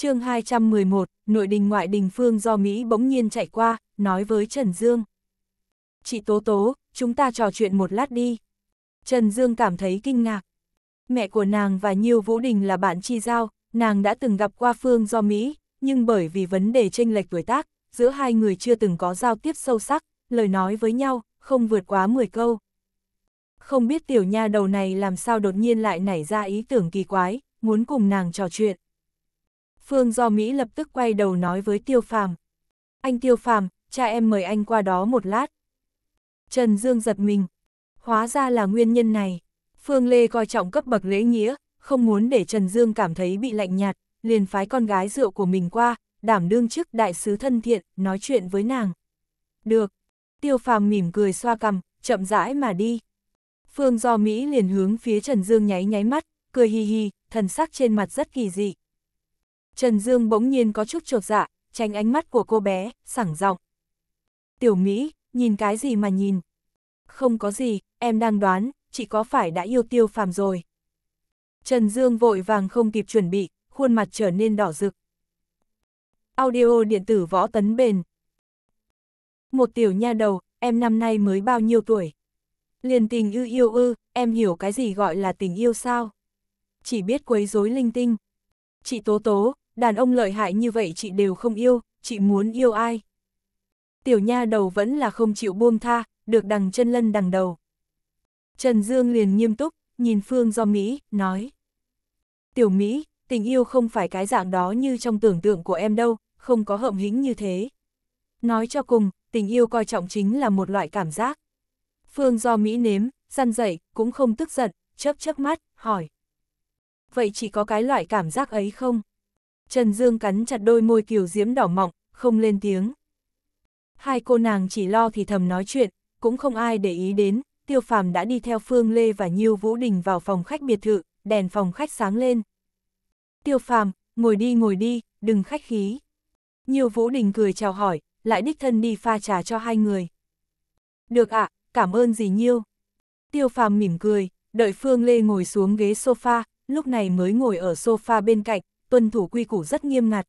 chương 211, nội đình ngoại đình phương do Mỹ bỗng nhiên chạy qua, nói với Trần Dương. Chị Tố Tố, chúng ta trò chuyện một lát đi. Trần Dương cảm thấy kinh ngạc. Mẹ của nàng và Nhiêu Vũ Đình là bạn chi giao, nàng đã từng gặp qua Phương do Mỹ, nhưng bởi vì vấn đề tranh lệch tuổi tác, giữa hai người chưa từng có giao tiếp sâu sắc, lời nói với nhau, không vượt quá 10 câu. Không biết tiểu nha đầu này làm sao đột nhiên lại nảy ra ý tưởng kỳ quái, muốn cùng nàng trò chuyện. Phương do Mỹ lập tức quay đầu nói với Tiêu Phàm. Anh Tiêu Phàm, cha em mời anh qua đó một lát. Trần Dương giật mình. Hóa ra là nguyên nhân này. Phương Lê coi trọng cấp bậc lễ nghĩa, không muốn để Trần Dương cảm thấy bị lạnh nhạt, liền phái con gái rượu của mình qua, đảm đương chức đại sứ thân thiện, nói chuyện với nàng. Được. Tiêu Phàm mỉm cười xoa cằm, chậm rãi mà đi. Phương do Mỹ liền hướng phía Trần Dương nháy nháy mắt, cười hi hi, thần sắc trên mặt rất kỳ dị. Trần Dương bỗng nhiên có chút trột dạ, tránh ánh mắt của cô bé, sảng giọng. Tiểu Mỹ, nhìn cái gì mà nhìn? Không có gì, em đang đoán, chị có phải đã yêu tiêu phàm rồi? Trần Dương vội vàng không kịp chuẩn bị, khuôn mặt trở nên đỏ rực. Audio điện tử võ tấn bền. Một tiểu nha đầu, em năm nay mới bao nhiêu tuổi? Liền tình ư yêu ư, em hiểu cái gì gọi là tình yêu sao? Chỉ biết quấy rối linh tinh. Chị Tố Tố, đàn ông lợi hại như vậy chị đều không yêu, chị muốn yêu ai? Tiểu nha đầu vẫn là không chịu buông tha, được đằng chân lân đằng đầu. Trần Dương liền nghiêm túc, nhìn Phương do Mỹ, nói. Tiểu Mỹ, tình yêu không phải cái dạng đó như trong tưởng tượng của em đâu, không có hậm hĩnh như thế. Nói cho cùng, tình yêu coi trọng chính là một loại cảm giác. Phương do Mỹ nếm, săn dậy, cũng không tức giận, chớp chớp mắt, hỏi. Vậy chỉ có cái loại cảm giác ấy không? Trần Dương cắn chặt đôi môi kiều diễm đỏ mọng, không lên tiếng. Hai cô nàng chỉ lo thì thầm nói chuyện, cũng không ai để ý đến, Tiêu Phàm đã đi theo Phương Lê và Nhiêu Vũ Đình vào phòng khách biệt thự, đèn phòng khách sáng lên. Tiêu Phàm, ngồi đi ngồi đi, đừng khách khí. Nhiêu Vũ Đình cười chào hỏi, lại đích thân đi pha trà cho hai người. Được ạ, cảm ơn dì Nhiêu. Tiêu Phàm mỉm cười, đợi Phương Lê ngồi xuống ghế sofa, lúc này mới ngồi ở sofa bên cạnh, tuân thủ quy củ rất nghiêm ngặt.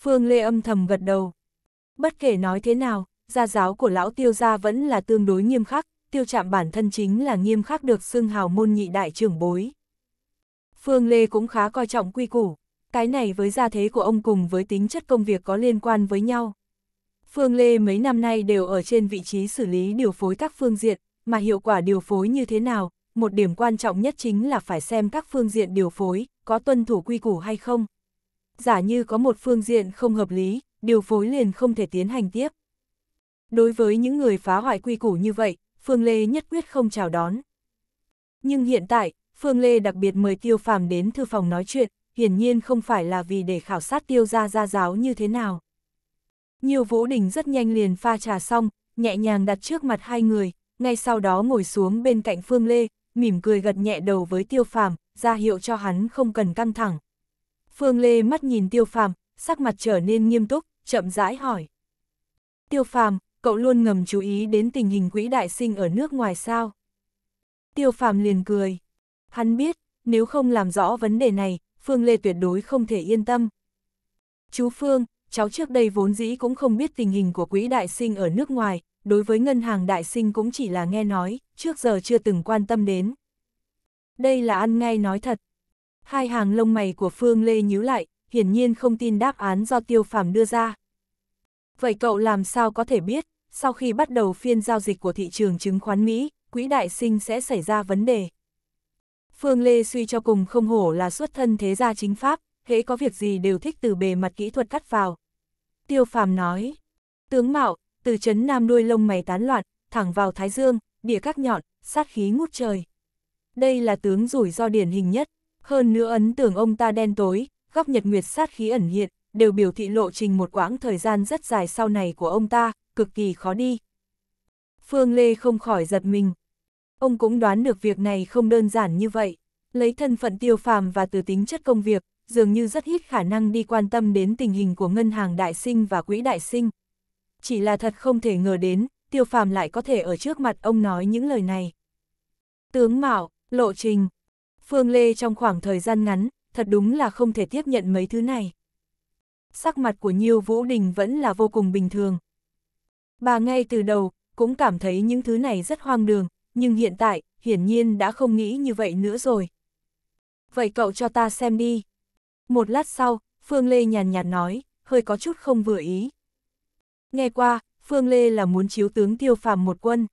Phương Lê âm thầm gật đầu. Bất kể nói thế nào, gia giáo của lão tiêu gia vẫn là tương đối nghiêm khắc, tiêu chạm bản thân chính là nghiêm khắc được xưng hào môn nhị đại trưởng bối. Phương Lê cũng khá coi trọng quy củ, cái này với gia thế của ông cùng với tính chất công việc có liên quan với nhau. Phương Lê mấy năm nay đều ở trên vị trí xử lý điều phối các phương diện, mà hiệu quả điều phối như thế nào, một điểm quan trọng nhất chính là phải xem các phương diện điều phối, có tuân thủ quy củ hay không. Giả như có một phương diện không hợp lý, điều phối liền không thể tiến hành tiếp. Đối với những người phá hoại quy củ như vậy, Phương Lê nhất quyết không chào đón. Nhưng hiện tại, Phương Lê đặc biệt mời Tiêu Phàm đến thư phòng nói chuyện, hiển nhiên không phải là vì để khảo sát Tiêu gia gia giáo như thế nào. Nhiều Vũ Đình rất nhanh liền pha trà xong, nhẹ nhàng đặt trước mặt hai người, ngay sau đó ngồi xuống bên cạnh Phương Lê, mỉm cười gật nhẹ đầu với Tiêu Phàm, ra hiệu cho hắn không cần căng thẳng. Phương Lê mắt nhìn Tiêu Phàm, sắc mặt trở nên nghiêm túc, chậm rãi hỏi. Tiêu Phàm, cậu luôn ngầm chú ý đến tình hình quỹ đại sinh ở nước ngoài sao? Tiêu Phàm liền cười. Hắn biết, nếu không làm rõ vấn đề này, Phương Lê tuyệt đối không thể yên tâm. Chú Phương, cháu trước đây vốn dĩ cũng không biết tình hình của quỹ đại sinh ở nước ngoài, đối với ngân hàng đại sinh cũng chỉ là nghe nói, trước giờ chưa từng quan tâm đến. Đây là ăn ngay nói thật. Hai hàng lông mày của Phương Lê nhíu lại, hiển nhiên không tin đáp án do tiêu phàm đưa ra. Vậy cậu làm sao có thể biết, sau khi bắt đầu phiên giao dịch của thị trường chứng khoán Mỹ, quỹ đại sinh sẽ xảy ra vấn đề. Phương Lê suy cho cùng không hổ là xuất thân thế gia chính pháp, hễ có việc gì đều thích từ bề mặt kỹ thuật cắt vào. Tiêu phàm nói, tướng mạo, từ chấn nam đuôi lông mày tán loạn, thẳng vào thái dương, địa các nhọn, sát khí ngút trời. Đây là tướng rủi ro điển hình nhất, hơn nữa ấn tưởng ông ta đen tối, góc nhật nguyệt sát khí ẩn hiện, đều biểu thị lộ trình một quãng thời gian rất dài sau này của ông ta, cực kỳ khó đi. Phương Lê không khỏi giật mình. Ông cũng đoán được việc này không đơn giản như vậy. Lấy thân phận tiêu phàm và từ tính chất công việc, dường như rất ít khả năng đi quan tâm đến tình hình của ngân hàng đại sinh và quỹ đại sinh. Chỉ là thật không thể ngờ đến, tiêu phàm lại có thể ở trước mặt ông nói những lời này. Tướng Mạo, lộ trình. Phương Lê trong khoảng thời gian ngắn, thật đúng là không thể tiếp nhận mấy thứ này. Sắc mặt của Nhiêu Vũ Đình vẫn là vô cùng bình thường. Bà ngay từ đầu, cũng cảm thấy những thứ này rất hoang đường, nhưng hiện tại, hiển nhiên đã không nghĩ như vậy nữa rồi. Vậy cậu cho ta xem đi. Một lát sau, Phương Lê nhàn nhạt nói, hơi có chút không vừa ý. Nghe qua, Phương Lê là muốn chiếu tướng tiêu phàm một quân.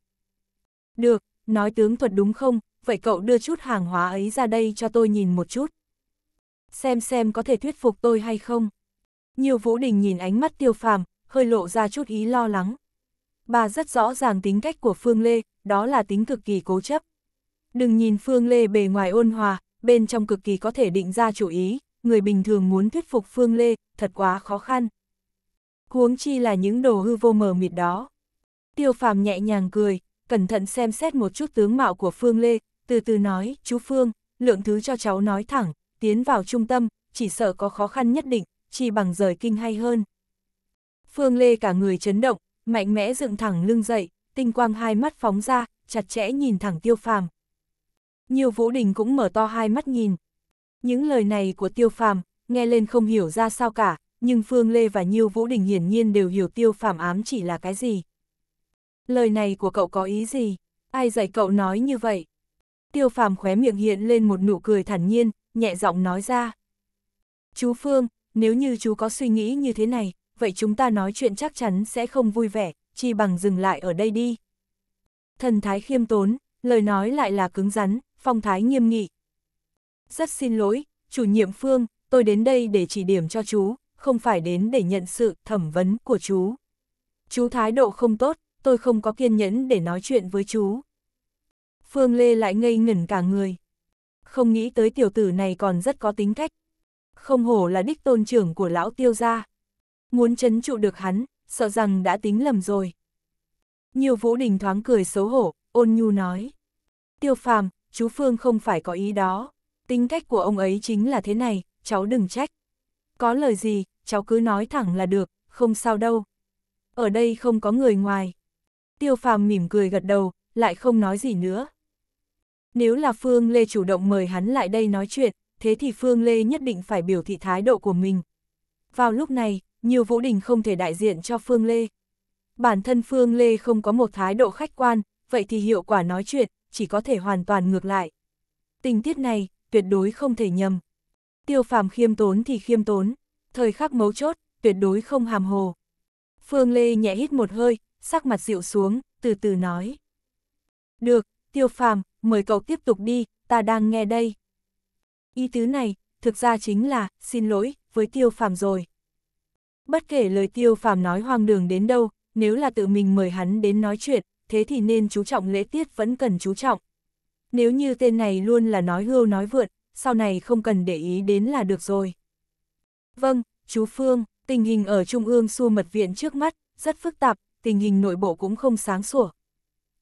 Được, nói tướng thuật đúng không, vậy cậu đưa chút hàng hóa ấy ra đây cho tôi nhìn một chút. Xem xem có thể thuyết phục tôi hay không. Nhiều Vũ Đình nhìn ánh mắt tiêu phàm, hơi lộ ra chút ý lo lắng. Bà rất rõ ràng tính cách của Phương Lê, đó là tính cực kỳ cố chấp. Đừng nhìn Phương Lê bề ngoài ôn hòa, bên trong cực kỳ có thể định ra chủ ý, người bình thường muốn thuyết phục Phương Lê, thật quá khó khăn. Huống chi là những đồ hư vô mờ mịt đó. Tiêu phàm nhẹ nhàng cười, cẩn thận xem xét một chút tướng mạo của Phương Lê, từ từ nói, chú Phương, lượng thứ cho cháu nói thẳng, tiến vào trung tâm, chỉ sợ có khó khăn nhất định, chỉ bằng rời kinh hay hơn. Phương Lê cả người chấn động, mạnh mẽ dựng thẳng lưng dậy, tinh quang hai mắt phóng ra, chặt chẽ nhìn thẳng tiêu phàm. Nhiều Vũ Đình cũng mở to hai mắt nhìn. Những lời này của tiêu phàm, nghe lên không hiểu ra sao cả, nhưng Phương Lê và Nhiêu Vũ Đình hiển nhiên đều hiểu tiêu phàm ám chỉ là cái gì. Lời này của cậu có ý gì? Ai dạy cậu nói như vậy? Tiêu phàm khóe miệng hiện lên một nụ cười thản nhiên, nhẹ giọng nói ra. Chú Phương, nếu như chú có suy nghĩ như thế này, vậy chúng ta nói chuyện chắc chắn sẽ không vui vẻ, chi bằng dừng lại ở đây đi. Thần thái khiêm tốn, lời nói lại là cứng rắn, phong thái nghiêm nghị. Rất xin lỗi, chủ nhiệm Phương, tôi đến đây để chỉ điểm cho chú, không phải đến để nhận sự thẩm vấn của chú. Chú thái độ không tốt, tôi không có kiên nhẫn để nói chuyện với chú. Phương Lê lại ngây ngẩn cả người. Không nghĩ tới tiểu tử này còn rất có tính cách. Không hổ là đích tôn trưởng của lão tiêu gia. Muốn chấn trụ được hắn, sợ rằng đã tính lầm rồi. Nhiều Vũ Đình thoáng cười xấu hổ, ôn nhu nói. Tiêu phàm, chú Phương không phải có ý đó. Tính cách của ông ấy chính là thế này, cháu đừng trách. Có lời gì, cháu cứ nói thẳng là được, không sao đâu. Ở đây không có người ngoài. Tiêu phàm mỉm cười gật đầu, lại không nói gì nữa. Nếu là Phương Lê chủ động mời hắn lại đây nói chuyện, thế thì Phương Lê nhất định phải biểu thị thái độ của mình. Vào lúc này, nhiều Vũ Đình không thể đại diện cho Phương Lê. Bản thân Phương Lê không có một thái độ khách quan, vậy thì hiệu quả nói chuyện, chỉ có thể hoàn toàn ngược lại. Tình tiết này, tuyệt đối không thể nhầm. Tiêu phàm khiêm tốn thì khiêm tốn, thời khắc mấu chốt, tuyệt đối không hàm hồ. Phương Lê nhẹ hít một hơi, sắc mặt dịu xuống, từ từ nói. Được, tiêu phàm, mời cậu tiếp tục đi, ta đang nghe đây. Ý tứ này, thực ra chính là, xin lỗi, với tiêu phàm rồi. Bất kể lời tiêu phàm nói hoang đường đến đâu, nếu là tự mình mời hắn đến nói chuyện, thế thì nên chú trọng lễ tiết vẫn cần chú trọng. Nếu như tên này luôn là nói hưu nói vượt, sau này không cần để ý đến là được rồi. Vâng, chú Phương, tình hình ở Trung ương su mật viện trước mắt, rất phức tạp, tình hình nội bộ cũng không sáng sủa.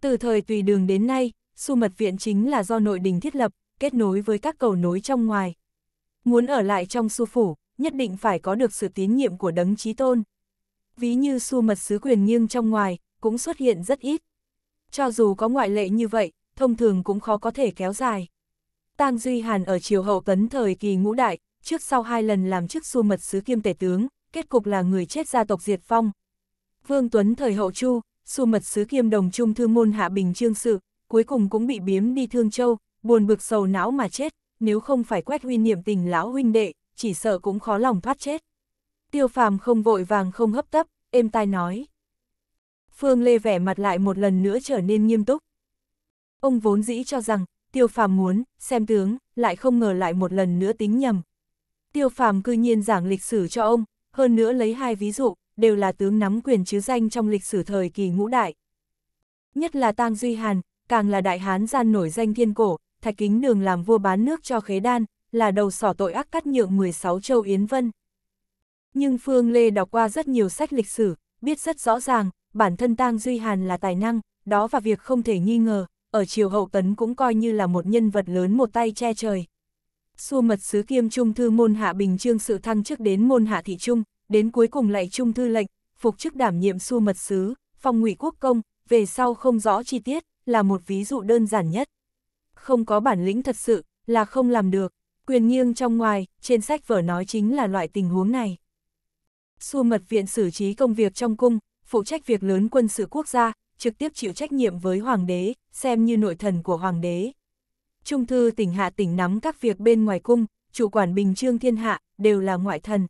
Từ thời tùy đường đến nay, su mật viện chính là do nội đình thiết lập, kết nối với các cầu nối trong ngoài. Muốn ở lại trong su phủ, nhất định phải có được sự tín nhiệm của đấng trí tôn. Ví như su mật sứ quyền nghiêng trong ngoài, cũng xuất hiện rất ít. Cho dù có ngoại lệ như vậy, thông thường cũng khó có thể kéo dài. Tang Duy Hàn ở triều hậu tấn thời kỳ ngũ đại, trước sau hai lần làm chức su mật sứ kiêm tể tướng, kết cục là người chết gia tộc diệt phong. Vương Tuấn thời hậu chu, su mật sứ kiêm đồng trung thư môn hạ bình trương sự, cuối cùng cũng bị biếm đi Thương Châu, buồn bực sầu não mà chết, nếu không phải quét huy niệm tình lão huynh đệ, chỉ sợ cũng khó lòng thoát chết. Tiêu phàm không vội vàng không hấp tấp, êm tai nói. Phương Lê vẻ mặt lại một lần nữa trở nên nghiêm túc. Ông vốn dĩ cho rằng, tiêu phàm muốn, xem tướng, lại không ngờ lại một lần nữa tính nhầm. Tiêu phàm cư nhiên giảng lịch sử cho ông, hơn nữa lấy hai ví dụ, đều là tướng nắm quyền chứ danh trong lịch sử thời kỳ ngũ đại. Nhất là Tang Duy Hàn, càng là đại hán gian nổi danh thiên cổ, thạch kính đường làm vua bán nước cho khế đan, là đầu sỏ tội ác cắt nhượng 16 châu Yến Vân. Nhưng Phương Lê đọc qua rất nhiều sách lịch sử, biết rất rõ ràng, bản thân Tang Duy Hàn là tài năng, đó và việc không thể nghi ngờ, ở triều hậu tấn cũng coi như là một nhân vật lớn một tay che trời. Xu mật sứ kiêm trung thư môn hạ bình trương sự thăng chức đến môn hạ thị trung, đến cuối cùng lại trung thư lệnh, phục chức đảm nhiệm xu mật sứ, phong ngụy quốc công, về sau không rõ chi tiết, là một ví dụ đơn giản nhất. Không có bản lĩnh thật sự, là không làm được. Quyền nghiêng trong ngoài, trên sách vở nói chính là loại tình huống này. Xu mật viện xử trí công việc trong cung, phụ trách việc lớn quân sự quốc gia, trực tiếp chịu trách nhiệm với hoàng đế, xem như nội thần của hoàng đế. Trung thư tỉnh hạ tỉnh nắm các việc bên ngoài cung, chủ quản bình trương thiên hạ, đều là ngoại thần.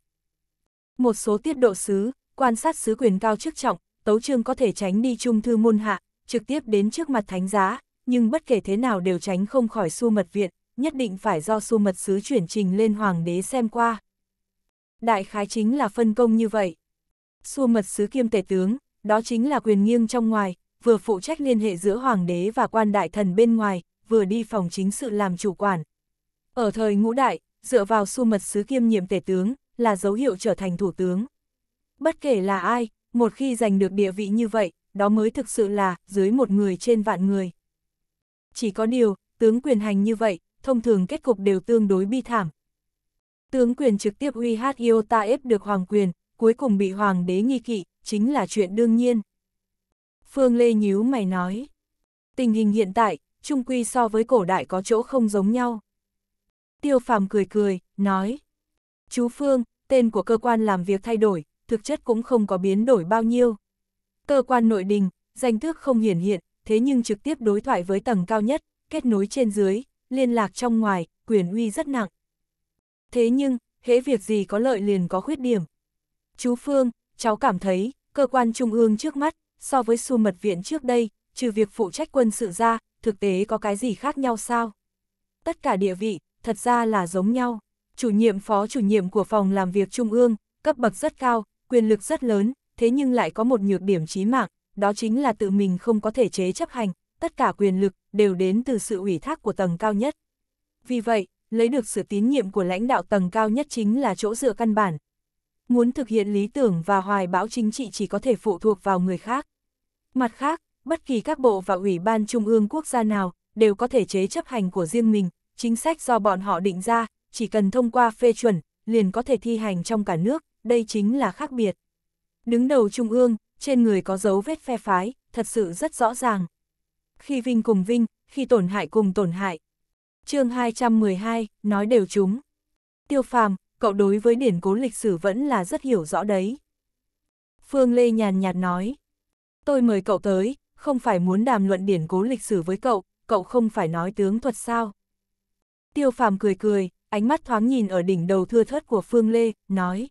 Một số tiết độ sứ, quan sát sứ quyền cao chức trọng, tấu trương có thể tránh đi trung thư môn hạ, trực tiếp đến trước mặt thánh giá, nhưng bất kể thế nào đều tránh không khỏi su mật viện, nhất định phải do su mật sứ chuyển trình lên hoàng đế xem qua. Đại khái chính là phân công như vậy. Su mật sứ kiêm tể tướng, đó chính là quyền nghiêng trong ngoài, vừa phụ trách liên hệ giữa hoàng đế và quan đại thần bên ngoài, vừa đi phòng chính sự làm chủ quản. Ở thời ngũ đại, dựa vào su mật sứ kiêm nhiệm tể tướng, là dấu hiệu trở thành thủ tướng. Bất kể là ai, một khi giành được địa vị như vậy, đó mới thực sự là dưới một người trên vạn người. Chỉ có điều, tướng quyền hành như vậy, thông thường kết cục đều tương đối bi thảm. Tướng quyền trực tiếp uy hát Iota ép được hoàng quyền, cuối cùng bị hoàng đế nghi kỵ, chính là chuyện đương nhiên. Phương Lê nhíu mày nói, tình hình hiện tại, trung quy so với cổ đại có chỗ không giống nhau. Tiêu phàm cười cười, nói, chú Phương, tên của cơ quan làm việc thay đổi, thực chất cũng không có biến đổi bao nhiêu. Cơ quan nội đình, danh tước không hiển hiện, thế nhưng trực tiếp đối thoại với tầng cao nhất, kết nối trên dưới, liên lạc trong ngoài, quyền uy rất nặng. Thế nhưng, hễ việc gì có lợi liền có khuyết điểm. Chú Phương, cháu cảm thấy, cơ quan trung ương trước mắt, so với su mật viện trước đây, trừ việc phụ trách quân sự ra, thực tế có cái gì khác nhau sao? Tất cả địa vị, thật ra là giống nhau. Chủ nhiệm phó chủ nhiệm của phòng làm việc trung ương, cấp bậc rất cao, quyền lực rất lớn, thế nhưng lại có một nhược điểm chí mạng, đó chính là tự mình không có thể chế chấp hành, tất cả quyền lực đều đến từ sự ủy thác của tầng cao nhất. Vì vậy, lấy được sự tín nhiệm của lãnh đạo tầng cao nhất chính là chỗ dựa căn bản. Muốn thực hiện lý tưởng và hoài bão chính trị chỉ có thể phụ thuộc vào người khác. Mặt khác, bất kỳ các bộ và ủy ban trung ương quốc gia nào đều có thể chế chấp hành của riêng mình, chính sách do bọn họ định ra, chỉ cần thông qua phê chuẩn, liền có thể thi hành trong cả nước, đây chính là khác biệt. Đứng đầu trung ương, trên người có dấu vết phe phái, thật sự rất rõ ràng. Khi vinh cùng vinh, khi tổn hại cùng tổn hại. chương 212, nói đều chúng. Tiêu phàm, cậu đối với điển cố lịch sử vẫn là rất hiểu rõ đấy. Phương Lê nhàn nhạt nói. Tôi mời cậu tới, không phải muốn đàm luận điển cố lịch sử với cậu, cậu không phải nói tướng thuật sao. Tiêu phàm cười cười, ánh mắt thoáng nhìn ở đỉnh đầu thưa thớt của Phương Lê, nói.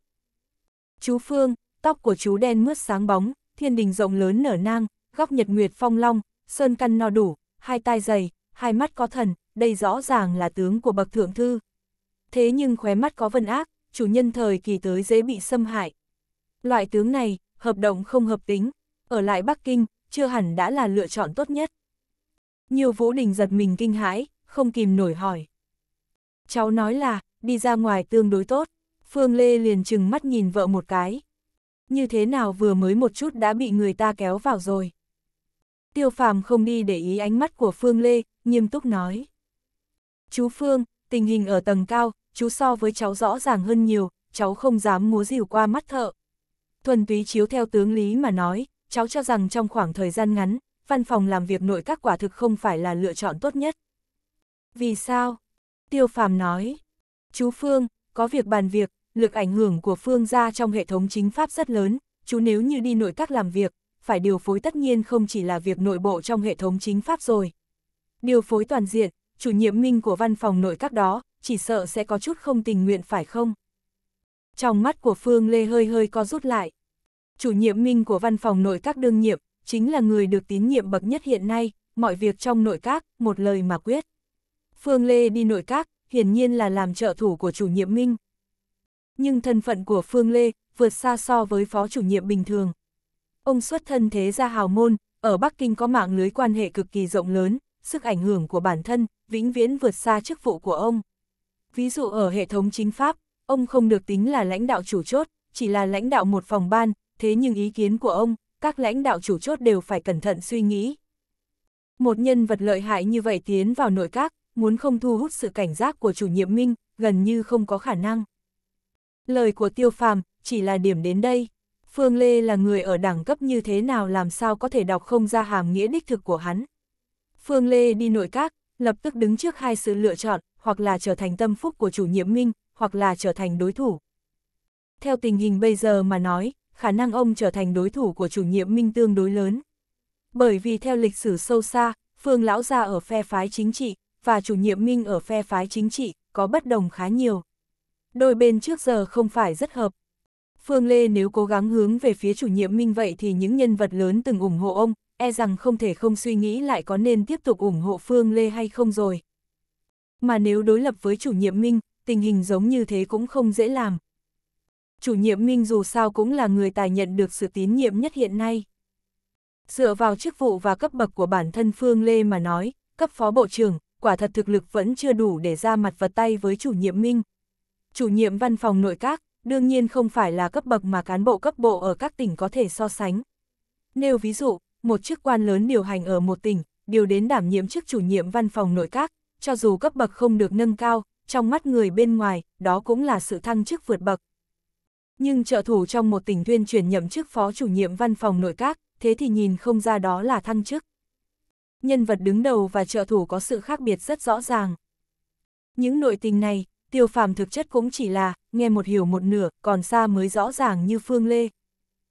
Chú Phương, tóc của chú đen mướt sáng bóng, thiên đình rộng lớn nở nang, góc nhật nguyệt phong long, sơn căn no đủ, hai tai dày, hai mắt có thần, đây rõ ràng là tướng của bậc thượng thư. Thế nhưng khóe mắt có vân ác, chủ nhân thời kỳ tới dễ bị xâm hại. Loại tướng này, hợp động không hợp tính, ở lại Bắc Kinh, chưa hẳn đã là lựa chọn tốt nhất. Nhiều Vũ Đình giật mình kinh hãi, không kìm nổi hỏi. Cháu nói là, đi ra ngoài tương đối tốt, Phương Lê liền chừng mắt nhìn vợ một cái. Như thế nào vừa mới một chút đã bị người ta kéo vào rồi. Tiêu phàm không đi để ý ánh mắt của Phương Lê, nghiêm túc nói. Chú Phương, tình hình ở tầng cao, chú so với cháu rõ ràng hơn nhiều, cháu không dám múa dìu qua mắt thợ. Thuần túy chiếu theo tướng lý mà nói, cháu cho rằng trong khoảng thời gian ngắn, văn phòng làm việc nội các quả thực không phải là lựa chọn tốt nhất. Vì sao? Tiêu phàm nói. Chú Phương, có việc bàn việc, lực ảnh hưởng của Phương gia trong hệ thống chính pháp rất lớn, chú nếu như đi nội các làm việc, phải điều phối tất nhiên không chỉ là việc nội bộ trong hệ thống chính pháp rồi. Điều phối toàn diện, chủ nhiệm minh của văn phòng nội các đó, chỉ sợ sẽ có chút không tình nguyện phải không? Trong mắt của Phương Lê hơi hơi co rút lại. Chủ nhiệm minh của văn phòng nội các đương nhiệm, chính là người được tín nhiệm bậc nhất hiện nay, mọi việc trong nội các, một lời mà quyết. Phương Lê đi nội các, hiển nhiên là làm trợ thủ của chủ nhiệm minh. Nhưng thân phận của Phương Lê vượt xa so với phó chủ nhiệm bình thường. Ông xuất thân thế gia hào môn, ở Bắc Kinh có mạng lưới quan hệ cực kỳ rộng lớn, sức ảnh hưởng của bản thân, vĩnh viễn vượt xa chức vụ của ông. Ví dụ ở hệ thống chính pháp, ông không được tính là lãnh đạo chủ chốt, chỉ là lãnh đạo một phòng ban, thế nhưng ý kiến của ông, các lãnh đạo chủ chốt đều phải cẩn thận suy nghĩ. Một nhân vật lợi hại như vậy tiến vào nội các, muốn không thu hút sự cảnh giác của chủ nhiệm Minh, gần như không có khả năng. Lời của tiêu phàm, chỉ là điểm đến đây. Phương Lê là người ở đẳng cấp như thế nào làm sao có thể đọc không ra hàm nghĩa đích thực của hắn. Phương Lê đi nội các, lập tức đứng trước hai sự lựa chọn, hoặc là trở thành tâm phúc của chủ nhiệm Minh, hoặc là trở thành đối thủ. Theo tình hình bây giờ mà nói, khả năng ông trở thành đối thủ của chủ nhiệm Minh tương đối lớn. Bởi vì theo lịch sử sâu xa, Phương Lão Gia ở phe phái chính trị, và chủ nhiệm Minh ở phe phái chính trị, có bất đồng khá nhiều. Đôi bên trước giờ không phải rất hợp. Phương Lê nếu cố gắng hướng về phía chủ nhiệm Minh vậy thì những nhân vật lớn từng ủng hộ ông, e rằng không thể không suy nghĩ lại có nên tiếp tục ủng hộ Phương Lê hay không rồi. Mà nếu đối lập với chủ nhiệm Minh, tình hình giống như thế cũng không dễ làm. Chủ nhiệm Minh dù sao cũng là người tài nhận được sự tín nhiệm nhất hiện nay. Dựa vào chức vụ và cấp bậc của bản thân Phương Lê mà nói, cấp phó bộ trưởng, quả thật thực lực vẫn chưa đủ để ra mặt vật tay với chủ nhiệm Minh. Chủ nhiệm văn phòng nội các, đương nhiên không phải là cấp bậc mà cán bộ cấp bộ ở các tỉnh có thể so sánh. Nêu ví dụ, một chức quan lớn điều hành ở một tỉnh, điều đến đảm nhiệm chức chủ nhiệm văn phòng nội các, cho dù cấp bậc không được nâng cao, trong mắt người bên ngoài, đó cũng là sự thăng chức vượt bậc. Nhưng trợ thủ trong một tỉnh tuyên chuyển nhậm chức phó chủ nhiệm văn phòng nội các, thế thì nhìn không ra đó là thăng chức. Nhân vật đứng đầu và trợ thủ có sự khác biệt rất rõ ràng. Những nội tình này, tiêu phàm thực chất cũng chỉ là, nghe một hiểu một nửa, còn xa mới rõ ràng như Phương Lê.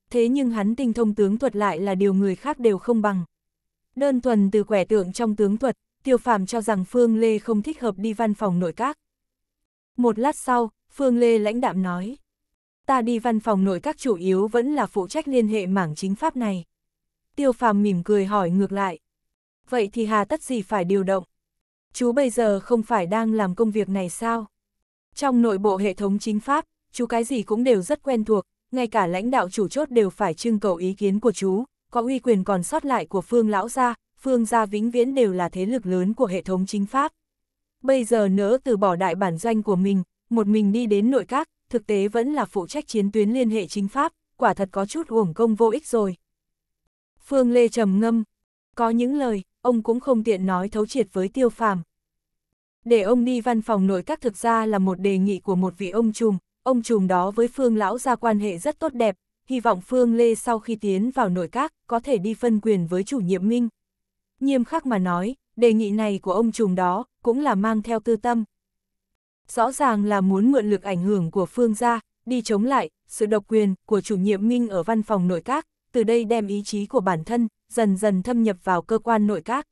Thế nhưng hắn tinh thông tướng thuật lại là điều người khác đều không bằng. Đơn thuần từ quẻ tượng trong tướng thuật, tiêu phàm cho rằng Phương Lê không thích hợp đi văn phòng nội các. Một lát sau, Phương Lê lãnh đạm nói. Ta đi văn phòng nội các chủ yếu vẫn là phụ trách liên hệ mảng chính pháp này. Tiêu phàm mỉm cười hỏi ngược lại. Vậy thì hà tất gì phải điều động? Chú bây giờ không phải đang làm công việc này sao? Trong nội bộ hệ thống chính pháp, chú cái gì cũng đều rất quen thuộc, ngay cả lãnh đạo chủ chốt đều phải trưng cầu ý kiến của chú, có uy quyền còn sót lại của Phương Lão Gia, Phương Gia vĩnh viễn đều là thế lực lớn của hệ thống chính pháp. Bây giờ nỡ từ bỏ đại bản doanh của mình, một mình đi đến nội các, thực tế vẫn là phụ trách chiến tuyến liên hệ chính pháp, quả thật có chút uổng công vô ích rồi. Phương Lê trầm ngâm, có những lời, ông cũng không tiện nói thấu triệt với tiêu phàm. Để ông đi văn phòng nội các thực ra là một đề nghị của một vị ông trùm, ông trùm đó với Phương Lão ra quan hệ rất tốt đẹp, hy vọng Phương Lê sau khi tiến vào nội các có thể đi phân quyền với chủ nhiệm Minh. Nghiêm khắc mà nói, đề nghị này của ông trùm đó cũng là mang theo tư tâm. Rõ ràng là muốn mượn lực ảnh hưởng của Phương gia, đi chống lại sự độc quyền của chủ nhiệm Minh ở văn phòng nội các, từ đây đem ý chí của bản thân, dần dần thâm nhập vào cơ quan nội các.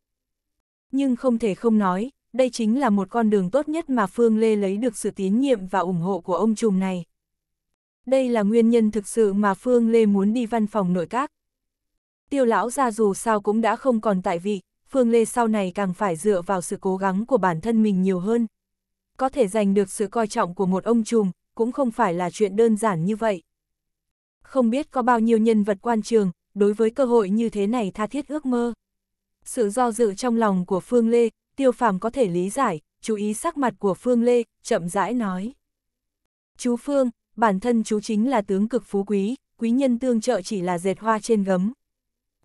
Nhưng không thể không nói, đây chính là một con đường tốt nhất mà Phương Lê lấy được sự tín nhiệm và ủng hộ của ông trùm này. Đây là nguyên nhân thực sự mà Phương Lê muốn đi văn phòng nội các. Tiêu lão ra dù sao cũng đã không còn tại vị, Phương Lê sau này càng phải dựa vào sự cố gắng của bản thân mình nhiều hơn. Có thể giành được sự coi trọng của một ông trùm, cũng không phải là chuyện đơn giản như vậy. Không biết có bao nhiêu nhân vật quan trường, đối với cơ hội như thế này tha thiết ước mơ. Sự do dự trong lòng của Phương Lê, tiêu phàm có thể lý giải, chú ý sắc mặt của Phương Lê, chậm rãi nói. Chú Phương, bản thân chú chính là tướng cực phú quý, quý nhân tương trợ chỉ là dệt hoa trên gấm.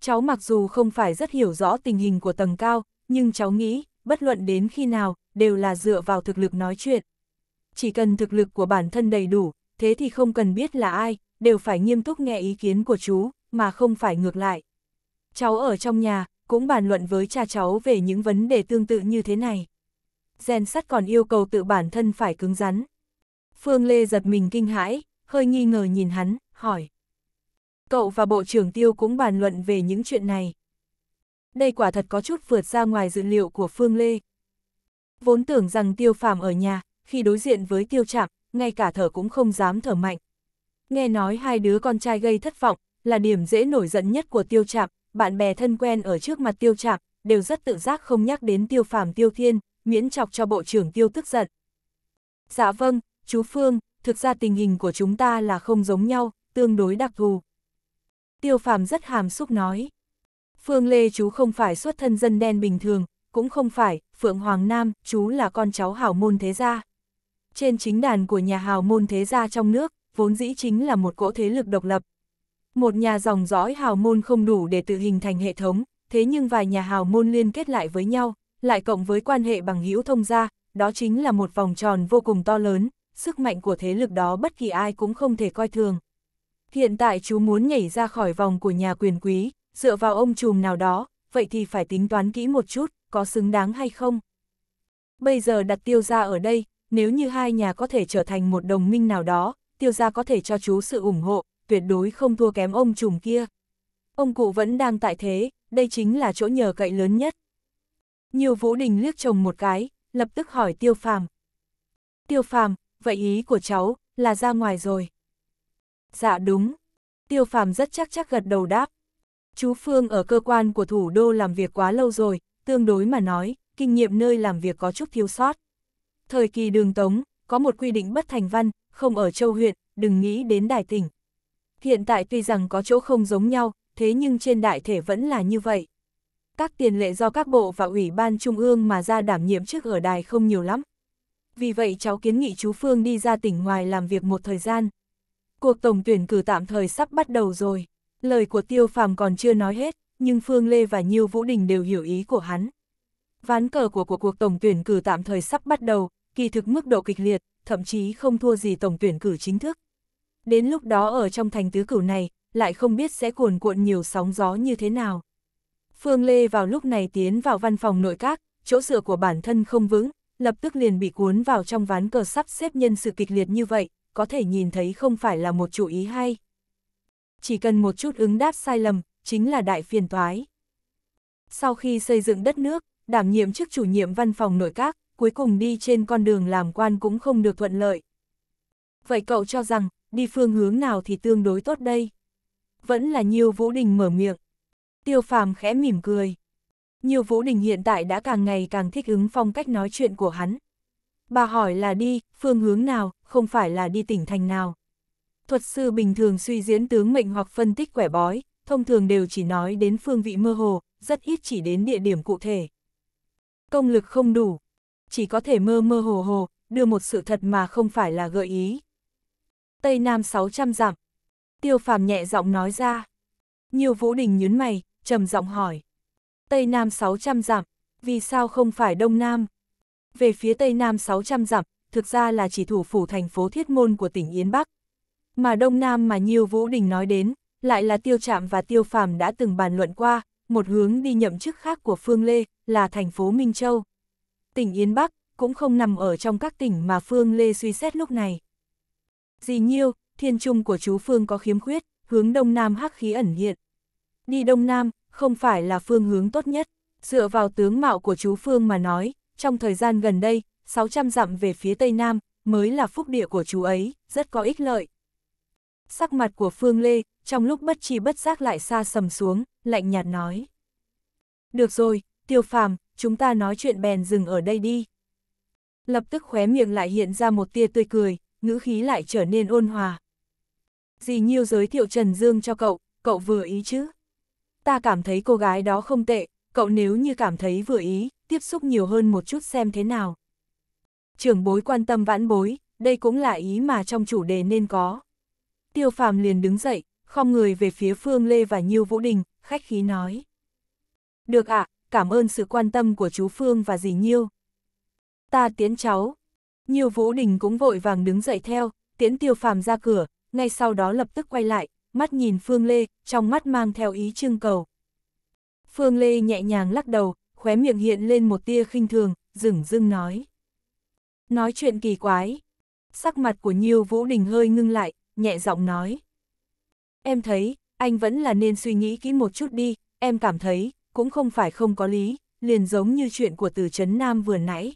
Cháu mặc dù không phải rất hiểu rõ tình hình của tầng cao, nhưng cháu nghĩ, bất luận đến khi nào, đều là dựa vào thực lực nói chuyện. Chỉ cần thực lực của bản thân đầy đủ, thế thì không cần biết là ai, đều phải nghiêm túc nghe ý kiến của chú, mà không phải ngược lại. Cháu ở trong nhà, cũng bàn luận với cha cháu về những vấn đề tương tự như thế này. Gen sắt còn yêu cầu tự bản thân phải cứng rắn. Phương Lê giật mình kinh hãi, hơi nghi ngờ nhìn hắn, hỏi. Cậu và Bộ trưởng Tiêu cũng bàn luận về những chuyện này. Đây quả thật có chút vượt ra ngoài dự liệu của Phương Lê. Vốn tưởng rằng Tiêu Phàm ở nhà, khi đối diện với Tiêu Trạm, ngay cả thở cũng không dám thở mạnh. Nghe nói hai đứa con trai gây thất vọng, là điểm dễ nổi giận nhất của Tiêu Trạm, bạn bè thân quen ở trước mặt Tiêu trạc, đều rất tự giác không nhắc đến Tiêu Phàm Tiêu Thiên, miễn chọc cho Bộ trưởng Tiêu tức giận. Dạ vâng, chú Phương, thực ra tình hình của chúng ta là không giống nhau, tương đối đặc thù. Tiêu Phàm rất hàm xúc nói. Phương Lê chú không phải xuất thân dân đen bình thường, cũng không phải, Phượng Hoàng Nam, chú là con cháu hào môn thế gia. Trên chính đàn của nhà hào môn thế gia trong nước, vốn dĩ chính là một cỗ thế lực độc lập. Một nhà dòng dõi hào môn không đủ để tự hình thành hệ thống, thế nhưng vài nhà hào môn liên kết lại với nhau, lại cộng với quan hệ bằng hữu thông gia, đó chính là một vòng tròn vô cùng to lớn, sức mạnh của thế lực đó bất kỳ ai cũng không thể coi thường. Hiện tại chú muốn nhảy ra khỏi vòng của nhà quyền quý, dựa vào ông trùm nào đó, vậy thì phải tính toán kỹ một chút, có xứng đáng hay không? Bây giờ đặt tiêu gia ở đây, nếu như hai nhà có thể trở thành một đồng minh nào đó, tiêu gia có thể cho chú sự ủng hộ, tuyệt đối không thua kém ông trùm kia. Ông cụ vẫn đang tại thế, đây chính là chỗ nhờ cậy lớn nhất. Nhiều Vũ Đình liếc chồng một cái, lập tức hỏi Tiêu Phàm. Tiêu Phàm, vậy ý của cháu là ra ngoài rồi. Dạ đúng. Tiêu Phàm rất chắc chắc gật đầu đáp. Chú Phương ở cơ quan của thủ đô làm việc quá lâu rồi, tương đối mà nói, kinh nghiệm nơi làm việc có chút thiếu sót. Thời kỳ đường Tống, có một quy định bất thành văn, không ở châu huyện, đừng nghĩ đến đài tỉnh. Hiện tại tuy rằng có chỗ không giống nhau, thế nhưng trên đại thể vẫn là như vậy. Các tiền lệ do các bộ và ủy ban trung ương mà ra đảm nhiệm trước ở đài không nhiều lắm. Vì vậy cháu kiến nghị chú Phương đi ra tỉnh ngoài làm việc một thời gian. Cuộc tổng tuyển cử tạm thời sắp bắt đầu rồi. Lời của Tiêu Phàm còn chưa nói hết, nhưng Phương Lê và Nhiêu Vũ Đình đều hiểu ý của hắn. Ván cờ của của cuộc tổng tuyển cử tạm thời sắp bắt đầu, kỳ thực mức độ kịch liệt, thậm chí không thua gì tổng tuyển cử chính thức. Đến lúc đó ở trong thành tứ cửu này, lại không biết sẽ cuồn cuộn nhiều sóng gió như thế nào. Phương Lê vào lúc này tiến vào văn phòng nội các, chỗ dựa của bản thân không vững, lập tức liền bị cuốn vào trong ván cờ sắp xếp nhân sự kịch liệt như vậy, có thể nhìn thấy không phải là một chủ ý hay. Chỉ cần một chút ứng đáp sai lầm, chính là đại phiền toái. Sau khi xây dựng đất nước, đảm nhiệm chức chủ nhiệm văn phòng nội các, cuối cùng đi trên con đường làm quan cũng không được thuận lợi. Vậy cậu cho rằng, đi phương hướng nào thì tương đối tốt đây? Vẫn là Nhiêu Vũ Đình mở miệng. Tiêu phàm khẽ mỉm cười. Nhiêu Vũ Đình hiện tại đã càng ngày càng thích ứng phong cách nói chuyện của hắn. Bà hỏi là đi, phương hướng nào, không phải là đi tỉnh thành nào. Thuật sư bình thường suy diễn tướng mệnh hoặc phân tích quẻ bói, thông thường đều chỉ nói đến phương vị mơ hồ, rất ít chỉ đến địa điểm cụ thể. Công lực không đủ, chỉ có thể mơ mơ hồ hồ, đưa một sự thật mà không phải là gợi ý. Tây Nam 600 dặm. Tiêu phàm nhẹ giọng nói ra. Nhiều Vũ Đình nhún mày, trầm giọng hỏi. Tây Nam 600 dặm, vì sao không phải Đông Nam? Về phía Tây Nam 600 dặm, thực ra là chỉ thủ phủ thành phố Thiết Môn của tỉnh Yến Bắc. Mà Đông Nam mà Nhiêu Vũ Đình nói đến, lại là Tiêu Trạm và Tiêu Phàm đã từng bàn luận qua, một hướng đi nhậm chức khác của Phương Lê, là thành phố Minh Châu. Tỉnh Yến Bắc, cũng không nằm ở trong các tỉnh mà Phương Lê suy xét lúc này. Dì Nhiêu, thiên trung của chú Phương có khiếm khuyết, hướng Đông Nam hắc khí ẩn hiện. Đi Đông Nam, không phải là phương hướng tốt nhất, dựa vào tướng mạo của chú Phương mà nói, trong thời gian gần đây, 600 dặm về phía Tây Nam, mới là phúc địa của chú ấy, rất có ích lợi. Sắc mặt của Phương Lê, trong lúc bất chi bất giác lại xa sầm xuống, lạnh nhạt nói. Được rồi, tiêu phàm, chúng ta nói chuyện bèn dừng ở đây đi. Lập tức khóe miệng lại hiện ra một tia tươi cười, ngữ khí lại trở nên ôn hòa. Dì Nhiêu giới thiệu Trần Dương cho cậu, cậu vừa ý chứ? Ta cảm thấy cô gái đó không tệ, cậu nếu như cảm thấy vừa ý, tiếp xúc nhiều hơn một chút xem thế nào. Trưởng bối quan tâm vãn bối, đây cũng là ý mà trong chủ đề nên có. Tiêu phàm liền đứng dậy, không người về phía Phương Lê và Nhiêu Vũ Đình, khách khí nói. Được ạ, à, cảm ơn sự quan tâm của chú Phương và dì Nhiêu. Ta tiến cháu. Nhiêu Vũ Đình cũng vội vàng đứng dậy theo, tiễn tiêu phàm ra cửa, ngay sau đó lập tức quay lại, mắt nhìn Phương Lê, trong mắt mang theo ý trưng cầu. Phương Lê nhẹ nhàng lắc đầu, khóe miệng hiện lên một tia khinh thường, dừng dưng nói. Nói chuyện kỳ quái. Sắc mặt của Nhiêu Vũ Đình hơi ngưng lại, nhẹ giọng nói. Em thấy, anh vẫn là nên suy nghĩ kỹ một chút đi, em cảm thấy, cũng không phải không có lý, liền giống như chuyện của từ Trấn Nam vừa nãy.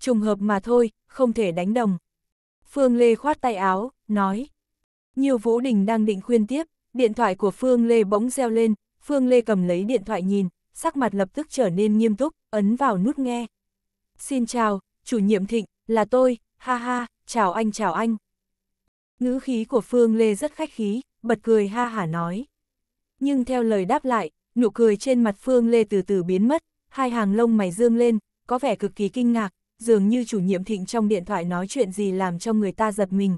Trùng hợp mà thôi, không thể đánh đồng. Phương Lê khoát tay áo, nói. Nhiều Vũ Đình đang định khuyên tiếp, điện thoại của Phương Lê bỗng reo lên, Phương Lê cầm lấy điện thoại nhìn, sắc mặt lập tức trở nên nghiêm túc, ấn vào nút nghe. Xin chào, chủ nhiệm Thịnh, là tôi, ha ha, chào anh chào anh. Ngữ khí của Phương Lê rất khách khí, bật cười ha hả nói. Nhưng theo lời đáp lại, nụ cười trên mặt Phương Lê từ từ biến mất, hai hàng lông mày dương lên, có vẻ cực kỳ kinh ngạc, dường như chủ nhiệm thịnh trong điện thoại nói chuyện gì làm cho người ta giật mình.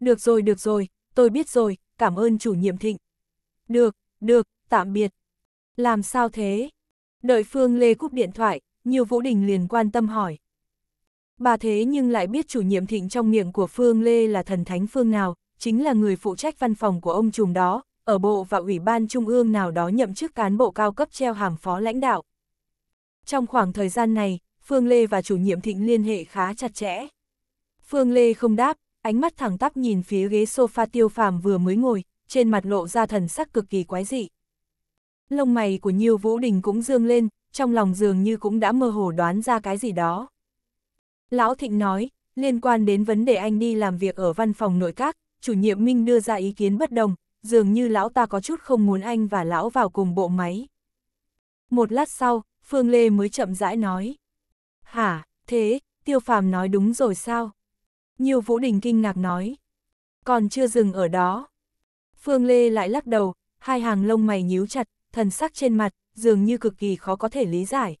Được rồi, được rồi, tôi biết rồi, cảm ơn chủ nhiệm thịnh. Được, được, tạm biệt. Làm sao thế? Đợi Phương Lê cúp điện thoại, nhiều Vũ Đình liền quan tâm hỏi. Bà thế nhưng lại biết chủ nhiệm thịnh trong miệng của Phương Lê là thần thánh phương nào, chính là người phụ trách văn phòng của ông trùm đó, ở bộ và ủy ban trung ương nào đó nhậm chức cán bộ cao cấp treo hàm phó lãnh đạo. Trong khoảng thời gian này, Phương Lê và chủ nhiệm thịnh liên hệ khá chặt chẽ. Phương Lê không đáp, ánh mắt thẳng tắp nhìn phía ghế sofa tiêu phàm vừa mới ngồi, trên mặt lộ ra thần sắc cực kỳ quái dị. Lông mày của Nhiêu Vũ Đình cũng dương lên, trong lòng dường như cũng đã mơ hồ đoán ra cái gì đó. Lão Thịnh nói, liên quan đến vấn đề anh đi làm việc ở văn phòng nội các, chủ nhiệm Minh đưa ra ý kiến bất đồng, dường như lão ta có chút không muốn anh và lão vào cùng bộ máy. Một lát sau, Phương Lê mới chậm rãi nói. Hả, thế, Tiêu Phàm nói đúng rồi sao? Nhiều Vũ Đình kinh ngạc nói. Còn chưa dừng ở đó. Phương Lê lại lắc đầu, hai hàng lông mày nhíu chặt, thần sắc trên mặt, dường như cực kỳ khó có thể lý giải.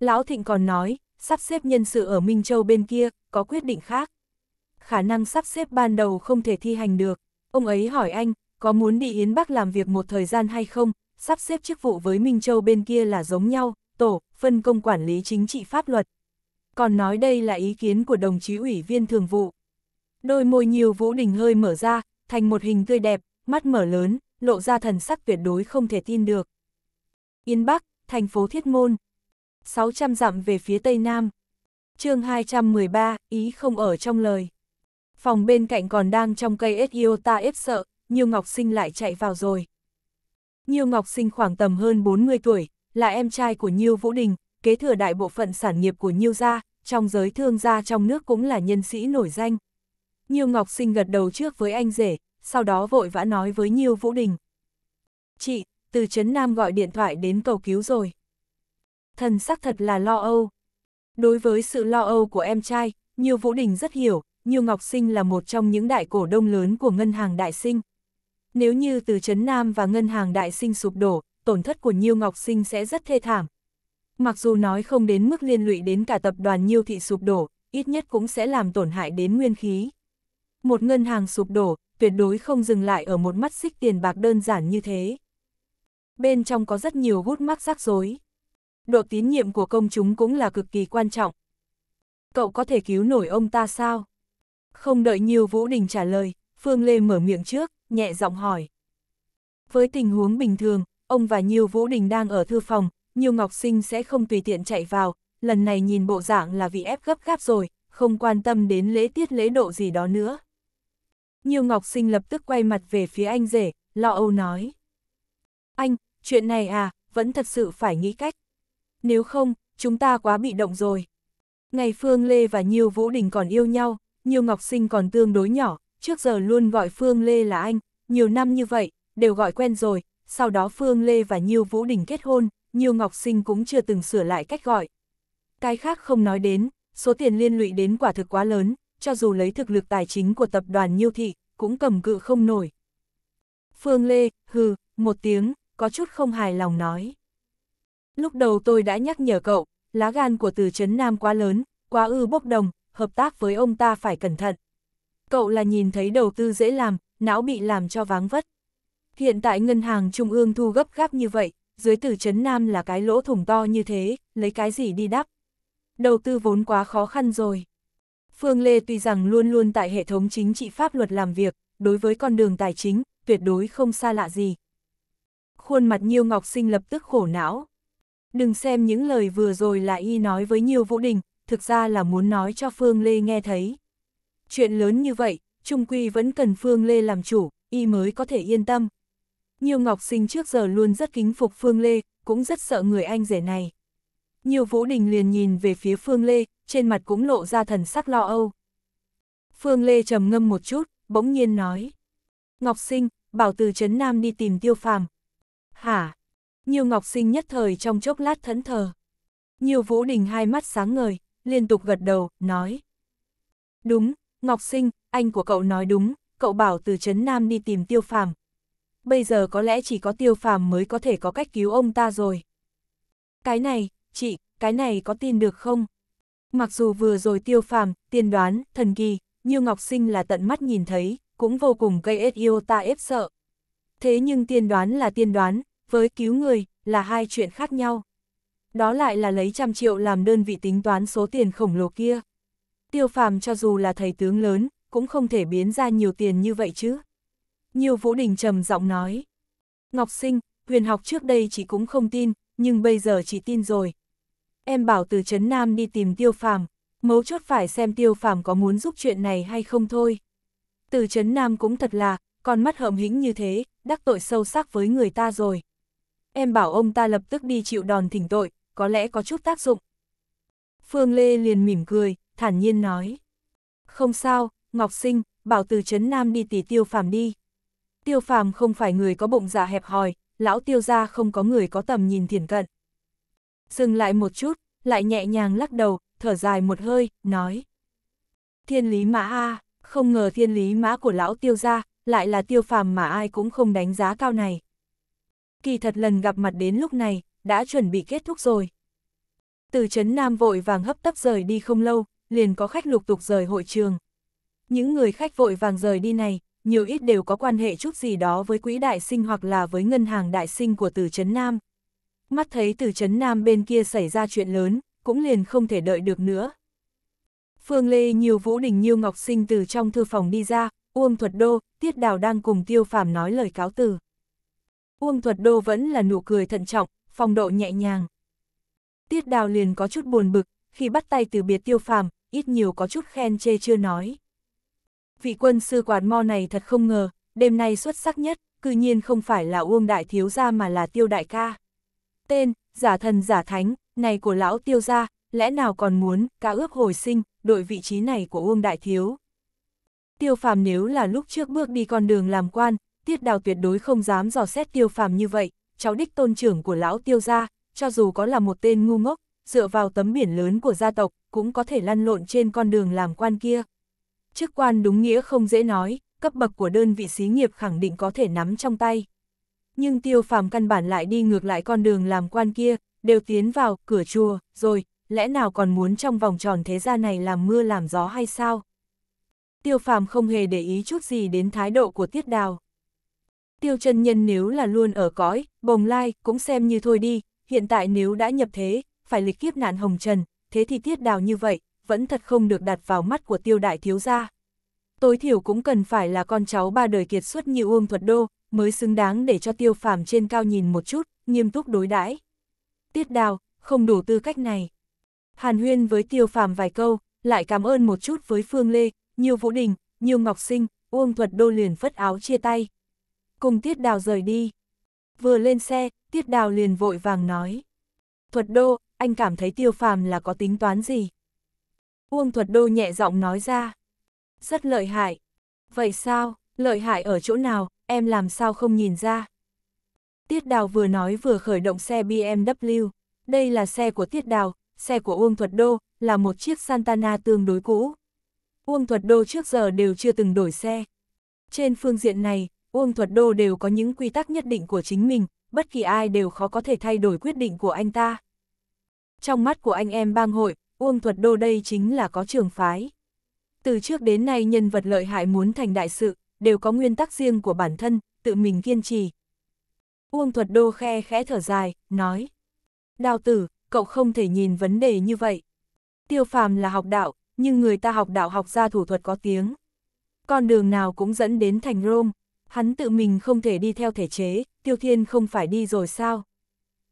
Lão Thịnh còn nói, sắp xếp nhân sự ở Minh Châu bên kia, có quyết định khác. Khả năng sắp xếp ban đầu không thể thi hành được. Ông ấy hỏi anh, có muốn đi Yến Bắc làm việc một thời gian hay không, sắp xếp chức vụ với Minh Châu bên kia là giống nhau, tổ, phân công quản lý chính trị pháp luật. Còn nói đây là ý kiến của đồng chí ủy viên thường vụ. Đôi môi nhiều Vũ Đình hơi mở ra, thành một hình tươi đẹp, mắt mở lớn, lộ ra thần sắc tuyệt đối không thể tin được. Yên Bắc, thành phố Thiết Môn. 600 dặm về phía Tây Nam. chương 213, ý không ở trong lời. Phòng bên cạnh còn đang trong cây Iota ép sợ, Nhiêu Ngọc Sinh lại chạy vào rồi. Nhiêu Ngọc Sinh khoảng tầm hơn 40 tuổi, là em trai của Nhiêu Vũ Đình, kế thừa đại bộ phận sản nghiệp của Nhiêu gia, trong giới thương gia trong nước cũng là nhân sĩ nổi danh. Nhiêu Ngọc Sinh gật đầu trước với anh rể, sau đó vội vã nói với Nhiêu Vũ Đình. Chị, từ Trấn Nam gọi điện thoại đến cầu cứu rồi. Thần sắc thật là lo âu. Đối với sự lo âu của em trai, Nhiêu Vũ Đình rất hiểu, Nhiêu Ngọc Sinh là một trong những đại cổ đông lớn của Ngân hàng Đại Sinh. Nếu như từ Trấn Nam và Ngân hàng Đại Sinh sụp đổ, tổn thất của Nhiêu Ngọc Sinh sẽ rất thê thảm. Mặc dù nói không đến mức liên lụy đến cả tập đoàn Nhiêu Thị sụp đổ, ít nhất cũng sẽ làm tổn hại đến nguyên khí. Một ngân hàng sụp đổ, tuyệt đối không dừng lại ở một mắt xích tiền bạc đơn giản như thế. Bên trong có rất nhiều gút mắc rắc rối. Độ tín nhiệm của công chúng cũng là cực kỳ quan trọng. Cậu có thể cứu nổi ông ta sao? Không đợi nhiều Vũ Đình trả lời, Phương Lê mở miệng trước, nhẹ giọng hỏi. Với tình huống bình thường, ông và Nhiêu Vũ Đình đang ở thư phòng, Nhiêu Ngọc Sinh sẽ không tùy tiện chạy vào, lần này nhìn bộ dạng là vì ép gấp gáp rồi, không quan tâm đến lễ tiết lễ độ gì đó nữa. Nhiêu Ngọc Sinh lập tức quay mặt về phía anh rể, lo âu nói. Anh, chuyện này à, vẫn thật sự phải nghĩ cách. Nếu không, chúng ta quá bị động rồi. Ngày Phương Lê và Nhiêu Vũ Đình còn yêu nhau, Nhiêu Ngọc Sinh còn tương đối nhỏ, trước giờ luôn gọi Phương Lê là anh, nhiều năm như vậy, đều gọi quen rồi, sau đó Phương Lê và Nhiêu Vũ Đình kết hôn, Nhiêu Ngọc Sinh cũng chưa từng sửa lại cách gọi. Cái khác không nói đến, số tiền liên lụy đến quả thực quá lớn, cho dù lấy thực lực tài chính của tập đoàn Nhiêu Thị, cũng cầm cự không nổi. Phương Lê, hừ, một tiếng, có chút không hài lòng nói. Lúc đầu tôi đã nhắc nhở cậu, lá gan của từ Trấn Nam quá lớn, quá ư bốc đồng, hợp tác với ông ta phải cẩn thận. Cậu là nhìn thấy đầu tư dễ làm, não bị làm cho váng vất. Hiện tại ngân hàng trung ương thu gấp gáp như vậy, dưới từ Trấn Nam là cái lỗ thủng to như thế, lấy cái gì đi đắp. Đầu tư vốn quá khó khăn rồi. Phương Lê tuy rằng luôn luôn tại hệ thống chính trị pháp luật làm việc, đối với con đường tài chính, tuyệt đối không xa lạ gì. Khuôn mặt Nhiêu Ngọc Sinh lập tức khổ não. Đừng xem những lời vừa rồi là y nói với Nhiêu Vũ Đình, thực ra là muốn nói cho Phương Lê nghe thấy. Chuyện lớn như vậy, Trung Quy vẫn cần Phương Lê làm chủ, y mới có thể yên tâm. Nhiêu Ngọc Sinh trước giờ luôn rất kính phục Phương Lê, cũng rất sợ người anh rể này. Nhiều Vũ Đình liền nhìn về phía Phương Lê, trên mặt cũng lộ ra thần sắc lo âu. Phương Lê trầm ngâm một chút, bỗng nhiên nói. Ngọc Sinh, bảo từ Trấn Nam đi tìm tiêu phàm. Hả? Nhiều Ngọc Sinh nhất thời trong chốc lát thẫn thờ. Nhiều Vũ Đình hai mắt sáng ngời, liên tục gật đầu, nói. Đúng, Ngọc Sinh, anh của cậu nói đúng, cậu bảo từ Trấn Nam đi tìm tiêu phàm. Bây giờ có lẽ chỉ có tiêu phàm mới có thể có cách cứu ông ta rồi. Cái này, chị, cái này có tin được không? Mặc dù vừa rồi tiêu phàm, tiên đoán, thần kỳ, như Ngọc Sinh là tận mắt nhìn thấy, cũng vô cùng gây ết yêu ta ép sợ. Thế nhưng tiên đoán là tiên đoán, với cứu người, là hai chuyện khác nhau. Đó lại là lấy trăm triệu làm đơn vị tính toán số tiền khổng lồ kia. Tiêu phàm cho dù là thầy tướng lớn, cũng không thể biến ra nhiều tiền như vậy chứ. Nhiều Vũ Đình trầm giọng nói. Ngọc Sinh, huyền học trước đây chị cũng không tin, nhưng bây giờ chị tin rồi. Em bảo từ Trấn Nam đi tìm tiêu phàm, mấu chốt phải xem tiêu phàm có muốn giúp chuyện này hay không thôi. Từ Trấn Nam cũng thật là, con mắt hợm hĩnh như thế, đắc tội sâu sắc với người ta rồi. Em bảo ông ta lập tức đi chịu đòn thỉnh tội, có lẽ có chút tác dụng. Phương Lê liền mỉm cười, thản nhiên nói. Không sao, Ngọc Sinh, bảo từ Trấn Nam đi tỉ tiêu phàm đi. Tiêu phàm không phải người có bụng dạ hẹp hòi, lão tiêu gia không có người có tầm nhìn thiển cận. Dừng lại một chút, lại nhẹ nhàng lắc đầu, thở dài một hơi, nói. Thiên lý mã A, không ngờ thiên lý mã của lão tiêu gia, lại là tiêu phàm mà ai cũng không đánh giá cao này. Kỳ thật lần gặp mặt đến lúc này, đã chuẩn bị kết thúc rồi. Từ Trấn Nam vội vàng hấp tấp rời đi không lâu, liền có khách lục tục rời hội trường. Những người khách vội vàng rời đi này, nhiều ít đều có quan hệ chút gì đó với quỹ đại sinh hoặc là với ngân hàng đại sinh của Từ Trấn Nam. Mắt thấy Từ Trấn Nam bên kia xảy ra chuyện lớn, cũng liền không thể đợi được nữa. Phương Lê nhiều Vũ Đình Nhiêu Ngọc Sinh từ trong thư phòng đi ra, Uông Thuật Đô, Tiết Đào đang cùng Tiêu Phàm nói lời cáo từ. Uông Thuật Đô vẫn là nụ cười thận trọng, phong độ nhẹ nhàng. Tiết Đào liền có chút buồn bực, khi bắt tay từ biệt Tiêu Phàm, ít nhiều có chút khen chê chưa nói. Vị quân sư quạt mo này thật không ngờ, đêm nay xuất sắc nhất, cư nhiên không phải là Uông Đại Thiếu Gia mà là Tiêu Đại Ca. Tên, giả thần giả thánh, này của lão Tiêu Gia, lẽ nào còn muốn, ca ước hồi sinh, đội vị trí này của Uông Đại Thiếu. Tiêu phàm nếu là lúc trước bước đi con đường làm quan, tiết đào tuyệt đối không dám dò xét tiêu phàm như vậy, cháu đích tôn trưởng của lão tiêu gia, cho dù có là một tên ngu ngốc, dựa vào tấm biển lớn của gia tộc, cũng có thể lăn lộn trên con đường làm quan kia. Chức quan đúng nghĩa không dễ nói, cấp bậc của đơn vị xí nghiệp khẳng định có thể nắm trong tay. Nhưng tiêu phàm căn bản lại đi ngược lại con đường làm quan kia, đều tiến vào cửa chùa, rồi, lẽ nào còn muốn trong vòng tròn thế gia này làm mưa làm gió hay sao? Tiêu phàm không hề để ý chút gì đến thái độ của tiết đào. Tiêu chân nhân nếu là luôn ở cõi, bồng lai, cũng xem như thôi đi, hiện tại nếu đã nhập thế, phải lịch kiếp nạn hồng trần, thế thì tiết đào như vậy, vẫn thật không được đặt vào mắt của tiêu đại thiếu gia. Tối thiểu cũng cần phải là con cháu ba đời kiệt xuất như Uông Thuật Đô, mới xứng đáng để cho tiêu phàm trên cao nhìn một chút, nghiêm túc đối đãi. Tiết đào, không đủ tư cách này. Hàn huyên với tiêu phàm vài câu, lại cảm ơn một chút với Phương Lê, nhiều Vũ Đình, nhiều Ngọc Sinh, Uông Thuật Đô liền phất áo chia tay. Cùng Tiết Đào rời đi. Vừa lên xe, Tiết Đào liền vội vàng nói. Thuật Đô, anh cảm thấy tiêu phàm là có tính toán gì? Uông Thuật Đô nhẹ giọng nói ra. Rất lợi hại. Vậy sao, lợi hại ở chỗ nào, em làm sao không nhìn ra? Tiết Đào vừa nói vừa khởi động xe BMW. Đây là xe của Tiết Đào, xe của Uông Thuật Đô, là một chiếc Santana tương đối cũ. Uông Thuật Đô trước giờ đều chưa từng đổi xe. Trên phương diện này, Uông Thuật Đô đều có những quy tắc nhất định của chính mình, bất kỳ ai đều khó có thể thay đổi quyết định của anh ta. Trong mắt của anh em bang hội, Uông Thuật Đô đây chính là có trường phái. Từ trước đến nay nhân vật lợi hại muốn thành đại sự, đều có nguyên tắc riêng của bản thân, tự mình kiên trì. Uông Thuật Đô khe khẽ thở dài, nói. Đào tử, cậu không thể nhìn vấn đề như vậy. Tiêu phàm là học đạo, nhưng người ta học đạo học ra thủ thuật có tiếng. Con đường nào cũng dẫn đến thành Rome, hắn tự mình không thể đi theo thể chế, tiêu thiên không phải đi rồi sao?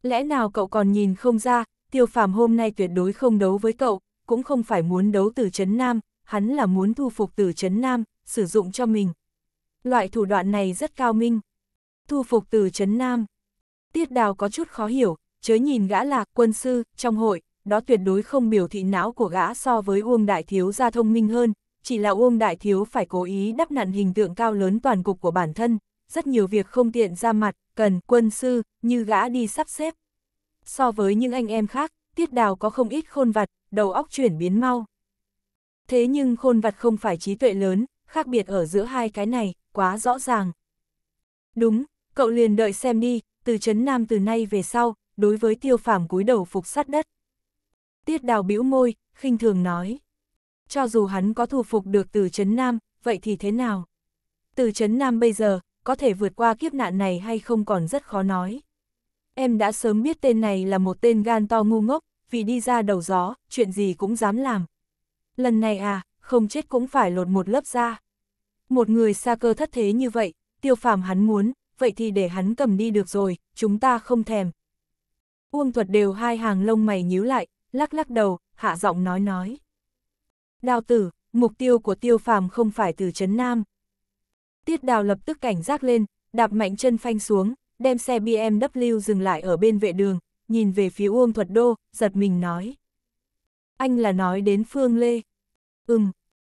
Lẽ nào cậu còn nhìn không ra, tiêu phàm hôm nay tuyệt đối không đấu với cậu, cũng không phải muốn đấu từ Trấn Nam, hắn là muốn thu phục từ Trấn Nam, sử dụng cho mình. Loại thủ đoạn này rất cao minh. Thu phục từ Trấn Nam. Tiết đào có chút khó hiểu, chớ nhìn gã là quân sư, trong hội, đó tuyệt đối không biểu thị não của gã so với Uông Đại Thiếu gia thông minh hơn, chỉ là Uông Đại Thiếu phải cố ý đắp nặn hình tượng cao lớn toàn cục của bản thân, rất nhiều việc không tiện ra mặt, cần quân sư, như gã đi sắp xếp. So với những anh em khác, Tiết Đào có không ít khôn vặt, đầu óc chuyển biến mau. Thế nhưng khôn vặt không phải trí tuệ lớn, khác biệt ở giữa hai cái này, quá rõ ràng. Đúng, cậu liền đợi xem đi, từ Trấn Nam từ nay về sau, đối với tiêu phàm cúi đầu phục sát đất. Tiết đào bĩu môi, khinh thường nói. Cho dù hắn có thu phục được từ Trấn Nam, vậy thì thế nào? Từ Trấn Nam bây giờ, có thể vượt qua kiếp nạn này hay không còn rất khó nói. Em đã sớm biết tên này là một tên gan to ngu ngốc, vì đi ra đầu gió, chuyện gì cũng dám làm. Lần này à, không chết cũng phải lột một lớp da. Một người xa cơ thất thế như vậy, tiêu phàm hắn muốn, vậy thì để hắn cầm đi được rồi, chúng ta không thèm. Uông thuật đều hai hàng lông mày nhíu lại, lắc lắc đầu, hạ giọng nói nói. Đào tử, mục tiêu của tiêu phàm không phải từ Trấn Nam. Tiết đào lập tức cảnh giác lên, đạp mạnh chân phanh xuống, đem xe BMW dừng lại ở bên vệ đường, nhìn về phía Uông Thuật Đô, giật mình nói. Anh là nói đến Phương Lê. Ừm.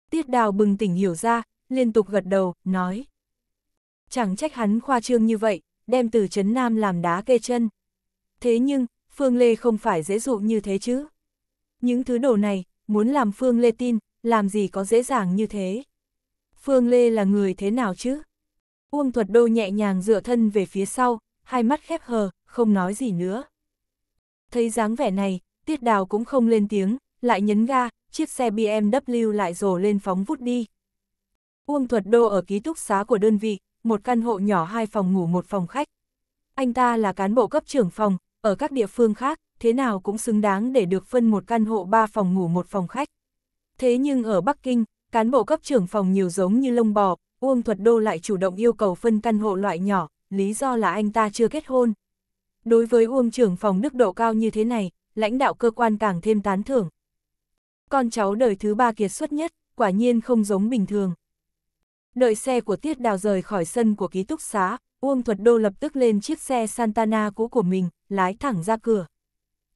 Tiết đào bừng tỉnh hiểu ra, liên tục gật đầu, nói. Chẳng trách hắn khoa trương như vậy, đem từ Trấn Nam làm đá kê chân. Thế nhưng, Phương Lê không phải dễ dụ như thế chứ. Những thứ đồ này, muốn làm Phương Lê tin, làm gì có dễ dàng như thế. Phương Lê là người thế nào chứ? Uông Thuật Đô nhẹ nhàng dựa thân về phía sau, hai mắt khép hờ, không nói gì nữa. Thấy dáng vẻ này, Tiết Đào cũng không lên tiếng, lại nhấn ga, chiếc xe BMW lại rồ lên phóng vút đi. Uông Thuật Đô ở ký túc xá của đơn vị, một căn hộ nhỏ hai phòng ngủ một phòng khách. Anh ta là cán bộ cấp trưởng phòng, ở các địa phương khác, thế nào cũng xứng đáng để được phân một căn hộ ba phòng ngủ một phòng khách. Thế nhưng ở Bắc Kinh, cán bộ cấp trưởng phòng nhiều giống như lông bò, Uông Thuật Đô lại chủ động yêu cầu phân căn hộ loại nhỏ, lý do là anh ta chưa kết hôn. Đối với Uông trưởng phòng đức độ cao như thế này, lãnh đạo cơ quan càng thêm tán thưởng. Con cháu đời thứ ba kiệt xuất nhất, quả nhiên không giống bình thường. Đợi xe của Tiết Đào rời khỏi sân của ký túc xá, Uông Thuật Đô lập tức lên chiếc xe Santana cũ của mình, lái thẳng ra cửa.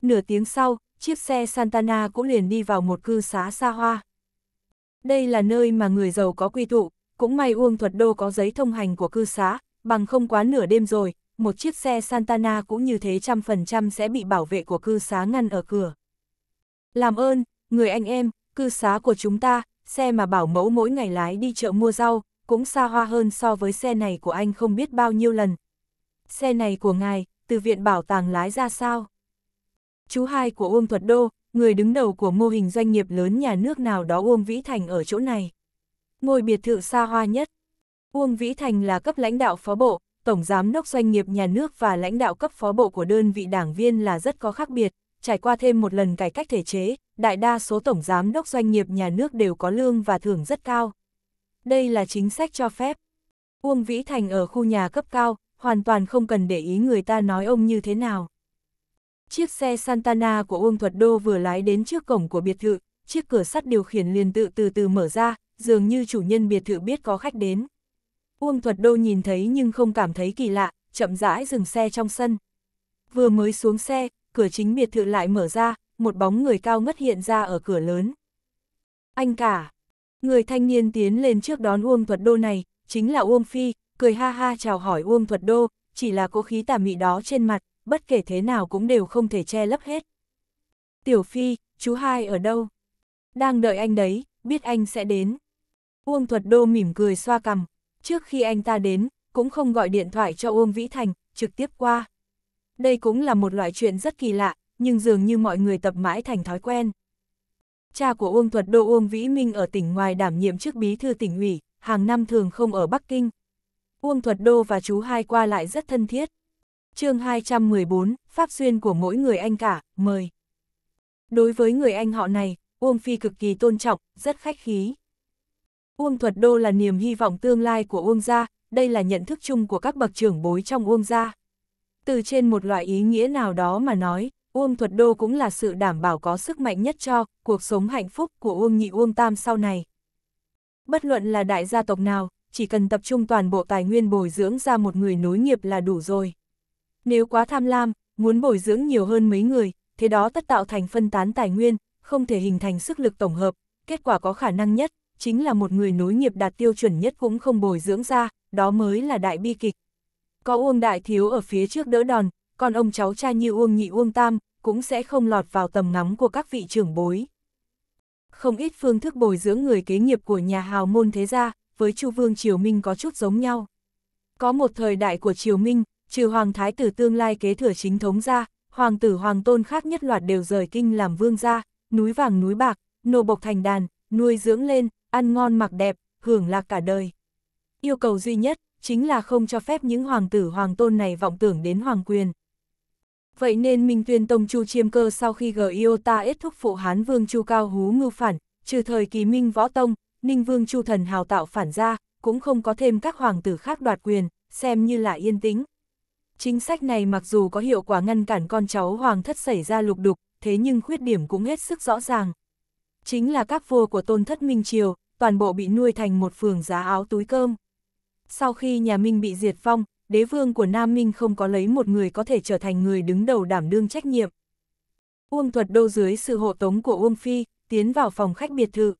Nửa tiếng sau, chiếc xe Santana cũng liền đi vào một cư xá xa hoa. Đây là nơi mà người giàu có quy tụ, cũng may Uông Thuật Đô có giấy thông hành của cư xá, bằng không quá nửa đêm rồi, một chiếc xe Santana cũng như thế trăm phần trăm sẽ bị bảo vệ của cư xá ngăn ở cửa. Làm ơn, người anh em, cư xá của chúng ta, xe mà bảo mẫu mỗi ngày lái đi chợ mua rau, cũng xa hoa hơn so với xe này của anh không biết bao nhiêu lần. Xe này của ngài, từ viện bảo tàng lái ra sao? Chú hai của Uông Thuật Đô, người đứng đầu của mô hình doanh nghiệp lớn nhà nước nào đó Uông Vĩ Thành ở chỗ này. Ngôi biệt thự xa hoa nhất. Uông Vĩ Thành là cấp lãnh đạo phó bộ, tổng giám đốc doanh nghiệp nhà nước và lãnh đạo cấp phó bộ của đơn vị đảng viên là rất có khác biệt, trải qua thêm một lần cải cách thể chế, đại đa số tổng giám đốc doanh nghiệp nhà nước đều có lương và thưởng rất cao. Đây là chính sách cho phép. Uông Vĩ Thành ở khu nhà cấp cao, hoàn toàn không cần để ý người ta nói ông như thế nào. Chiếc xe Santana của Uông Thuật Đô vừa lái đến trước cổng của biệt thự, chiếc cửa sắt điều khiển liền tự từ từ mở ra, dường như chủ nhân biệt thự biết có khách đến. Uông Thuật Đô nhìn thấy nhưng không cảm thấy kỳ lạ, chậm rãi dừng xe trong sân. Vừa mới xuống xe, cửa chính biệt thự lại mở ra, một bóng người cao ngất hiện ra ở cửa lớn. Anh cả! Người thanh niên tiến lên trước đón Uông Thuật Đô này, chính là Uông Phi, cười ha ha chào hỏi Uông Thuật Đô, chỉ là cố khí tà mị đó trên mặt, bất kể thế nào cũng đều không thể che lấp hết. Tiểu Phi, chú hai ở đâu? Đang đợi anh đấy, biết anh sẽ đến. Uông Thuật Đô mỉm cười xoa cằm, trước khi anh ta đến, cũng không gọi điện thoại cho Uông Vĩ Thành, trực tiếp qua. Đây cũng là một loại chuyện rất kỳ lạ, nhưng dường như mọi người tập mãi thành thói quen. Cha của Uông Thuật Đô Uông Vĩ Minh ở tỉnh ngoài đảm nhiệm chức bí thư tỉnh ủy, hàng năm thường không ở Bắc Kinh. Uông Thuật Đô và chú hai qua lại rất thân thiết. chương 214, Pháp Xuyên của mỗi người anh cả, mời. Đối với người anh họ này, Uông Phi cực kỳ tôn trọng, rất khách khí. Uông Thuật Đô là niềm hy vọng tương lai của Uông gia, đây là nhận thức chung của các bậc trưởng bối trong Uông gia. Từ trên một loại ý nghĩa nào đó mà nói, Uông Thuật Đô cũng là sự đảm bảo có sức mạnh nhất cho cuộc sống hạnh phúc của Uông Nhị Uông Tam sau này. Bất luận là đại gia tộc nào, chỉ cần tập trung toàn bộ tài nguyên bồi dưỡng ra một người nối nghiệp là đủ rồi. Nếu quá tham lam, muốn bồi dưỡng nhiều hơn mấy người, thế đó tất tạo thành phân tán tài nguyên, không thể hình thành sức lực tổng hợp, kết quả có khả năng nhất, chính là một người nối nghiệp đạt tiêu chuẩn nhất cũng không bồi dưỡng ra, đó mới là đại bi kịch. Có Uông Đại Thiếu ở phía trước đỡ đòn, còn ông cháu cha như Uông Nhị Uông Tam, cũng sẽ không lọt vào tầm ngắm của các vị trưởng bối. Không ít phương thức bồi dưỡng người kế nghiệp của nhà hào môn thế gia, với Chu Vương Triều Minh có chút giống nhau. Có một thời đại của Triều Minh, trừ Hoàng Thái tử tương lai kế thừa chính thống ra, Hoàng tử Hoàng tôn khác nhất loạt đều rời kinh làm vương gia, núi vàng núi bạc, nô bộc thành đàn, nuôi dưỡng lên, ăn ngon mặc đẹp, hưởng lạc cả đời. Yêu cầu duy nhất, chính là không cho phép những hoàng tử hoàng tôn này vọng tưởng đến hoàng quyền. Vậy nên Minh Tuyên Tông Chu Chiêm Cơ sau khi gờ Iota kết thúc phụ Hán Vương Chu Cao Hú ngưu phản, trừ thời kỳ Minh Võ Tông, Ninh Vương Chu Thần hào tạo phản ra, cũng không có thêm các hoàng tử khác đoạt quyền, xem như là yên tĩnh. Chính sách này mặc dù có hiệu quả ngăn cản con cháu hoàng thất xảy ra lục đục, thế nhưng khuyết điểm cũng hết sức rõ ràng. Chính là các vua của tôn thất Minh Triều, toàn bộ bị nuôi thành một phường giá áo túi cơm. Sau khi nhà Minh bị diệt vong, đế vương của Nam Minh không có lấy một người có thể trở thành người đứng đầu đảm đương trách nhiệm. Uông Thuật Đô dưới sự hộ tống của Uông Phi, tiến vào phòng khách biệt thự.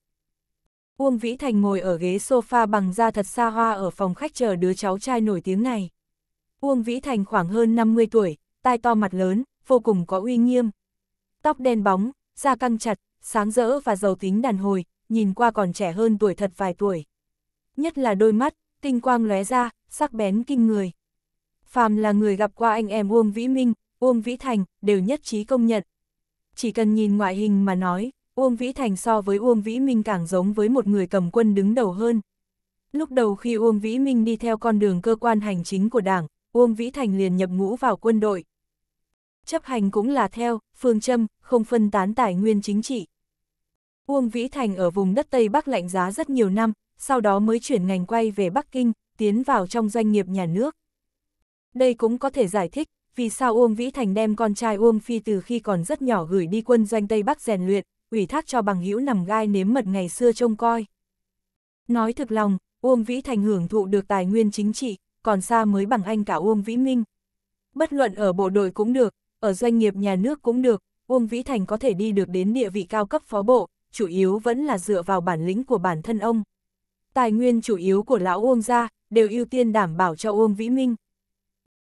Uông Vĩ Thành ngồi ở ghế sofa bằng da thật xa hoa ở phòng khách chờ đứa cháu trai nổi tiếng này. Uông Vĩ Thành khoảng hơn 50 tuổi, tai to mặt lớn, vô cùng có uy nghiêm. Tóc đen bóng, da căng chặt, sáng rỡ và giàu tính đàn hồi, nhìn qua còn trẻ hơn tuổi thật vài tuổi. Nhất là đôi mắt, tinh quang lóe ra, sắc bén kinh người. Phàm là người gặp qua anh em Uông Vĩ Minh, Uông Vĩ Thành, đều nhất trí công nhận. Chỉ cần nhìn ngoại hình mà nói, Uông Vĩ Thành so với Uông Vĩ Minh càng giống với một người cầm quân đứng đầu hơn. Lúc đầu khi Uông Vĩ Minh đi theo con đường cơ quan hành chính của đảng, Uông Vĩ Thành liền nhập ngũ vào quân đội. Chấp hành cũng là theo, phương châm, không phân tán tài nguyên chính trị. Uông Vĩ Thành ở vùng đất Tây Bắc lạnh giá rất nhiều năm, sau đó mới chuyển ngành quay về Bắc Kinh, tiến vào trong doanh nghiệp nhà nước. Đây cũng có thể giải thích, vì sao Uông Vĩ Thành đem con trai Uông Phi từ khi còn rất nhỏ gửi đi quân doanh Tây Bắc rèn luyện, ủy thác cho bằng hữu nằm gai nếm mật ngày xưa trông coi. Nói thực lòng, Uông Vĩ Thành hưởng thụ được tài nguyên chính trị, còn xa mới bằng anh cả Uông Vĩ Minh. Bất luận ở bộ đội cũng được, ở doanh nghiệp nhà nước cũng được, Uông Vĩ Thành có thể đi được đến địa vị cao cấp phó bộ, chủ yếu vẫn là dựa vào bản lĩnh của bản thân ông. Tài nguyên chủ yếu của lão Uông gia, đều ưu tiên đảm bảo cho Uông Vĩ Minh.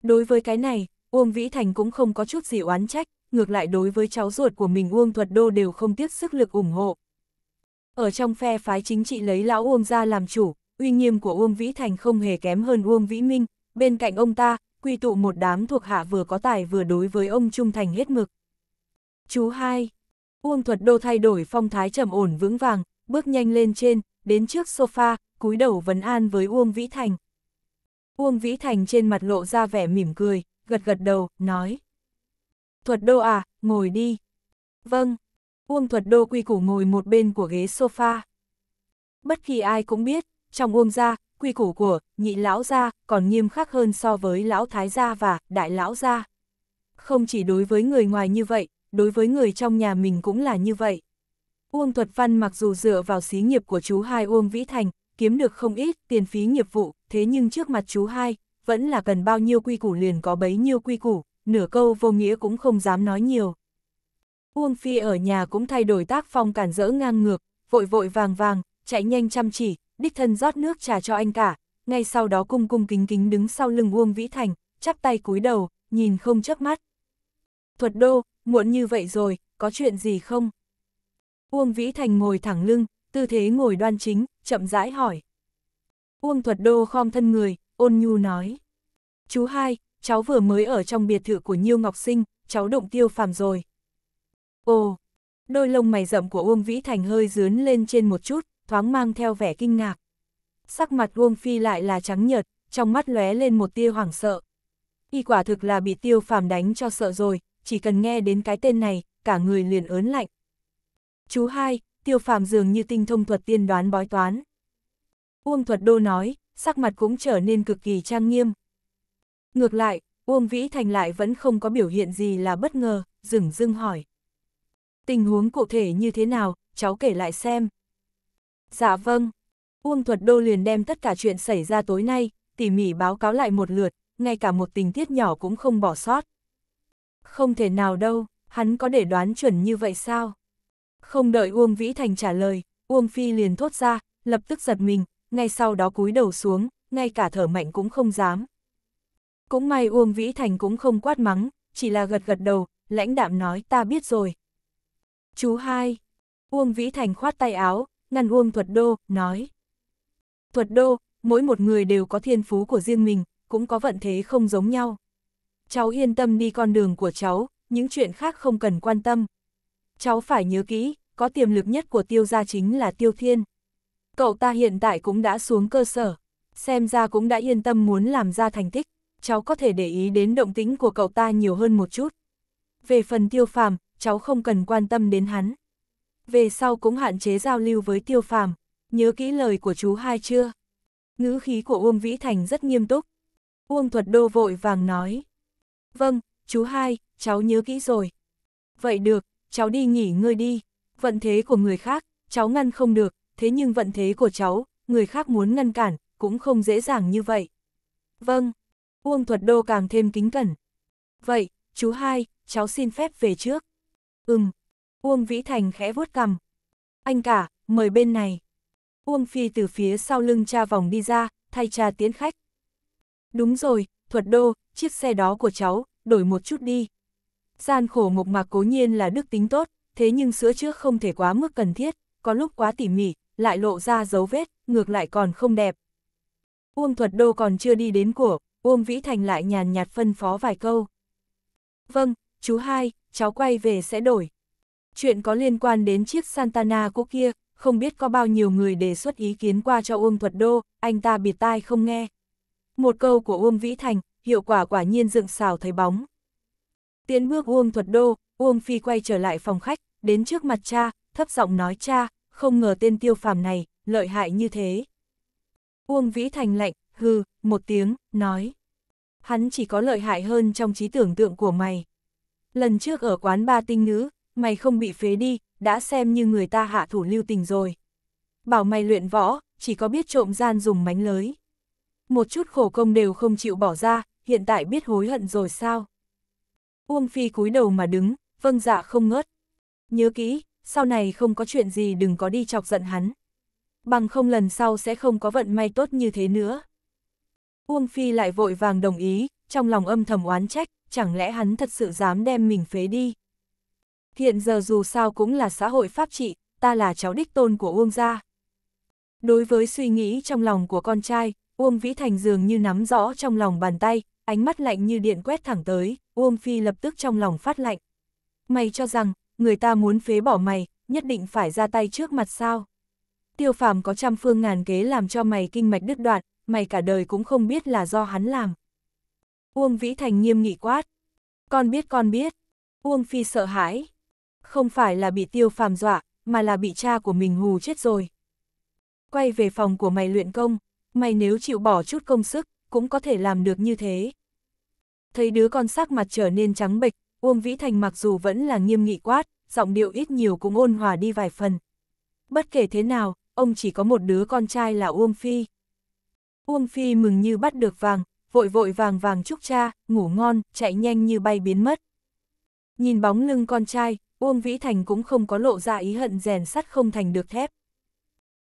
Đối với cái này, Uông Vĩ Thành cũng không có chút gì oán trách, ngược lại đối với cháu ruột của mình Uông Thuật Đô đều không tiếc sức lực ủng hộ. Ở trong phe phái chính trị lấy lão Uông ra làm chủ, uy nghiêm của Uông Vĩ Thành không hề kém hơn Uông Vĩ Minh, bên cạnh ông ta, quy tụ một đám thuộc hạ vừa có tài vừa đối với ông trung thành hết mực. Chú hai, Uông Thuật Đô thay đổi phong thái trầm ổn vững vàng, bước nhanh lên trên, đến trước sofa, cúi đầu vấn an với Uông Vĩ Thành. Uông Vĩ Thành trên mặt lộ ra vẻ mỉm cười, gật gật đầu, nói. Thuật Đô à, ngồi đi. Vâng. Uông Thuật Đô quy củ ngồi một bên của ghế sofa. Bất kỳ ai cũng biết, trong Uông gia, quy củ của nhị lão gia còn nghiêm khắc hơn so với lão thái gia và đại lão gia. Không chỉ đối với người ngoài như vậy, đối với người trong nhà mình cũng là như vậy. Uông Thuật Văn mặc dù dựa vào xí nghiệp của chú hai Uông Vĩ Thành, kiếm được không ít tiền phí nghiệp vụ, thế nhưng trước mặt chú hai, vẫn là cần bao nhiêu quy củ liền có bấy nhiêu quy củ, nửa câu vô nghĩa cũng không dám nói nhiều. Uông Phi ở nhà cũng thay đổi tác phong cản rỡ ngang ngược, vội vội vàng vàng, chạy nhanh chăm chỉ, đích thân rót nước trà cho anh cả, ngay sau đó cung cung kính kính đứng sau lưng Uông Vĩ Thành, chắp tay cúi đầu, nhìn không chớp mắt. Thuật đô, muộn như vậy rồi, có chuyện gì không? Uông Vĩ Thành ngồi thẳng lưng, tư thế ngồi đoan chính, chậm rãi hỏi. Uông Thuật đô khom thân người, ôn nhu nói. Chú hai, cháu vừa mới ở trong biệt thự của Nhiêu Ngọc Sinh, cháu động tiêu phàm rồi. Ồ, đôi lông mày rậm của Uông Vĩ Thành hơi dướn lên trên một chút, thoáng mang theo vẻ kinh ngạc. Sắc mặt Uông Phi lại là trắng nhợt, trong mắt lóe lên một tia hoảng sợ. Y quả thực là bị tiêu phàm đánh cho sợ rồi, chỉ cần nghe đến cái tên này, cả người liền ớn lạnh. Chú hai, tiêu phàm dường như tinh thông thuật tiên đoán bói toán. Uông thuật đô nói, sắc mặt cũng trở nên cực kỳ trang nghiêm. Ngược lại, Uông Vĩ Thành lại vẫn không có biểu hiện gì là bất ngờ, dừng dưng hỏi. Tình huống cụ thể như thế nào, cháu kể lại xem. Dạ vâng. Uông Thuật Đô liền đem tất cả chuyện xảy ra tối nay, tỉ mỉ báo cáo lại một lượt, ngay cả một tình tiết nhỏ cũng không bỏ sót. Không thể nào đâu, hắn có để đoán chuẩn như vậy sao? Không đợi Uông Vĩ Thành trả lời, Uông Phi liền thốt ra, lập tức giật mình, ngay sau đó cúi đầu xuống, ngay cả thở mạnh cũng không dám. Cũng may Uông Vĩ Thành cũng không quát mắng, chỉ là gật gật đầu, lãnh đạm nói ta biết rồi. Chú hai, Uông Vĩ Thành khoát tay áo, ngăn Uông Thuật Đô, nói. Thuật Đô, mỗi một người đều có thiên phú của riêng mình, cũng có vận thế không giống nhau. Cháu yên tâm đi con đường của cháu, những chuyện khác không cần quan tâm. Cháu phải nhớ kỹ, có tiềm lực nhất của tiêu gia chính là tiêu thiên. Cậu ta hiện tại cũng đã xuống cơ sở, xem ra cũng đã yên tâm muốn làm ra thành tích, cháu có thể để ý đến động tĩnh của cậu ta nhiều hơn một chút. Về phần tiêu phàm, cháu không cần quan tâm đến hắn. Về sau cũng hạn chế giao lưu với tiêu phàm, nhớ kỹ lời của chú hai chưa? Ngữ khí của Uông Vĩ Thành rất nghiêm túc. Uông Thuật Đô vội vàng nói. Vâng, chú hai, cháu nhớ kỹ rồi. Vậy được, cháu đi nghỉ ngơi đi. Vận thế của người khác, cháu ngăn không được, thế nhưng vận thế của cháu, người khác muốn ngăn cản, cũng không dễ dàng như vậy. Vâng, Uông Thuật Đô càng thêm kính cẩn. Vậy, chú hai, cháu xin phép về trước. Ừm, Uông Vĩ Thành khẽ vuốt cằm. Anh cả, mời bên này. Uông Phi từ phía sau lưng cha vòng đi ra, thay cha tiến khách. Đúng rồi, Thuật Đô, chiếc xe đó của cháu, đổi một chút đi. Gian khổ mộc mạc cố nhiên là đức tính tốt, thế nhưng sữa trước không thể quá mức cần thiết, có lúc quá tỉ mỉ, lại lộ ra dấu vết, ngược lại còn không đẹp. Uông Thuật Đô còn chưa đi đến của, Uông Vĩ Thành lại nhàn nhạt phân phó vài câu. Vâng, chú hai, cháu quay về sẽ đổi. Chuyện có liên quan đến chiếc Santana cũ kia, không biết có bao nhiêu người đề xuất ý kiến qua cho Uông Thuật Đô, anh ta biệt tai không nghe. Một câu của Uông Vĩ Thành, hiệu quả quả nhiên dựng xào thấy bóng. Tiến bước Uông Thuật Đô, Uông Phi quay trở lại phòng khách, đến trước mặt cha, thấp giọng nói cha, không ngờ tên tiêu phàm này, lợi hại như thế. Uông Vĩ Thành lạnh, hừ, một tiếng, nói. Hắn chỉ có lợi hại hơn trong trí tưởng tượng của mày. Lần trước ở quán ba tinh nữ mày không bị phế đi, đã xem như người ta hạ thủ lưu tình rồi. Bảo mày luyện võ, chỉ có biết trộm gian dùng mánh lới. Một chút khổ công đều không chịu bỏ ra, hiện tại biết hối hận rồi sao? Uông Phi cúi đầu mà đứng, vâng dạ không ngớt. Nhớ kỹ, sau này không có chuyện gì đừng có đi chọc giận hắn. Bằng không lần sau sẽ không có vận may tốt như thế nữa. Uông Phi lại vội vàng đồng ý, trong lòng âm thầm oán trách, chẳng lẽ hắn thật sự dám đem mình phế đi. Hiện giờ dù sao cũng là xã hội pháp trị, ta là cháu đích tôn của Uông gia. Đối với suy nghĩ trong lòng của con trai, Uông Vĩ Thành dường như nắm rõ trong lòng bàn tay, ánh mắt lạnh như điện quét thẳng tới, Uông Phi lập tức trong lòng phát lạnh. Mày cho rằng, người ta muốn phế bỏ mày, nhất định phải ra tay trước mặt sao? Tiêu phàm có trăm phương ngàn kế làm cho mày kinh mạch đứt đoạn, mày cả đời cũng không biết là do hắn làm. Uông Vĩ Thành nghiêm nghị quát. Con biết con biết. Uông Phi sợ hãi. Không phải là bị tiêu phàm dọa, mà là bị cha của mình hù chết rồi. Quay về phòng của mày luyện công, mày nếu chịu bỏ chút công sức, cũng có thể làm được như thế. Thấy đứa con sắc mặt trở nên trắng bệch, Uông Vĩ Thành mặc dù vẫn là nghiêm nghị quát, giọng điệu ít nhiều cũng ôn hòa đi vài phần. Bất kể thế nào, ông chỉ có một đứa con trai là Uông Phi. Uông Phi mừng như bắt được vàng, vội vội vàng vàng chúc cha, ngủ ngon, chạy nhanh như bay biến mất. Nhìn bóng lưng con trai, Uông Vĩ Thành cũng không có lộ ra ý hận rèn sắt không thành được thép.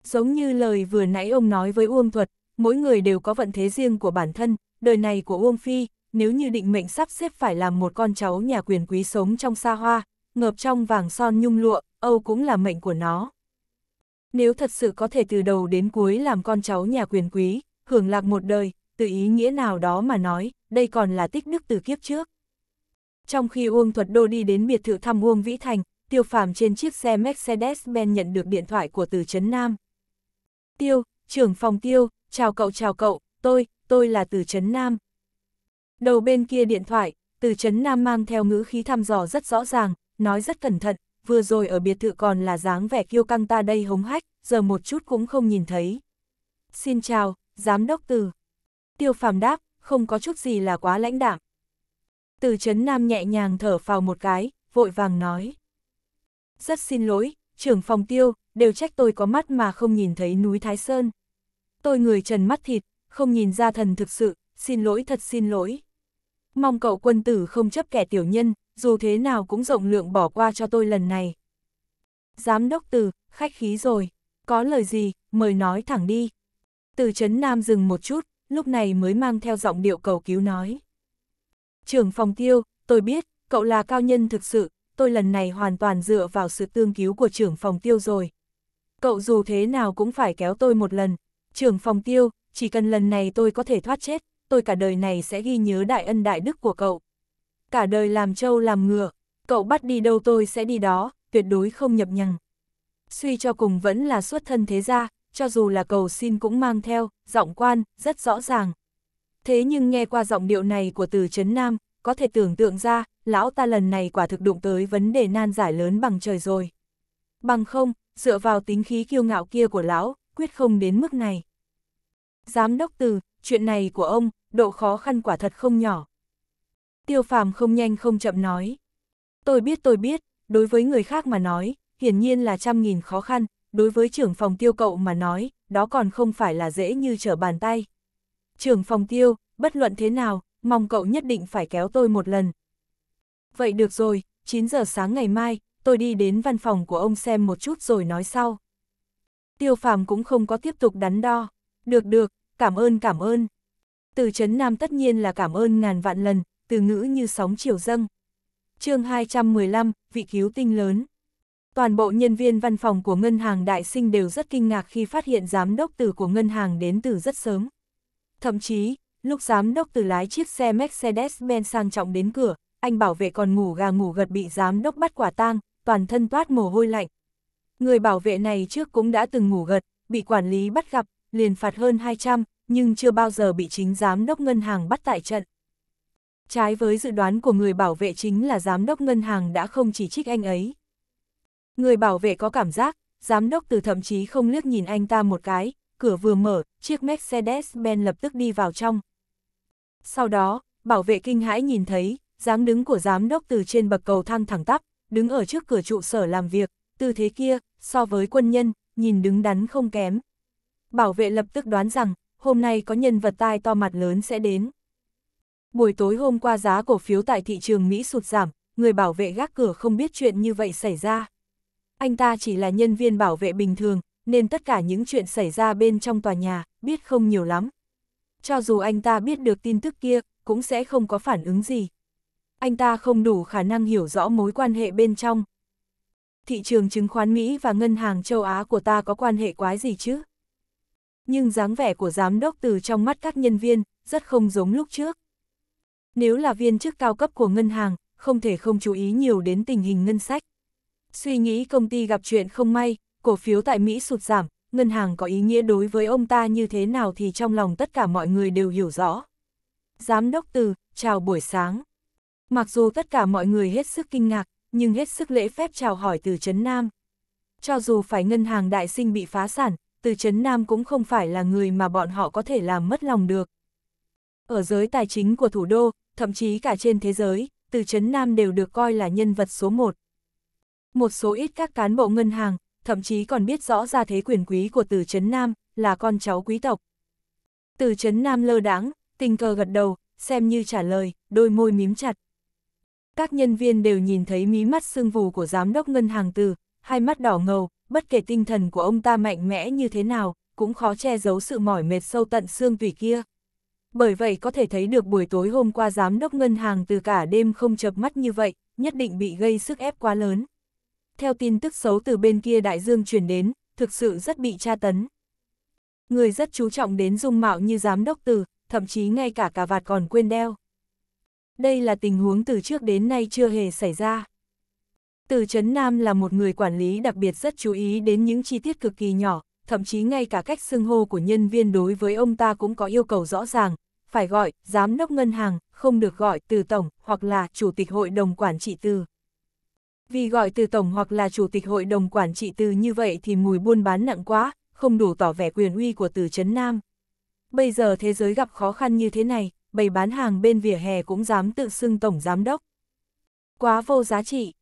Giống như lời vừa nãy ông nói với Uông Thuật, mỗi người đều có vận thế riêng của bản thân, đời này của Uông Phi, nếu như định mệnh sắp xếp phải làm một con cháu nhà quyền quý sống trong xa hoa, ngợp trong vàng son nhung lụa, Âu cũng là mệnh của nó. Nếu thật sự có thể từ đầu đến cuối làm con cháu nhà quyền quý, hưởng lạc một đời, từ ý nghĩa nào đó mà nói, đây còn là tích đức từ kiếp trước. Trong khi Uông Thuật Đô đi đến biệt thự thăm Uông Vĩ Thành, Tiêu Phàm trên chiếc xe Mercedes-Benz nhận được điện thoại của Từ Trấn Nam. Tiêu, trưởng phòng Tiêu, chào cậu chào cậu, tôi, tôi là Từ Trấn Nam. Đầu bên kia điện thoại, Từ Trấn Nam mang theo ngữ khí thăm dò rất rõ ràng, nói rất cẩn thận, vừa rồi ở biệt thự còn là dáng vẻ kiêu căng ta đây hống hách, giờ một chút cũng không nhìn thấy. Xin chào, giám đốc Từ. Tiêu phàm đáp, không có chút gì là quá lãnh đạm. Từ Trấn Nam nhẹ nhàng thở vào một cái, vội vàng nói. Rất xin lỗi, trưởng phòng tiêu, đều trách tôi có mắt mà không nhìn thấy núi Thái Sơn. Tôi người trần mắt thịt, không nhìn ra thần thực sự, xin lỗi thật xin lỗi. Mong cậu quân tử không chấp kẻ tiểu nhân, dù thế nào cũng rộng lượng bỏ qua cho tôi lần này. Giám đốc từ, khách khí rồi, có lời gì, mời nói thẳng đi. Từ Trấn Nam dừng một chút, lúc này mới mang theo giọng điệu cầu cứu nói. Trưởng phòng tiêu, tôi biết, cậu là cao nhân thực sự, tôi lần này hoàn toàn dựa vào sự tương cứu của trưởng phòng tiêu rồi. Cậu dù thế nào cũng phải kéo tôi một lần. Trưởng phòng tiêu, chỉ cần lần này tôi có thể thoát chết, tôi cả đời này sẽ ghi nhớ đại ân đại đức của cậu. Cả đời làm trâu làm ngựa, cậu bắt đi đâu tôi sẽ đi đó, tuyệt đối không nhập nhằng. Suy cho cùng vẫn là xuất thân thế gia, cho dù là cầu xin cũng mang theo, giọng quan, rất rõ ràng. Thế nhưng nghe qua giọng điệu này của từ Trấn Nam, có thể tưởng tượng ra, lão ta lần này quả thực đụng tới vấn đề nan giải lớn bằng trời rồi. Bằng không, dựa vào tính khí kiêu ngạo kia của lão, quyết không đến mức này. Giám đốc từ, chuyện này của ông, độ khó khăn quả thật không nhỏ. Tiêu phàm không nhanh không chậm nói. Tôi biết tôi biết, đối với người khác mà nói, hiển nhiên là trăm nghìn khó khăn, đối với trưởng phòng tiêu cậu mà nói, đó còn không phải là dễ như trở bàn tay. Trưởng phòng tiêu, bất luận thế nào, mong cậu nhất định phải kéo tôi một lần. Vậy được rồi, 9 giờ sáng ngày mai, tôi đi đến văn phòng của ông xem một chút rồi nói sau. Tiêu phàm cũng không có tiếp tục đắn đo. Được được, cảm ơn cảm ơn. Từ chấn Nam tất nhiên là cảm ơn ngàn vạn lần, từ ngữ như sóng chiều dâng. chương 215, vị cứu tinh lớn. Toàn bộ nhân viên văn phòng của ngân hàng đại sinh đều rất kinh ngạc khi phát hiện giám đốc từ của ngân hàng đến từ rất sớm. Thậm chí, lúc giám đốc từ lái chiếc xe Mercedes-Benz sang trọng đến cửa, anh bảo vệ còn ngủ gà ngủ gật bị giám đốc bắt quả tang, toàn thân toát mồ hôi lạnh. Người bảo vệ này trước cũng đã từng ngủ gật, bị quản lý bắt gặp, liền phạt hơn 200, nhưng chưa bao giờ bị chính giám đốc ngân hàng bắt tại trận. Trái với dự đoán của người bảo vệ chính là giám đốc ngân hàng đã không chỉ trích anh ấy. Người bảo vệ có cảm giác, giám đốc từ thậm chí không liếc nhìn anh ta một cái, cửa vừa mở, chiếc Mercedes-Benz lập tức đi vào trong. Sau đó, bảo vệ kinh hãi nhìn thấy, dáng đứng của giám đốc từ trên bậc cầu thang thẳng tắp, đứng ở trước cửa trụ sở làm việc, tư thế kia, so với quân nhân, nhìn đứng đắn không kém. Bảo vệ lập tức đoán rằng, hôm nay có nhân vật tai to mặt lớn sẽ đến. Buổi tối hôm qua giá cổ phiếu tại thị trường Mỹ sụt giảm, người bảo vệ gác cửa không biết chuyện như vậy xảy ra. Anh ta chỉ là nhân viên bảo vệ bình thường, nên tất cả những chuyện xảy ra bên trong tòa nhà, biết không nhiều lắm. Cho dù anh ta biết được tin tức kia, cũng sẽ không có phản ứng gì. Anh ta không đủ khả năng hiểu rõ mối quan hệ bên trong. Thị trường chứng khoán Mỹ và ngân hàng châu Á của ta có quan hệ quái gì chứ? Nhưng dáng vẻ của giám đốc từ trong mắt các nhân viên, rất không giống lúc trước. Nếu là viên chức cao cấp của ngân hàng, không thể không chú ý nhiều đến tình hình ngân sách. Suy nghĩ công ty gặp chuyện không may, cổ phiếu tại Mỹ sụt giảm, ngân hàng có ý nghĩa đối với ông ta như thế nào thì trong lòng tất cả mọi người đều hiểu rõ. Giám đốc từ, chào buổi sáng. Mặc dù tất cả mọi người hết sức kinh ngạc, nhưng hết sức lễ phép chào hỏi từ Trấn Nam. Cho dù phải ngân hàng đại sinh bị phá sản, từ Trấn Nam cũng không phải là người mà bọn họ có thể làm mất lòng được. Ở giới tài chính của thủ đô, thậm chí cả trên thế giới, từ Trấn Nam đều được coi là nhân vật số một. Một số ít các cán bộ ngân hàng, thậm chí còn biết rõ ra thế quyền quý của từ Trấn Nam, là con cháu quý tộc. Từ Trấn Nam lơ đáng, tình cờ gật đầu, xem như trả lời, đôi môi mím chặt. Các nhân viên đều nhìn thấy mí mắt sưng vù của giám đốc ngân hàng từ, hai mắt đỏ ngầu, bất kể tinh thần của ông ta mạnh mẽ như thế nào, cũng khó che giấu sự mỏi mệt sâu tận xương tủy kia. Bởi vậy có thể thấy được buổi tối hôm qua giám đốc ngân hàng từ cả đêm không chập mắt như vậy, nhất định bị gây sức ép quá lớn. Theo tin tức xấu từ bên kia đại dương truyền đến, thực sự rất bị tra tấn. Người rất chú trọng đến dung mạo như giám đốc từ, thậm chí ngay cả cà vạt còn quên đeo. Đây là tình huống từ trước đến nay chưa hề xảy ra. Từ Trấn Nam là một người quản lý đặc biệt rất chú ý đến những chi tiết cực kỳ nhỏ, thậm chí ngay cả cách xưng hô của nhân viên đối với ông ta cũng có yêu cầu rõ ràng, phải gọi giám đốc ngân hàng, không được gọi từ tổng hoặc là chủ tịch hội đồng quản trị từ. Vì gọi từ tổng hoặc là chủ tịch hội đồng quản trị từ như vậy thì mùi buôn bán nặng quá, không đủ tỏ vẻ quyền uy của từ Trấn Nam. Bây giờ thế giới gặp khó khăn như thế này, bày bán hàng bên vỉa hè cũng dám tự xưng tổng giám đốc. Quá vô giá trị.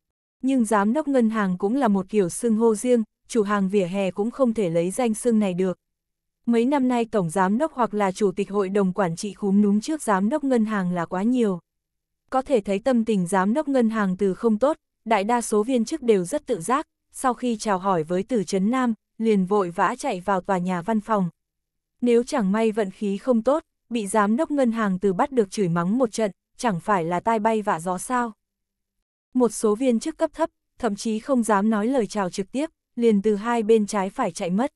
Nhưng giám đốc ngân hàng cũng là một kiểu xưng hô riêng, chủ hàng vỉa hè cũng không thể lấy danh xưng này được. Mấy năm nay tổng giám đốc hoặc là chủ tịch hội đồng quản trị khúm núm trước giám đốc ngân hàng là quá nhiều. Có thể thấy tâm tình giám đốc ngân hàng từ không tốt, đại đa số viên chức đều rất tự giác, sau khi chào hỏi với Tử Trấn Nam, liền vội vã chạy vào tòa nhà văn phòng. Nếu chẳng may vận khí không tốt, bị giám đốc ngân hàng từ bắt được chửi mắng một trận, chẳng phải là tai bay vạ gió sao. Một số viên chức cấp thấp, thậm chí không dám nói lời chào trực tiếp, liền từ hai bên trái phải chạy mất.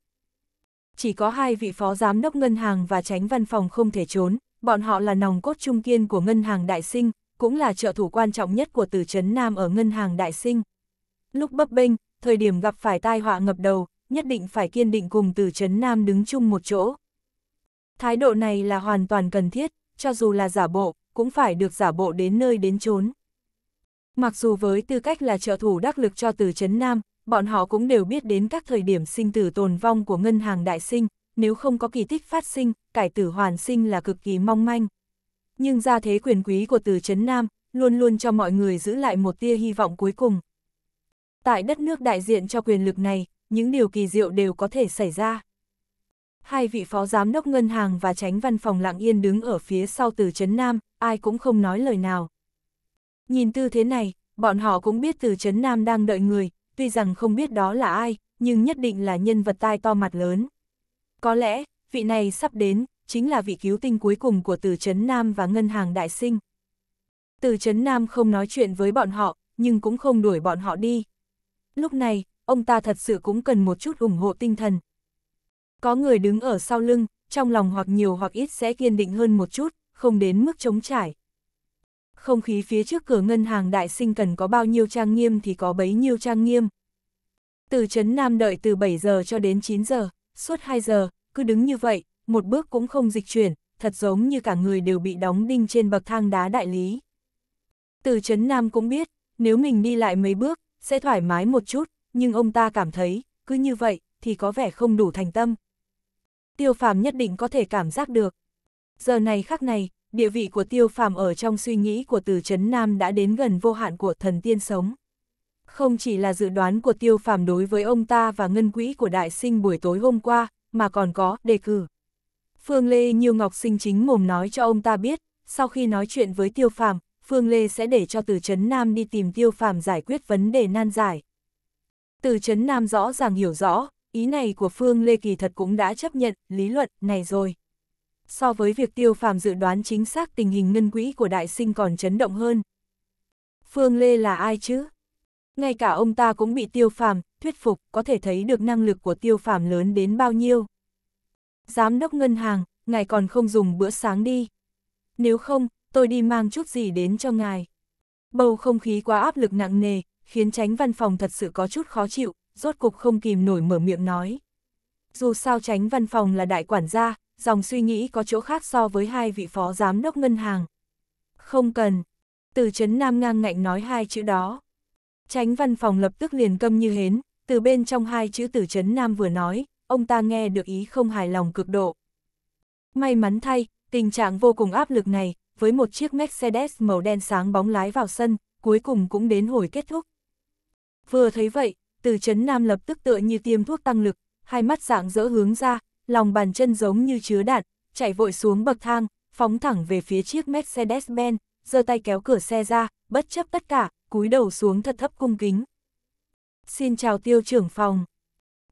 Chỉ có hai vị phó giám đốc ngân hàng và tránh văn phòng không thể trốn, bọn họ là nòng cốt trung kiên của ngân hàng đại sinh, cũng là trợ thủ quan trọng nhất của Từ Trấn Nam ở ngân hàng đại sinh. Lúc bấp bênh, thời điểm gặp phải tai họa ngập đầu, nhất định phải kiên định cùng Từ Trấn Nam đứng chung một chỗ. Thái độ này là hoàn toàn cần thiết, cho dù là giả bộ, cũng phải được giả bộ đến nơi đến chốn. Mặc dù với tư cách là trợ thủ đắc lực cho Từ Trấn Nam, bọn họ cũng đều biết đến các thời điểm sinh tử tồn vong của ngân hàng đại sinh, nếu không có kỳ tích phát sinh, cải tử hoàn sinh là cực kỳ mong manh. Nhưng gia thế quyền quý của Từ Trấn Nam, luôn luôn cho mọi người giữ lại một tia hy vọng cuối cùng. Tại đất nước đại diện cho quyền lực này, những điều kỳ diệu đều có thể xảy ra. Hai vị phó giám đốc ngân hàng và tránh văn phòng lặng yên đứng ở phía sau từ Trấn Nam, ai cũng không nói lời nào. Nhìn tư thế này, bọn họ cũng biết từ Trấn Nam đang đợi người, tuy rằng không biết đó là ai, nhưng nhất định là nhân vật tai to mặt lớn. Có lẽ, vị này sắp đến, chính là vị cứu tinh cuối cùng của Từ Trấn Nam và Ngân hàng Đại Sinh. Từ Trấn Nam không nói chuyện với bọn họ, nhưng cũng không đuổi bọn họ đi. Lúc này, ông ta thật sự cũng cần một chút ủng hộ tinh thần. Có người đứng ở sau lưng, trong lòng hoặc nhiều hoặc ít sẽ kiên định hơn một chút, không đến mức chống trải. Không khí phía trước cửa ngân hàng đại sinh cần có bao nhiêu trang nghiêm thì có bấy nhiêu trang nghiêm. Từ Trấn Nam đợi từ 7 giờ cho đến 9 giờ, suốt 2 giờ, cứ đứng như vậy, một bước cũng không dịch chuyển, thật giống như cả người đều bị đóng đinh trên bậc thang đá đại lý. Từ Trấn Nam cũng biết, nếu mình đi lại mấy bước, sẽ thoải mái một chút, nhưng ông ta cảm thấy, cứ như vậy, thì có vẻ không đủ thành tâm. Tiêu phàm nhất định có thể cảm giác được. Giờ này khắc này, địa vị của tiêu phàm ở trong suy nghĩ của từ Chấn Nam đã đến gần vô hạn của thần tiên sống. Không chỉ là dự đoán của tiêu phàm đối với ông ta và ngân quỹ của đại sinh buổi tối hôm qua, mà còn có đề cử. Phương Lê Nhiêu Ngọc Sinh chính mồm nói cho ông ta biết, sau khi nói chuyện với tiêu phàm, Phương Lê sẽ để cho từ Trấn Nam đi tìm tiêu phàm giải quyết vấn đề nan giải. Từ Trấn Nam rõ ràng hiểu rõ, ý này của Phương Lê kỳ thật cũng đã chấp nhận lý luận này rồi. So với việc tiêu phàm dự đoán chính xác tình hình ngân quỹ của đại sinh còn chấn động hơn. Phương Lê là ai chứ? Ngay cả ông ta cũng bị tiêu phàm, thuyết phục, có thể thấy được năng lực của tiêu phàm lớn đến bao nhiêu. Giám đốc ngân hàng, ngài còn không dùng bữa sáng đi. Nếu không, tôi đi mang chút gì đến cho ngài. Bầu không khí quá áp lực nặng nề, khiến tránh văn phòng thật sự có chút khó chịu, rốt cục không kìm nổi mở miệng nói. Dù sao tránh văn phòng là đại quản gia, dòng suy nghĩ có chỗ khác so với hai vị phó giám đốc ngân hàng. Không cần. Từ chấn Nam ngang ngạnh nói hai chữ đó. Tránh văn phòng lập tức liền câm như hến, từ bên trong hai chữ từ chấn Nam vừa nói, ông ta nghe được ý không hài lòng cực độ. May mắn thay, tình trạng vô cùng áp lực này, với một chiếc Mercedes màu đen sáng bóng lái vào sân, cuối cùng cũng đến hồi kết thúc. Vừa thấy vậy, từ chấn Nam lập tức tựa như tiêm thuốc tăng lực, hai mắt dạng dỡ hướng ra, lòng bàn chân giống như chứa đạn, chạy vội xuống bậc thang, phóng thẳng về phía chiếc Mercedes-Benz, giơ tay kéo cửa xe ra, bất chấp tất cả, cúi đầu xuống thật thấp cung kính. Xin chào tiêu trưởng phòng.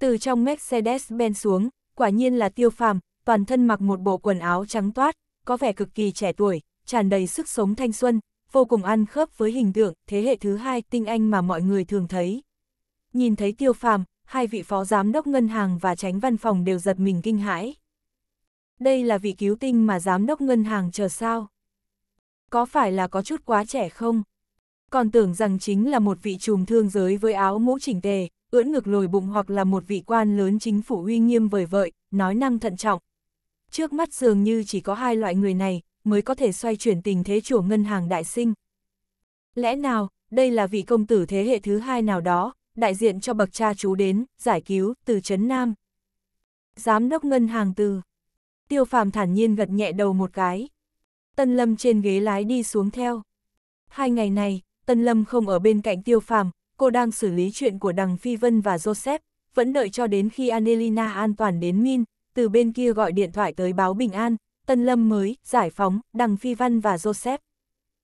Từ trong Mercedes-Benz xuống, quả nhiên là tiêu phàm, toàn thân mặc một bộ quần áo trắng toát, có vẻ cực kỳ trẻ tuổi, tràn đầy sức sống thanh xuân, vô cùng ăn khớp với hình tượng thế hệ thứ hai tinh anh mà mọi người thường thấy. Nhìn thấy tiêu phàm, hai vị phó giám đốc ngân hàng và tránh văn phòng đều giật mình kinh hãi. Đây là vị cứu tinh mà giám đốc ngân hàng chờ sao? Có phải là có chút quá trẻ không? Còn tưởng rằng chính là một vị trùm thương giới với áo mũ chỉnh tề, ưỡn ngực lồi bụng hoặc là một vị quan lớn chính phủ uy nghiêm vời vợi, nói năng thận trọng. Trước mắt dường như chỉ có hai loại người này, mới có thể xoay chuyển tình thế chủ ngân hàng đại sinh. Lẽ nào, đây là vị công tử thế hệ thứ hai nào đó, đại diện cho bậc cha chú đến, giải cứu, từ Trấn Nam. Giám đốc ngân hàng từ. Tiêu phàm thản nhiên gật nhẹ đầu một cái. Tân Lâm trên ghế lái đi xuống theo. Hai ngày này, Tân Lâm không ở bên cạnh tiêu phàm, cô đang xử lý chuyện của đằng Phi Vân và Joseph, vẫn đợi cho đến khi Anelina an toàn đến Min, từ bên kia gọi điện thoại tới báo bình an, Tân Lâm mới, giải phóng, đằng Phi Văn và Joseph.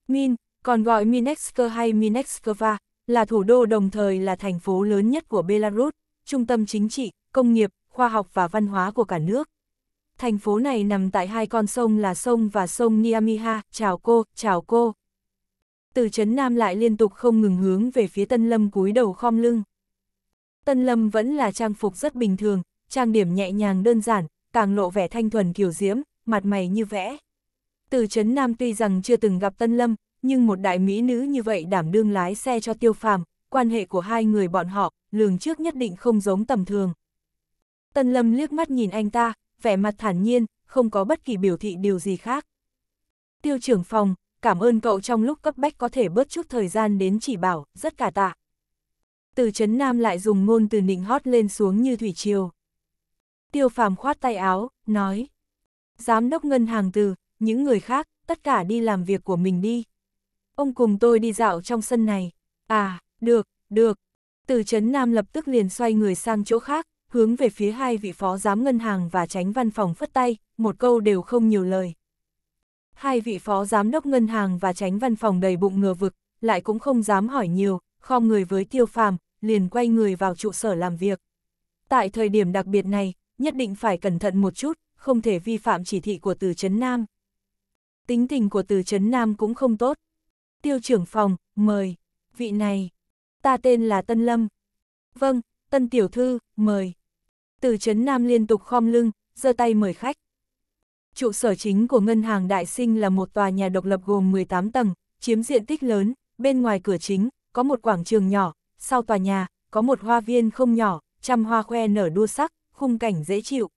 Min, còn gọi Minexker hay Minexkova, là thủ đô đồng thời là thành phố lớn nhất của Belarus, trung tâm chính trị, công nghiệp, khoa học và văn hóa của cả nước. Thành phố này nằm tại hai con sông là sông và sông Niamiha, chào cô, chào cô. Từ Trấn Nam lại liên tục không ngừng hướng về phía Tân Lâm cúi đầu khom lưng. Tân Lâm vẫn là trang phục rất bình thường, trang điểm nhẹ nhàng đơn giản, càng lộ vẻ thanh thuần kiều diễm, mặt mày như vẽ. Từ Trấn Nam tuy rằng chưa từng gặp Tân Lâm, nhưng một đại mỹ nữ như vậy đảm đương lái xe cho tiêu phàm, quan hệ của hai người bọn họ, lường trước nhất định không giống tầm thường. Tân Lâm liếc mắt nhìn anh ta, vẻ mặt thản nhiên, không có bất kỳ biểu thị điều gì khác. Tiêu trưởng phòng, cảm ơn cậu trong lúc cấp bách có thể bớt chút thời gian đến chỉ bảo, rất cả tạ. Từ Trấn Nam lại dùng ngôn từ nịnh hót lên xuống như thủy triều. Tiêu phàm khoát tay áo, nói. Giám đốc ngân hàng từ, những người khác, tất cả đi làm việc của mình đi. Ông cùng tôi đi dạo trong sân này. À, được, được. Từ Trấn Nam lập tức liền xoay người sang chỗ khác, hướng về phía hai vị phó giám ngân hàng và tránh văn phòng phất tay, một câu đều không nhiều lời. Hai vị phó giám đốc ngân hàng và tránh văn phòng đầy bụng ngừa vực, lại cũng không dám hỏi nhiều, khom người với tiêu phàm, liền quay người vào trụ sở làm việc. Tại thời điểm đặc biệt này, nhất định phải cẩn thận một chút, không thể vi phạm chỉ thị của từ Trấn Nam. Tính tình của từ Trấn Nam cũng không tốt. Tiêu trưởng phòng, mời, vị này, ta tên là Tân Lâm. Vâng, Tân Tiểu Thư, mời. Từ Trấn Nam liên tục khom lưng, giơ tay mời khách. Trụ sở chính của ngân hàng Đại Sinh là một tòa nhà độc lập gồm 18 tầng, chiếm diện tích lớn, bên ngoài cửa chính, có một quảng trường nhỏ, sau tòa nhà, có một hoa viên không nhỏ, trăm hoa khoe nở đua sắc, khung cảnh dễ chịu.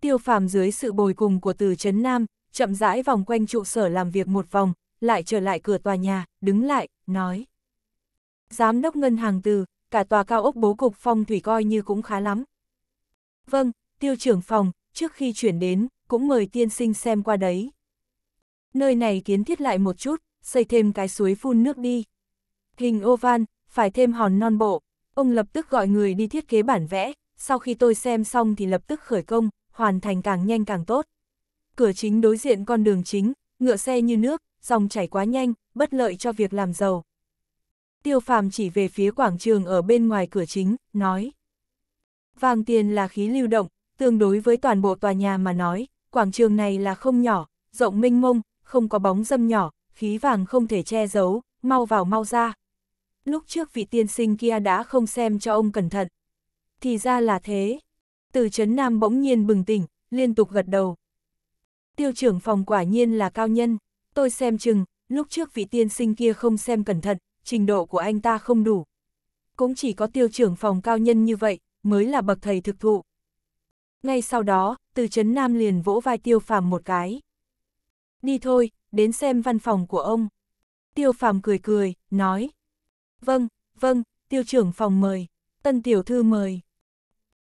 Tiêu phàm dưới sự bồi cùng của từ Trấn Nam, chậm rãi vòng quanh trụ sở làm việc một vòng, lại trở lại cửa tòa nhà, đứng lại, nói. Giám đốc ngân hàng từ, cả tòa cao ốc bố cục phong thủy coi như cũng khá lắm. Vâng, tiêu trưởng phòng, trước khi chuyển đến, cũng mời tiên sinh xem qua đấy. Nơi này kiến thiết lại một chút, xây thêm cái suối phun nước đi. Hình oval, phải thêm hòn non bộ. Ông lập tức gọi người đi thiết kế bản vẽ, sau khi tôi xem xong thì lập tức khởi công, hoàn thành càng nhanh càng tốt. Cửa chính đối diện con đường chính, ngựa xe như nước, dòng chảy quá nhanh, bất lợi cho việc làm giàu. Tiêu phàm chỉ về phía quảng trường ở bên ngoài cửa chính, nói. Vàng tiền là khí lưu động, tương đối với toàn bộ tòa nhà mà nói, quảng trường này là không nhỏ, rộng mênh mông, không có bóng dâm nhỏ, khí vàng không thể che giấu, mau vào mau ra. Lúc trước vị tiên sinh kia đã không xem cho ông cẩn thận. Thì ra là thế. Từ chấn Nam bỗng nhiên bừng tỉnh, liên tục gật đầu. Tiêu trưởng phòng quả nhiên là cao nhân, tôi xem chừng, lúc trước vị tiên sinh kia không xem cẩn thận, trình độ của anh ta không đủ. Cũng chỉ có tiêu trưởng phòng cao nhân như vậy, mới là bậc thầy thực thụ. Ngay sau đó, từ chấn Nam liền vỗ vai tiêu phàm một cái. Đi thôi, đến xem văn phòng của ông. Tiêu phàm cười cười, nói. Vâng, vâng, tiêu trưởng phòng mời, tân tiểu thư mời.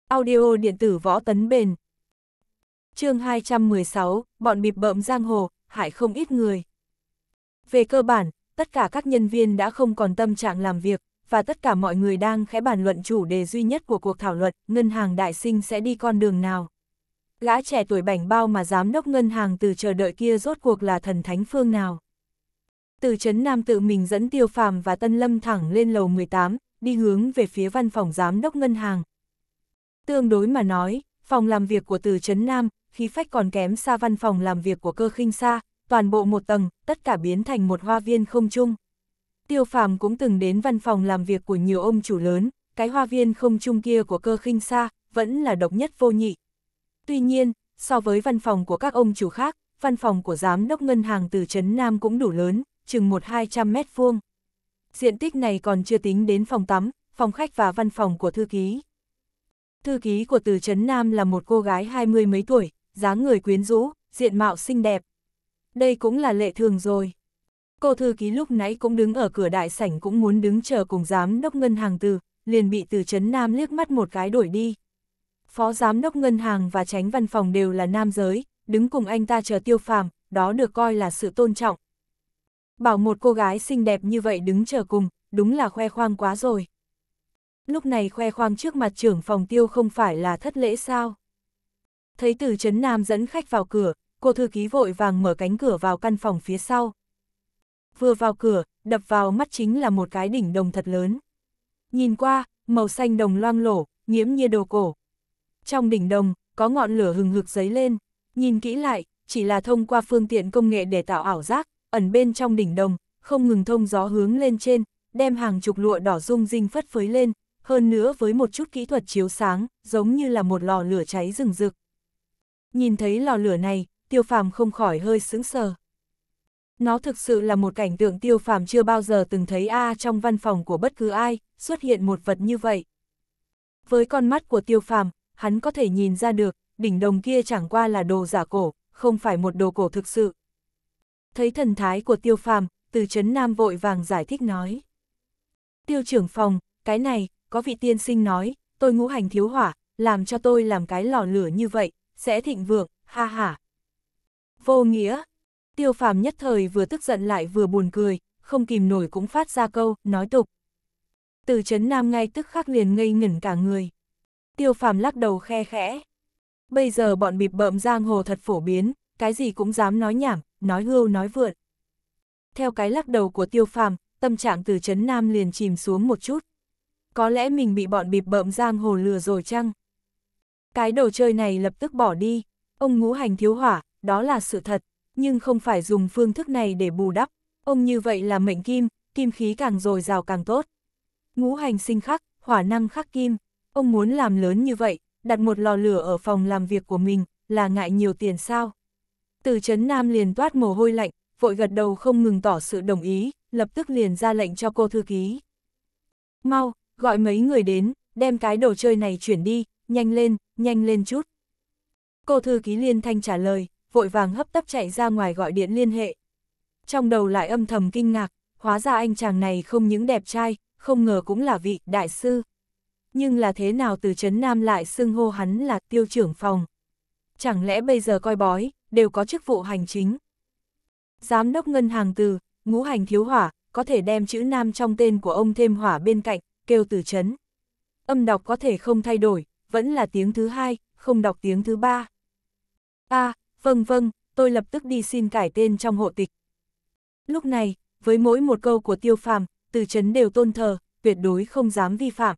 Audio điện tử võ tấn bền. chương 216, bọn bịp bợm giang hồ, hại không ít người. Về cơ bản, tất cả các nhân viên đã không còn tâm trạng làm việc, và tất cả mọi người đang khẽ bàn luận chủ đề duy nhất của cuộc thảo luận, ngân hàng đại sinh sẽ đi con đường nào. Gã trẻ tuổi bảnh bao mà giám đốc ngân hàng từ chờ đợi kia rốt cuộc là thần thánh phương nào. Từ Trấn Nam tự mình dẫn Tiêu Phàm và Tân Lâm thẳng lên lầu 18, đi hướng về phía văn phòng giám đốc ngân hàng. Tương đối mà nói, phòng làm việc của Từ Trấn Nam, khí phách còn kém xa văn phòng làm việc của cơ khinh xa, toàn bộ một tầng, tất cả biến thành một hoa viên không chung. Tiêu phàm cũng từng đến văn phòng làm việc của nhiều ông chủ lớn, cái hoa viên không chung kia của cơ khinh xa, vẫn là độc nhất vô nhị. Tuy nhiên, so với văn phòng của các ông chủ khác, văn phòng của giám đốc ngân hàng từ Trấn Nam cũng đủ lớn, chừng một hai trăm mét vuông. Diện tích này còn chưa tính đến phòng tắm, phòng khách và văn phòng của thư ký. Thư ký của từ Trấn Nam là một cô gái hai mươi mấy tuổi, dáng người quyến rũ, diện mạo xinh đẹp. Đây cũng là lệ thường rồi. Cô thư ký lúc nãy cũng đứng ở cửa đại sảnh cũng muốn đứng chờ cùng giám đốc ngân hàng từ, liền bị từ chấn Nam liếc mắt một cái đổi đi. Phó giám đốc ngân hàng và tránh văn phòng đều là nam giới, đứng cùng anh ta chờ tiêu phàm, đó được coi là sự tôn trọng. Bảo một cô gái xinh đẹp như vậy đứng chờ cùng, đúng là khoe khoang quá rồi. Lúc này khoe khoang trước mặt trưởng phòng tiêu không phải là thất lễ sao. Thấy từ Trấn Nam dẫn khách vào cửa, cô thư ký vội vàng mở cánh cửa vào căn phòng phía sau. Vừa vào cửa, đập vào mắt chính là một cái đỉnh đồng thật lớn. Nhìn qua, màu xanh đồng loang lổ, nghiễm như đồ cổ. Trong đỉnh đồng, có ngọn lửa hừng hực giấy lên, nhìn kỹ lại, chỉ là thông qua phương tiện công nghệ để tạo ảo giác, ẩn bên trong đỉnh đồng, không ngừng thông gió hướng lên trên, đem hàng chục lụa đỏ rung rinh phất phới lên, hơn nữa với một chút kỹ thuật chiếu sáng, giống như là một lò lửa cháy rừng rực. Nhìn thấy lò lửa này, tiêu phàm không khỏi hơi sững sờ. Nó thực sự là một cảnh tượng tiêu phàm chưa bao giờ từng thấy a trong văn phòng của bất cứ ai, xuất hiện một vật như vậy. Với con mắt của tiêu phàm, hắn có thể nhìn ra được, đỉnh đồng kia chẳng qua là đồ giả cổ, không phải một đồ cổ thực sự. Thấy thần thái của tiêu phàm, từ chấn nam vội vàng giải thích nói. Tiêu trưởng phòng, cái này, có vị tiên sinh nói, tôi ngũ hành thiếu hỏa, làm cho tôi làm cái lò lửa như vậy, sẽ thịnh vượng, ha ha. Vô nghĩa, tiêu phàm nhất thời vừa tức giận lại vừa buồn cười, không kìm nổi cũng phát ra câu, nói tục. Từ Chấn Nam ngay tức khắc liền ngây ngẩn cả người. Tiêu phàm lắc đầu khe khẽ. Bây giờ bọn bịp bợm giang hồ thật phổ biến, cái gì cũng dám nói nhảm, nói hưu nói vượn. Theo cái lắc đầu của tiêu phàm, tâm trạng từ Chấn Nam liền chìm xuống một chút. Có lẽ mình bị bọn bịp bợm giang hồ lừa rồi chăng? Cái đồ chơi này lập tức bỏ đi, ông ngũ hành thiếu hỏa, đó là sự thật, nhưng không phải dùng phương thức này để bù đắp, ông như vậy là mệnh kim, kim khí càng dồi dào càng tốt. Ngũ hành sinh khắc, hỏa năng khắc kim, ông muốn làm lớn như vậy, đặt một lò lửa ở phòng làm việc của mình, là ngại nhiều tiền sao. Từ chấn Nam liền toát mồ hôi lạnh, vội gật đầu không ngừng tỏ sự đồng ý, lập tức liền ra lệnh cho cô thư ký. Mau, gọi mấy người đến, đem cái đồ chơi này chuyển đi, nhanh lên, nhanh lên chút. Cô thư ký liên thanh trả lời, vội vàng hấp tấp chạy ra ngoài gọi điện liên hệ. Trong đầu lại âm thầm kinh ngạc, hóa ra anh chàng này không những đẹp trai, không ngờ cũng là vị đại sư. Nhưng là thế nào từ Trấn Nam lại xưng hô hắn là tiêu trưởng phòng? Chẳng lẽ bây giờ coi bói, đều có chức vụ hành chính? Giám đốc ngân hàng từ, ngũ hành thiếu hỏa, có thể đem chữ Nam trong tên của ông thêm hỏa bên cạnh, kêu từ Trấn. Âm đọc có thể không thay đổi, vẫn là tiếng thứ hai, không đọc tiếng thứ ba. a à, vâng vâng, tôi lập tức đi xin cải tên trong hộ tịch. Lúc này, với mỗi một câu của tiêu phàm, từ chấn đều tôn thờ, tuyệt đối không dám vi phạm.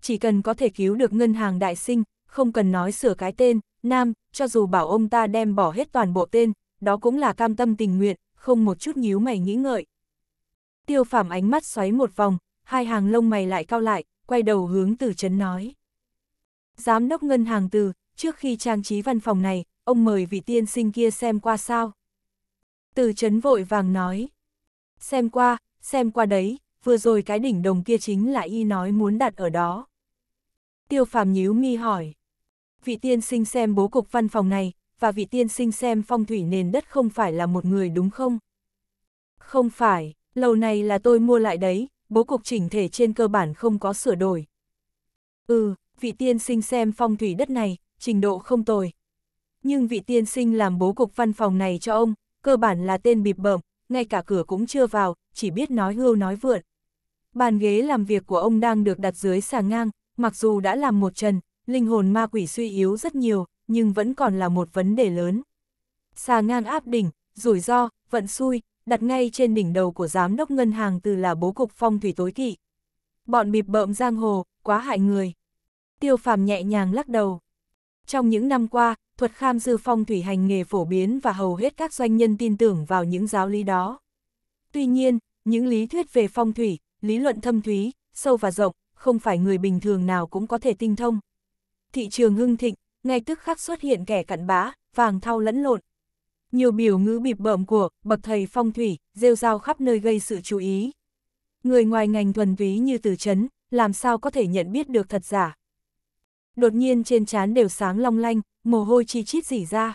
Chỉ cần có thể cứu được ngân hàng đại sinh, không cần nói sửa cái tên, nam, cho dù bảo ông ta đem bỏ hết toàn bộ tên, đó cũng là cam tâm tình nguyện, không một chút nhíu mày nghĩ ngợi. Tiêu phàm ánh mắt xoáy một vòng, hai hàng lông mày lại cao lại, quay đầu hướng từ chấn nói. Giám đốc ngân hàng từ, trước khi trang trí văn phòng này, ông mời vị tiên sinh kia xem qua sao. Từ chấn vội vàng nói. Xem qua, xem qua đấy, vừa rồi cái đỉnh đồng kia chính là y nói muốn đặt ở đó. Tiêu phàm nhíu mi hỏi. Vị tiên sinh xem bố cục văn phòng này, và vị tiên sinh xem phong thủy nền đất không phải là một người đúng không? Không phải, lầu này là tôi mua lại đấy, bố cục chỉnh thể trên cơ bản không có sửa đổi. Ừ, vị tiên sinh xem phong thủy đất này, trình độ không tồi. Nhưng vị tiên sinh làm bố cục văn phòng này cho ông, cơ bản là tên bịp bợm, ngay cả cửa cũng chưa vào, chỉ biết nói hưu nói vượn. Bàn ghế làm việc của ông đang được đặt dưới xà ngang, mặc dù đã làm một trần, linh hồn ma quỷ suy yếu rất nhiều, nhưng vẫn còn là một vấn đề lớn. Xà ngang áp đỉnh, rủi ro, vận xui, đặt ngay trên đỉnh đầu của giám đốc ngân hàng từ là bố cục phong thủy tối kỵ. Bọn bịp bợm giang hồ, quá hại người. Tiêu phàm nhẹ nhàng lắc đầu. Trong những năm qua, thuật kham dư phong thủy hành nghề phổ biến và hầu hết các doanh nhân tin tưởng vào những giáo lý đó. Tuy nhiên, những lý thuyết về phong thủy, lý luận thâm thúy, sâu và rộng, không phải người bình thường nào cũng có thể tinh thông. Thị trường hưng thịnh, ngay tức khắc xuất hiện kẻ cặn bã, vàng thau lẫn lộn. Nhiều biểu ngữ bịp bợm của bậc thầy phong thủy, rêu rao khắp nơi gây sự chú ý. Người ngoài ngành thuần túy như từ chấn, làm sao có thể nhận biết được thật giả. Đột nhiên trên trán đều sáng long lanh, mồ hôi chi chít rỉ ra.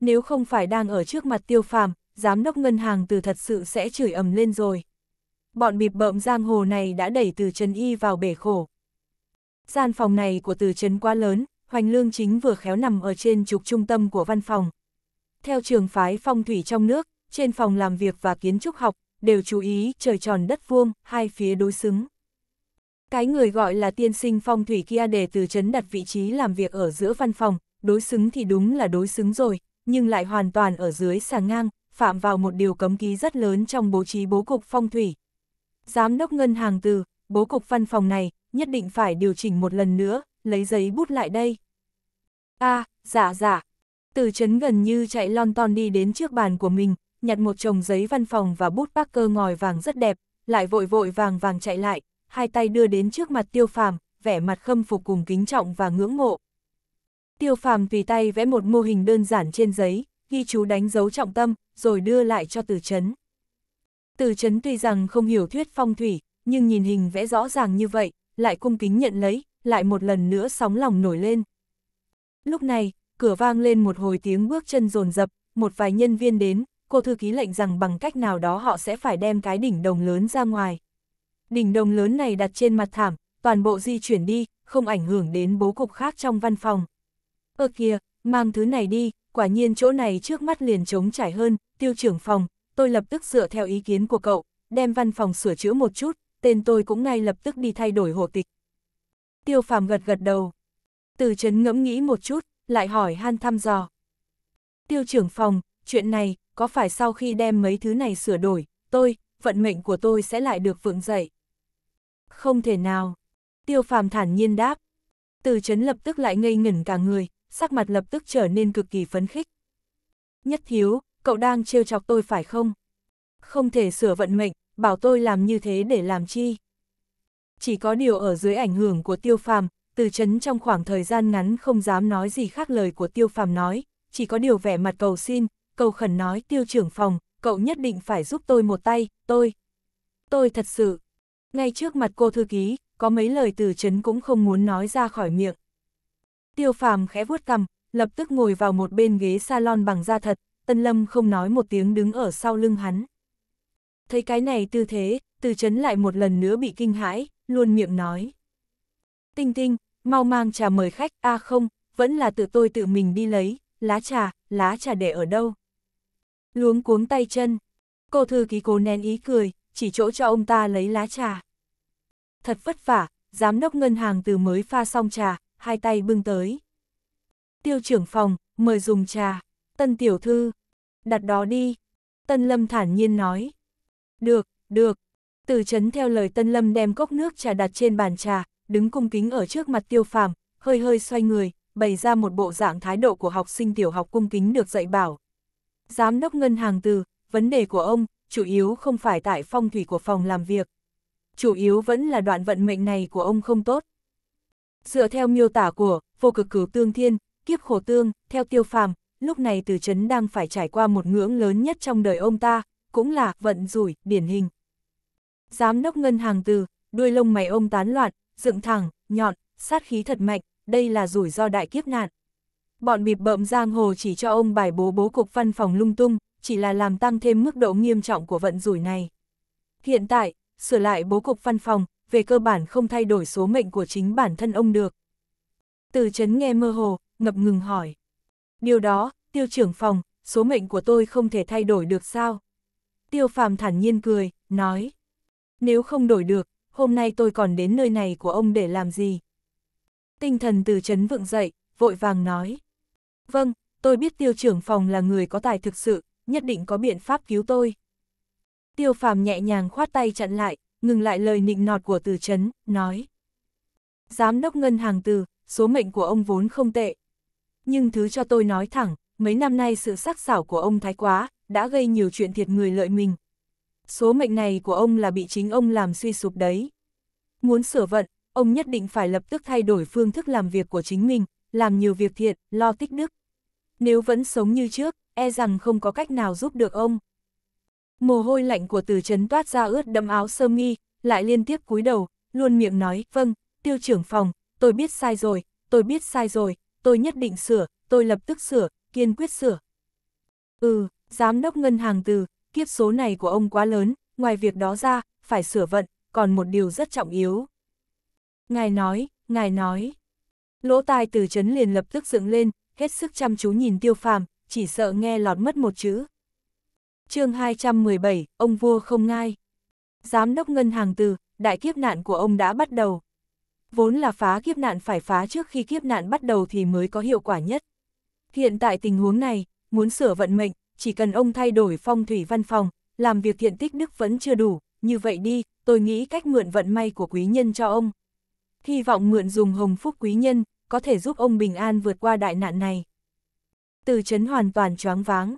Nếu không phải đang ở trước mặt tiêu phàm, giám đốc ngân hàng từ thật sự sẽ chửi ầm lên rồi. Bọn bịp bợm giang hồ này đã đẩy từ Trần Y vào bể khổ. Gian phòng này của từ Trần quá lớn, Hoành Lương chính vừa khéo nằm ở trên trục trung tâm của văn phòng. Theo trường phái phong thủy trong nước, trên phòng làm việc và kiến trúc học, đều chú ý trời tròn đất vuông, hai phía đối xứng. Cái người gọi là tiên sinh phong thủy kia để từ chấn đặt vị trí làm việc ở giữa văn phòng, đối xứng thì đúng là đối xứng rồi, nhưng lại hoàn toàn ở dưới sàng ngang, phạm vào một điều cấm ký rất lớn trong bố trí bố cục phong thủy. Giám đốc ngân hàng từ, bố cục văn phòng này, nhất định phải điều chỉnh một lần nữa, lấy giấy bút lại đây. a à, dạ dạ. Từ chấn gần như chạy lon ton đi đến trước bàn của mình, nhặt một chồng giấy văn phòng và bút Parker ngòi vàng rất đẹp, lại vội vội vàng vàng chạy lại, hai tay đưa đến trước mặt tiêu phàm, vẻ mặt khâm phục cùng kính trọng và ngưỡng mộ. Tiêu phàm tùy tay vẽ một mô hình đơn giản trên giấy, ghi chú đánh dấu trọng tâm, rồi đưa lại cho tử chấn. tử chấn tuy rằng không hiểu thuyết phong thủy, nhưng nhìn hình vẽ rõ ràng như vậy, lại cung kính nhận lấy, lại một lần nữa sóng lòng nổi lên. Lúc này, cửa vang lên một hồi tiếng bước chân rồn rập, một vài nhân viên đến, cô thư ký lệnh rằng bằng cách nào đó họ sẽ phải đem cái đỉnh đồng lớn ra ngoài. Đỉnh đồng lớn này đặt trên mặt thảm, toàn bộ di chuyển đi, không ảnh hưởng đến bố cục khác trong văn phòng. Ơ kìa, mang thứ này đi, quả nhiên chỗ này trước mắt liền trống trải hơn, tiêu trưởng phòng, tôi lập tức dựa theo ý kiến của cậu, đem văn phòng sửa chữa một chút, tên tôi cũng ngay lập tức đi thay đổi hộ tịch. Tiêu phàm gật gật đầu. Từ chấn ngẫm nghĩ một chút, lại hỏi han thăm dò. Tiêu trưởng phòng, chuyện này, có phải sau khi đem mấy thứ này sửa đổi, tôi, vận mệnh của tôi sẽ lại được vượng dậy? Không thể nào. Tiêu phàm thản nhiên đáp. Từ chấn lập tức lại ngây ngẩn cả người, sắc mặt lập tức trở nên cực kỳ phấn khích. Nhất thiếu, cậu đang trêu chọc tôi phải không? Không thể sửa vận mệnh, bảo tôi làm như thế để làm chi? Chỉ có điều ở dưới ảnh hưởng của tiêu phàm, từ chấn trong khoảng thời gian ngắn không dám nói gì khác lời của tiêu phàm nói, chỉ có điều vẻ mặt cầu xin, cầu khẩn nói tiêu trưởng phòng, cậu nhất định phải giúp tôi một tay, tôi. Tôi thật sự, ngay trước mặt cô thư ký, có mấy lời từ chấn cũng không muốn nói ra khỏi miệng. Tiêu phàm khẽ vuốt cằm, lập tức ngồi vào một bên ghế salon bằng da thật, Tân Lâm không nói một tiếng đứng ở sau lưng hắn. Thấy cái này tư thế, từ chấn lại một lần nữa bị kinh hãi, luôn miệng nói. Tinh tinh, mau mang trà mời khách, a không, vẫn là tự tôi tự mình đi lấy, lá trà, lá trà để ở đâu. Luống cuống tay chân, cô thư ký cố nén ý cười, chỉ chỗ cho ông ta lấy lá trà. Thật vất vả, giám đốc ngân hàng từ mới pha xong trà, hai tay bưng tới. Tiêu trưởng phòng, mời dùng trà, tân tiểu thư, đặt đó đi. Tân Lâm thản nhiên nói. Được, được. Từ chấn theo lời Tân Lâm đem cốc nước trà đặt trên bàn trà, đứng cung kính ở trước mặt tiêu phàm, hơi hơi xoay người, bày ra một bộ dạng thái độ của học sinh tiểu học cung kính được dạy bảo. Giám đốc ngân hàng từ, vấn đề của ông, chủ yếu không phải tại phong thủy của phòng làm việc. Chủ yếu vẫn là đoạn vận mệnh này của ông không tốt. Dựa theo miêu tả của vô cực cửu tương thiên, kiếp khổ tương, theo tiêu phàm, lúc này từ chấn đang phải trải qua một ngưỡng lớn nhất trong đời ông ta, cũng là vận rủi, điển hình. Giám đốc ngân hàng từ, đuôi lông mày ông tán loạn, dựng thẳng, nhọn, sát khí thật mạnh, đây là rủi ro đại kiếp nạn. Bọn bịp bợm giang hồ chỉ cho ông bài bố bố cục văn phòng lung tung, chỉ là làm tăng thêm mức độ nghiêm trọng của vận rủi này. Hiện tại, sửa lại bố cục văn phòng, về cơ bản không thay đổi số mệnh của chính bản thân ông được. Từ chấn nghe mơ hồ, ngập ngừng hỏi. Điều đó, tiêu trưởng phòng, số mệnh của tôi không thể thay đổi được sao? Tiêu phàm thản nhiên cười, nói. Nếu không đổi được, hôm nay tôi còn đến nơi này của ông để làm gì? Tinh thần từ chấn vượng dậy, vội vàng nói. Vâng, tôi biết tiêu trưởng phòng là người có tài thực sự, nhất định có biện pháp cứu tôi. Tiêu phàm nhẹ nhàng khoát tay chặn lại, ngừng lại lời nịnh nọt của từ chấn, nói. Giám đốc ngân hàng từ, số mệnh của ông vốn không tệ. Nhưng thứ cho tôi nói thẳng, mấy năm nay sự sắc sảo của ông thái quá, đã gây nhiều chuyện thiệt người lợi mình. Số mệnh này của ông là bị chính ông làm suy sụp đấy. Muốn sửa vận, ông nhất định phải lập tức thay đổi phương thức làm việc của chính mình, làm nhiều việc thiện, lo tích đức. Nếu vẫn sống như trước, e rằng không có cách nào giúp được ông. Mồ hôi lạnh của từ chấn toát ra ướt đẫm áo sơ mi, lại liên tiếp cúi đầu, luôn miệng nói, vâng, tiêu trưởng phòng, tôi biết sai rồi, tôi biết sai rồi, tôi nhất định sửa, tôi lập tức sửa, kiên quyết sửa. Ừ, giám đốc ngân hàng từ, kiếp số này của ông quá lớn, ngoài việc đó ra, phải sửa vận, còn một điều rất trọng yếu. Ngài nói, ngài nói. Lỗ tai từ chấn liền lập tức dựng lên, hết sức chăm chú nhìn tiêu phàm, chỉ sợ nghe lọt mất một chữ. chương 217, ông vua không ngai. Giám đốc ngân hàng từ, đại kiếp nạn của ông đã bắt đầu. Vốn là phá kiếp nạn phải phá trước khi kiếp nạn bắt đầu thì mới có hiệu quả nhất. Hiện tại tình huống này, muốn sửa vận mệnh, chỉ cần ông thay đổi phong thủy văn phòng, làm việc thiện tích đức vẫn chưa đủ, như vậy đi, tôi nghĩ cách mượn vận may của quý nhân cho ông. Hy vọng mượn dùng hồng phúc quý nhân, có thể giúp ông bình an vượt qua đại nạn này. Từ chấn hoàn toàn choáng váng.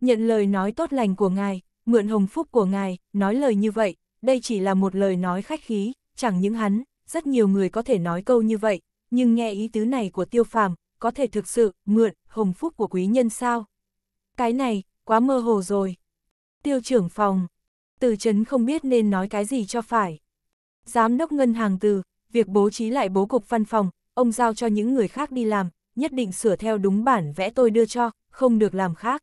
Nhận lời nói tốt lành của ngài, mượn hồng phúc của ngài, nói lời như vậy, đây chỉ là một lời nói khách khí, chẳng những hắn, rất nhiều người có thể nói câu như vậy, nhưng nghe ý tứ này của tiêu phàm, có thể thực sự, mượn, hồng phúc của quý nhân sao? Cái này, quá mơ hồ rồi. Tiêu trưởng phòng, từ chấn không biết nên nói cái gì cho phải. Giám đốc ngân hàng từ, việc bố trí lại bố cục văn phòng, ông giao cho những người khác đi làm, nhất định sửa theo đúng bản vẽ tôi đưa cho, không được làm khác.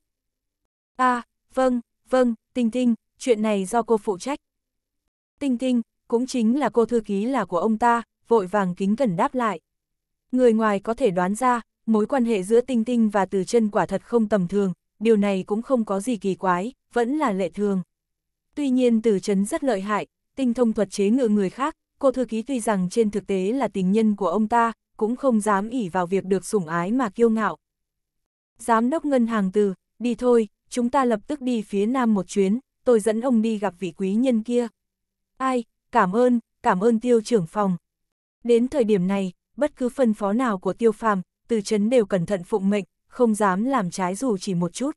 À, vâng, vâng, Tinh Tinh, chuyện này do cô phụ trách. Tinh Tinh, cũng chính là cô thư ký là của ông ta, vội vàng kính cẩn đáp lại. Người ngoài có thể đoán ra, mối quan hệ giữa Tinh Tinh và Từ chân quả thật không tầm thường, điều này cũng không có gì kỳ quái, vẫn là lệ thường. Tuy nhiên Từ Trấn rất lợi hại, tinh thông thuật chế ngự người khác, cô thư ký tuy rằng trên thực tế là tình nhân của ông ta, cũng không dám ỉ vào việc được sủng ái mà kiêu ngạo. Giám đốc ngân hàng từ, đi thôi, chúng ta lập tức đi phía nam một chuyến, tôi dẫn ông đi gặp vị quý nhân kia. Ai, cảm ơn, cảm ơn tiêu trưởng phòng. Đến thời điểm này, bất cứ phân phó nào của tiêu phàm, từ chấn đều cẩn thận phụng mệnh, không dám làm trái dù chỉ một chút.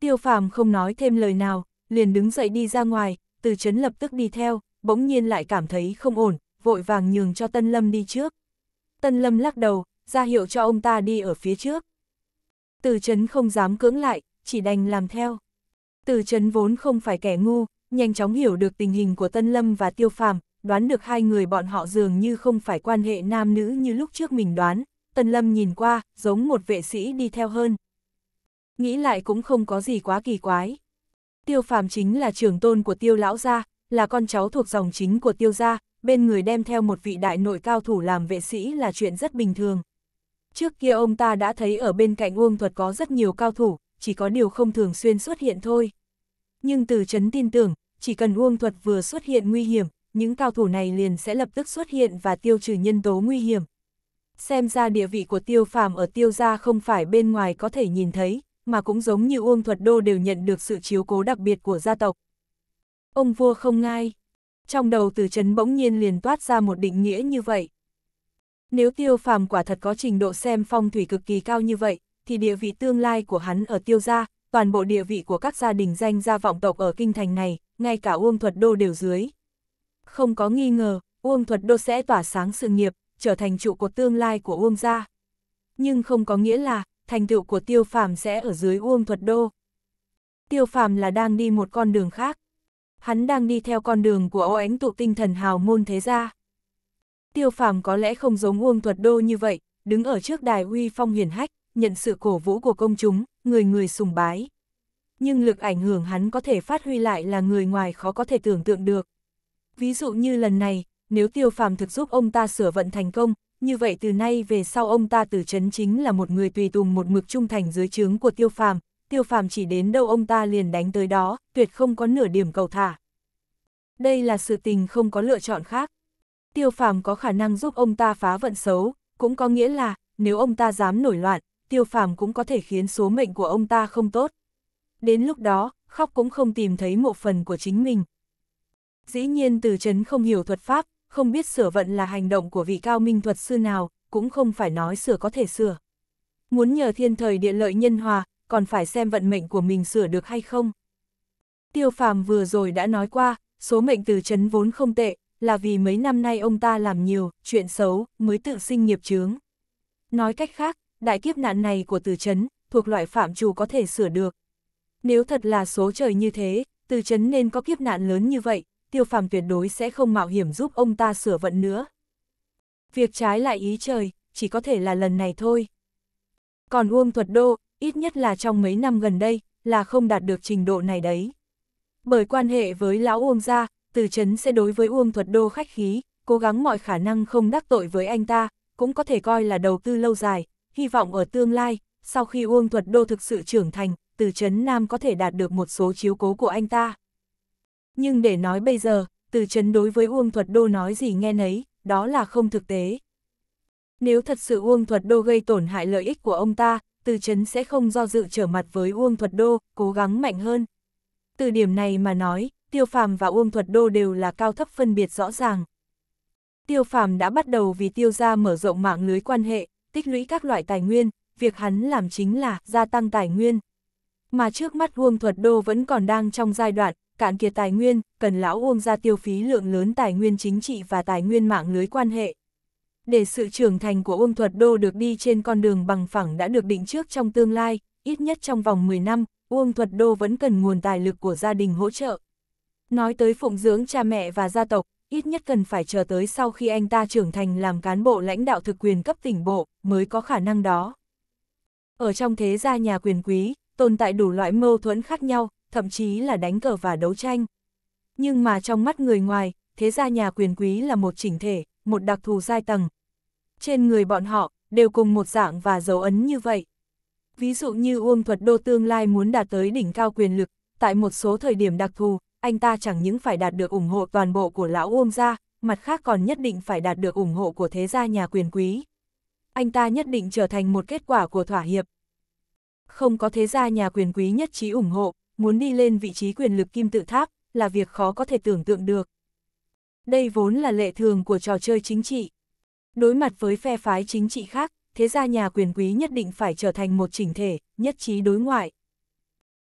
Tiêu phàm không nói thêm lời nào, liền đứng dậy đi ra ngoài, từ chấn lập tức đi theo, bỗng nhiên lại cảm thấy không ổn, vội vàng nhường cho Tân Lâm đi trước. Tân Lâm lắc đầu, ra hiệu cho ông ta đi ở phía trước. Từ chấn không dám cưỡng lại, chỉ đành làm theo. Từ chấn vốn không phải kẻ ngu, nhanh chóng hiểu được tình hình của Tân Lâm và Tiêu Phàm, đoán được hai người bọn họ dường như không phải quan hệ nam nữ như lúc trước mình đoán, Tân Lâm nhìn qua, giống một vệ sĩ đi theo hơn. Nghĩ lại cũng không có gì quá kỳ quái. Tiêu Phàm chính là trưởng tôn của Tiêu Lão Gia, là con cháu thuộc dòng chính của Tiêu Gia, bên người đem theo một vị đại nội cao thủ làm vệ sĩ là chuyện rất bình thường. Trước kia ông ta đã thấy ở bên cạnh Uông Thuật có rất nhiều cao thủ, chỉ có điều không thường xuyên xuất hiện thôi. Nhưng từ chấn tin tưởng, chỉ cần Uông Thuật vừa xuất hiện nguy hiểm, những cao thủ này liền sẽ lập tức xuất hiện và tiêu trừ nhân tố nguy hiểm. Xem ra địa vị của tiêu phàm ở tiêu gia không phải bên ngoài có thể nhìn thấy, mà cũng giống như Uông Thuật Đô đều nhận được sự chiếu cố đặc biệt của gia tộc. Ông vua không ngai. Trong đầu từ chấn bỗng nhiên liền toát ra một định nghĩa như vậy. Nếu tiêu phàm quả thật có trình độ xem phong thủy cực kỳ cao như vậy, thì địa vị tương lai của hắn ở tiêu gia, toàn bộ địa vị của các gia đình danh gia vọng tộc ở kinh thành này, ngay cả Uông Thuật Đô đều dưới. Không có nghi ngờ, Uông Thuật Đô sẽ tỏa sáng sự nghiệp, trở thành trụ cột tương lai của Uông gia. Nhưng không có nghĩa là, thành tựu của Tiêu Phàm sẽ ở dưới Uông Thuật Đô. Tiêu Phàm là đang đi một con đường khác. Hắn đang đi theo con đường của ô ánh tụ tinh thần hào môn thế gia. Tiêu Phàm có lẽ không giống Uông Thuật Đô như vậy, đứng ở trước đài uy phong huyền hách, nhận sự cổ vũ của công chúng, người người sùng bái. Nhưng lực ảnh hưởng hắn có thể phát huy lại là người ngoài khó có thể tưởng tượng được. Ví dụ như lần này, nếu tiêu phàm thực giúp ông ta sửa vận thành công, như vậy từ nay về sau ông ta từ chấn chính là một người tùy tùng một mực trung thành dưới trướng của tiêu phàm, tiêu phàm chỉ đến đâu ông ta liền đánh tới đó, tuyệt không có nửa điểm cầu thả. Đây là sự tình không có lựa chọn khác. Tiêu phàm có khả năng giúp ông ta phá vận xấu, cũng có nghĩa là, nếu ông ta dám nổi loạn, tiêu phàm cũng có thể khiến số mệnh của ông ta không tốt. Đến lúc đó, khóc cũng không tìm thấy một phần của chính mình. Dĩ nhiên từ chấn không hiểu thuật pháp, không biết sửa vận là hành động của vị cao minh thuật sư nào, cũng không phải nói sửa có thể sửa. Muốn nhờ thiên thời địa lợi nhân hòa, còn phải xem vận mệnh của mình sửa được hay không. Tiêu phàm vừa rồi đã nói qua, số mệnh từ chấn vốn không tệ, là vì mấy năm nay ông ta làm nhiều, chuyện xấu, mới tự sinh nghiệp chướng. Nói cách khác, đại kiếp nạn này của từ chấn, thuộc loại phạm trù có thể sửa được. Nếu thật là số trời như thế, từ chấn nên có kiếp nạn lớn như vậy, tiêu phàm tuyệt đối sẽ không mạo hiểm giúp ông ta sửa vận nữa. Việc trái lại ý trời, chỉ có thể là lần này thôi. Còn Uông Thuật Đô, ít nhất là trong mấy năm gần đây, là không đạt được trình độ này đấy. Bởi quan hệ với lão Uông gia, từ chấn sẽ đối với Uông Thuật Đô khách khí, cố gắng mọi khả năng không đắc tội với anh ta, cũng có thể coi là đầu tư lâu dài, hy vọng ở tương lai, sau khi Uông Thuật Đô thực sự trưởng thành, từ chấn Nam có thể đạt được một số chiếu cố của anh ta. Nhưng để nói bây giờ, từ chấn đối với Uông Thuật Đô nói gì nghe nấy, đó là không thực tế. Nếu thật sự Uông Thuật Đô gây tổn hại lợi ích của ông ta, từ chấn sẽ không do dự trở mặt với Uông Thuật Đô, cố gắng mạnh hơn. Từ điểm này mà nói, Tiêu Phàm và Uông Thuật Đô đều là cao thấp phân biệt rõ ràng. Tiêu Phàm đã bắt đầu vì tiêu gia mở rộng mạng lưới quan hệ, tích lũy các loại tài nguyên, việc hắn làm chính là gia tăng tài nguyên. Mà trước mắt Uông Thuật Đô vẫn còn đang trong giai đoạn cạn kiệt tài nguyên, cần lão Uông ra tiêu phí lượng lớn tài nguyên chính trị và tài nguyên mạng lưới quan hệ. Để sự trưởng thành của Uông Thuật Đô được đi trên con đường bằng phẳng đã được định trước trong tương lai, ít nhất trong vòng 10 năm, Uông Thuật Đô vẫn cần nguồn tài lực của gia đình hỗ trợ. Nói tới phụng dưỡng cha mẹ và gia tộc, ít nhất cần phải chờ tới sau khi anh ta trưởng thành làm cán bộ lãnh đạo thực quyền cấp tỉnh bộ, mới có khả năng đó. Ở trong thế gia nhà quyền quý, tồn tại đủ loại mâu thuẫn khác nhau, thậm chí là đánh cờ và đấu tranh. Nhưng mà trong mắt người ngoài, thế gia nhà quyền quý là một chỉnh thể, một đặc thù giai tầng. Trên người bọn họ, đều cùng một dạng và dấu ấn như vậy. Ví dụ như Uông Thuật Đô tương lai muốn đạt tới đỉnh cao quyền lực, tại một số thời điểm đặc thù, anh ta chẳng những phải đạt được ủng hộ toàn bộ của lão Uông gia, mặt khác còn nhất định phải đạt được ủng hộ của thế gia nhà quyền quý. Anh ta nhất định trở thành một kết quả của thỏa hiệp. Không có thế gia nhà quyền quý nhất trí ủng hộ, muốn đi lên vị trí quyền lực kim tự tháp, là việc khó có thể tưởng tượng được. Đây vốn là lệ thường của trò chơi chính trị. Đối mặt với phe phái chính trị khác, thế gia nhà quyền quý nhất định phải trở thành một chỉnh thể, nhất trí đối ngoại.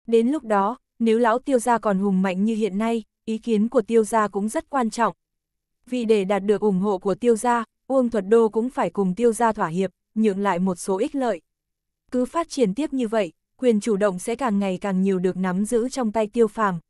Đến lúc đó, nếu lão tiêu gia còn hùng mạnh như hiện nay, ý kiến của tiêu gia cũng rất quan trọng. Vì để đạt được ủng hộ của tiêu gia, Uông Thuật Đô cũng phải cùng tiêu gia thỏa hiệp, nhượng lại một số ích lợi. Cứ phát triển tiếp như vậy, quyền chủ động sẽ càng ngày càng nhiều được nắm giữ trong tay tiêu phàm.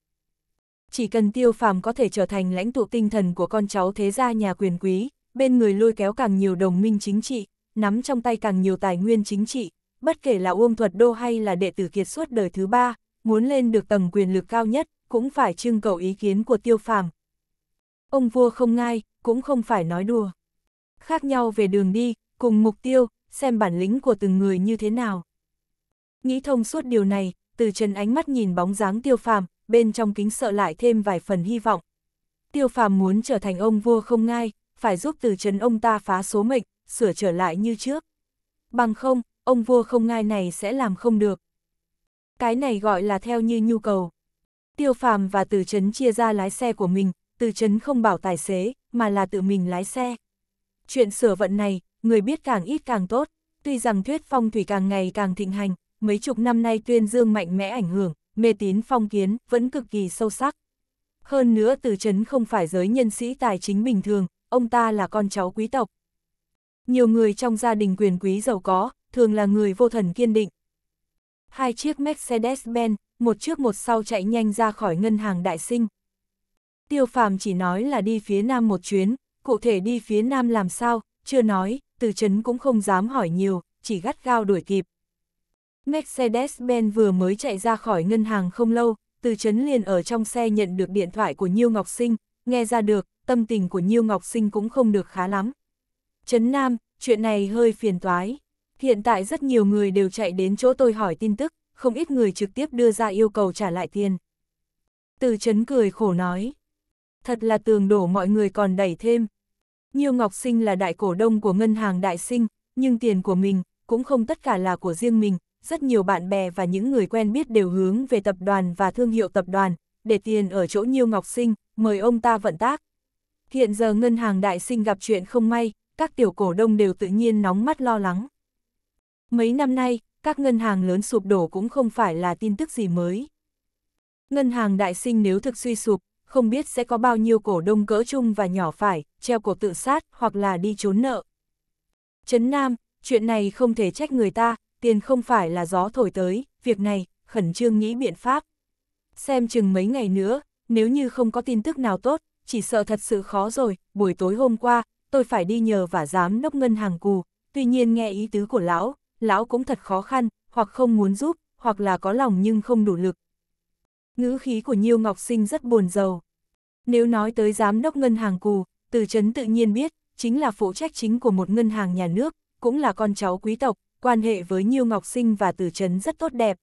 Chỉ cần tiêu phàm có thể trở thành lãnh tụ tinh thần của con cháu thế gia nhà quyền quý, bên người lôi kéo càng nhiều đồng minh chính trị, nắm trong tay càng nhiều tài nguyên chính trị, bất kể là Uông Thuật Đô hay là đệ tử kiệt suốt đời thứ ba, muốn lên được tầng quyền lực cao nhất, cũng phải trưng cầu ý kiến của tiêu phàm. Ông vua không ngai, cũng không phải nói đùa. Khác nhau về đường đi, cùng mục tiêu, xem bản lĩnh của từng người như thế nào. Nghĩ thông suốt điều này, từ trần ánh mắt nhìn bóng dáng tiêu phàm, bên trong kính sợ lại thêm vài phần hy vọng. Tiêu phàm muốn trở thành ông vua không ngai, phải giúp từ Trấn ông ta phá số mệnh, sửa trở lại như trước. Bằng không, ông vua không ngai này sẽ làm không được. Cái này gọi là theo như nhu cầu. Tiêu phàm và từ trấn chia ra lái xe của mình, từ trấn không bảo tài xế, mà là tự mình lái xe. Chuyện sửa vận này, người biết càng ít càng tốt, tuy rằng thuyết phong thủy càng ngày càng thịnh hành, mấy chục năm nay tuyên dương mạnh mẽ ảnh hưởng, mê tín phong kiến, vẫn cực kỳ sâu sắc. Hơn nữa từ trấn không phải giới nhân sĩ tài chính bình thường, ông ta là con cháu quý tộc. Nhiều người trong gia đình quyền quý giàu có, thường là người vô thần kiên định. Hai chiếc Mercedes-Benz, một trước một sau chạy nhanh ra khỏi ngân hàng đại sinh. Tiêu phàm chỉ nói là đi phía nam một chuyến, cụ thể đi phía nam làm sao, chưa nói, từ chấn cũng không dám hỏi nhiều, chỉ gắt gao đuổi kịp. Mercedes-Benz vừa mới chạy ra khỏi ngân hàng không lâu, từ chấn liền ở trong xe nhận được điện thoại của Nhiêu Ngọc Sinh, nghe ra được, tâm tình của Nhiêu Ngọc Sinh cũng không được khá lắm. Trấn Nam, chuyện này hơi phiền toái. Hiện tại rất nhiều người đều chạy đến chỗ tôi hỏi tin tức, không ít người trực tiếp đưa ra yêu cầu trả lại tiền. Từ chấn cười khổ nói. Thật là tường đổ mọi người còn đẩy thêm. Nhiêu Ngọc Sinh là đại cổ đông của ngân hàng đại sinh, nhưng tiền của mình cũng không tất cả là của riêng mình, rất nhiều bạn bè và những người quen biết đều hướng về tập đoàn và thương hiệu tập đoàn, để tiền ở chỗ Nhiêu Ngọc Sinh, mời ông ta vận tác. Hiện giờ ngân hàng đại sinh gặp chuyện không may, các tiểu cổ đông đều tự nhiên nóng mắt lo lắng. Mấy năm nay, các ngân hàng lớn sụp đổ cũng không phải là tin tức gì mới. Ngân hàng đại sinh nếu thực suy sụp, không biết sẽ có bao nhiêu cổ đông cỡ chung và nhỏ phải, treo cổ tự sát hoặc là đi trốn nợ. Trấn Nam, chuyện này không thể trách người ta, tiền không phải là gió thổi tới, việc này, khẩn trương nghĩ biện pháp. Xem chừng mấy ngày nữa, nếu như không có tin tức nào tốt, chỉ sợ thật sự khó rồi, buổi tối hôm qua, tôi phải đi nhờ và giám đốc ngân hàng cù, tuy nhiên nghe ý tứ của lão, lão cũng thật khó khăn, hoặc không muốn giúp, hoặc là có lòng nhưng không đủ lực. Ngữ khí của Nhiêu Ngọc Sinh rất buồn giàu. Nếu nói tới giám đốc ngân hàng cù, từ chấn tự nhiên biết, chính là phụ trách chính của một ngân hàng nhà nước, cũng là con cháu quý tộc, quan hệ với Nhiêu Ngọc Sinh và từ chấn rất tốt đẹp.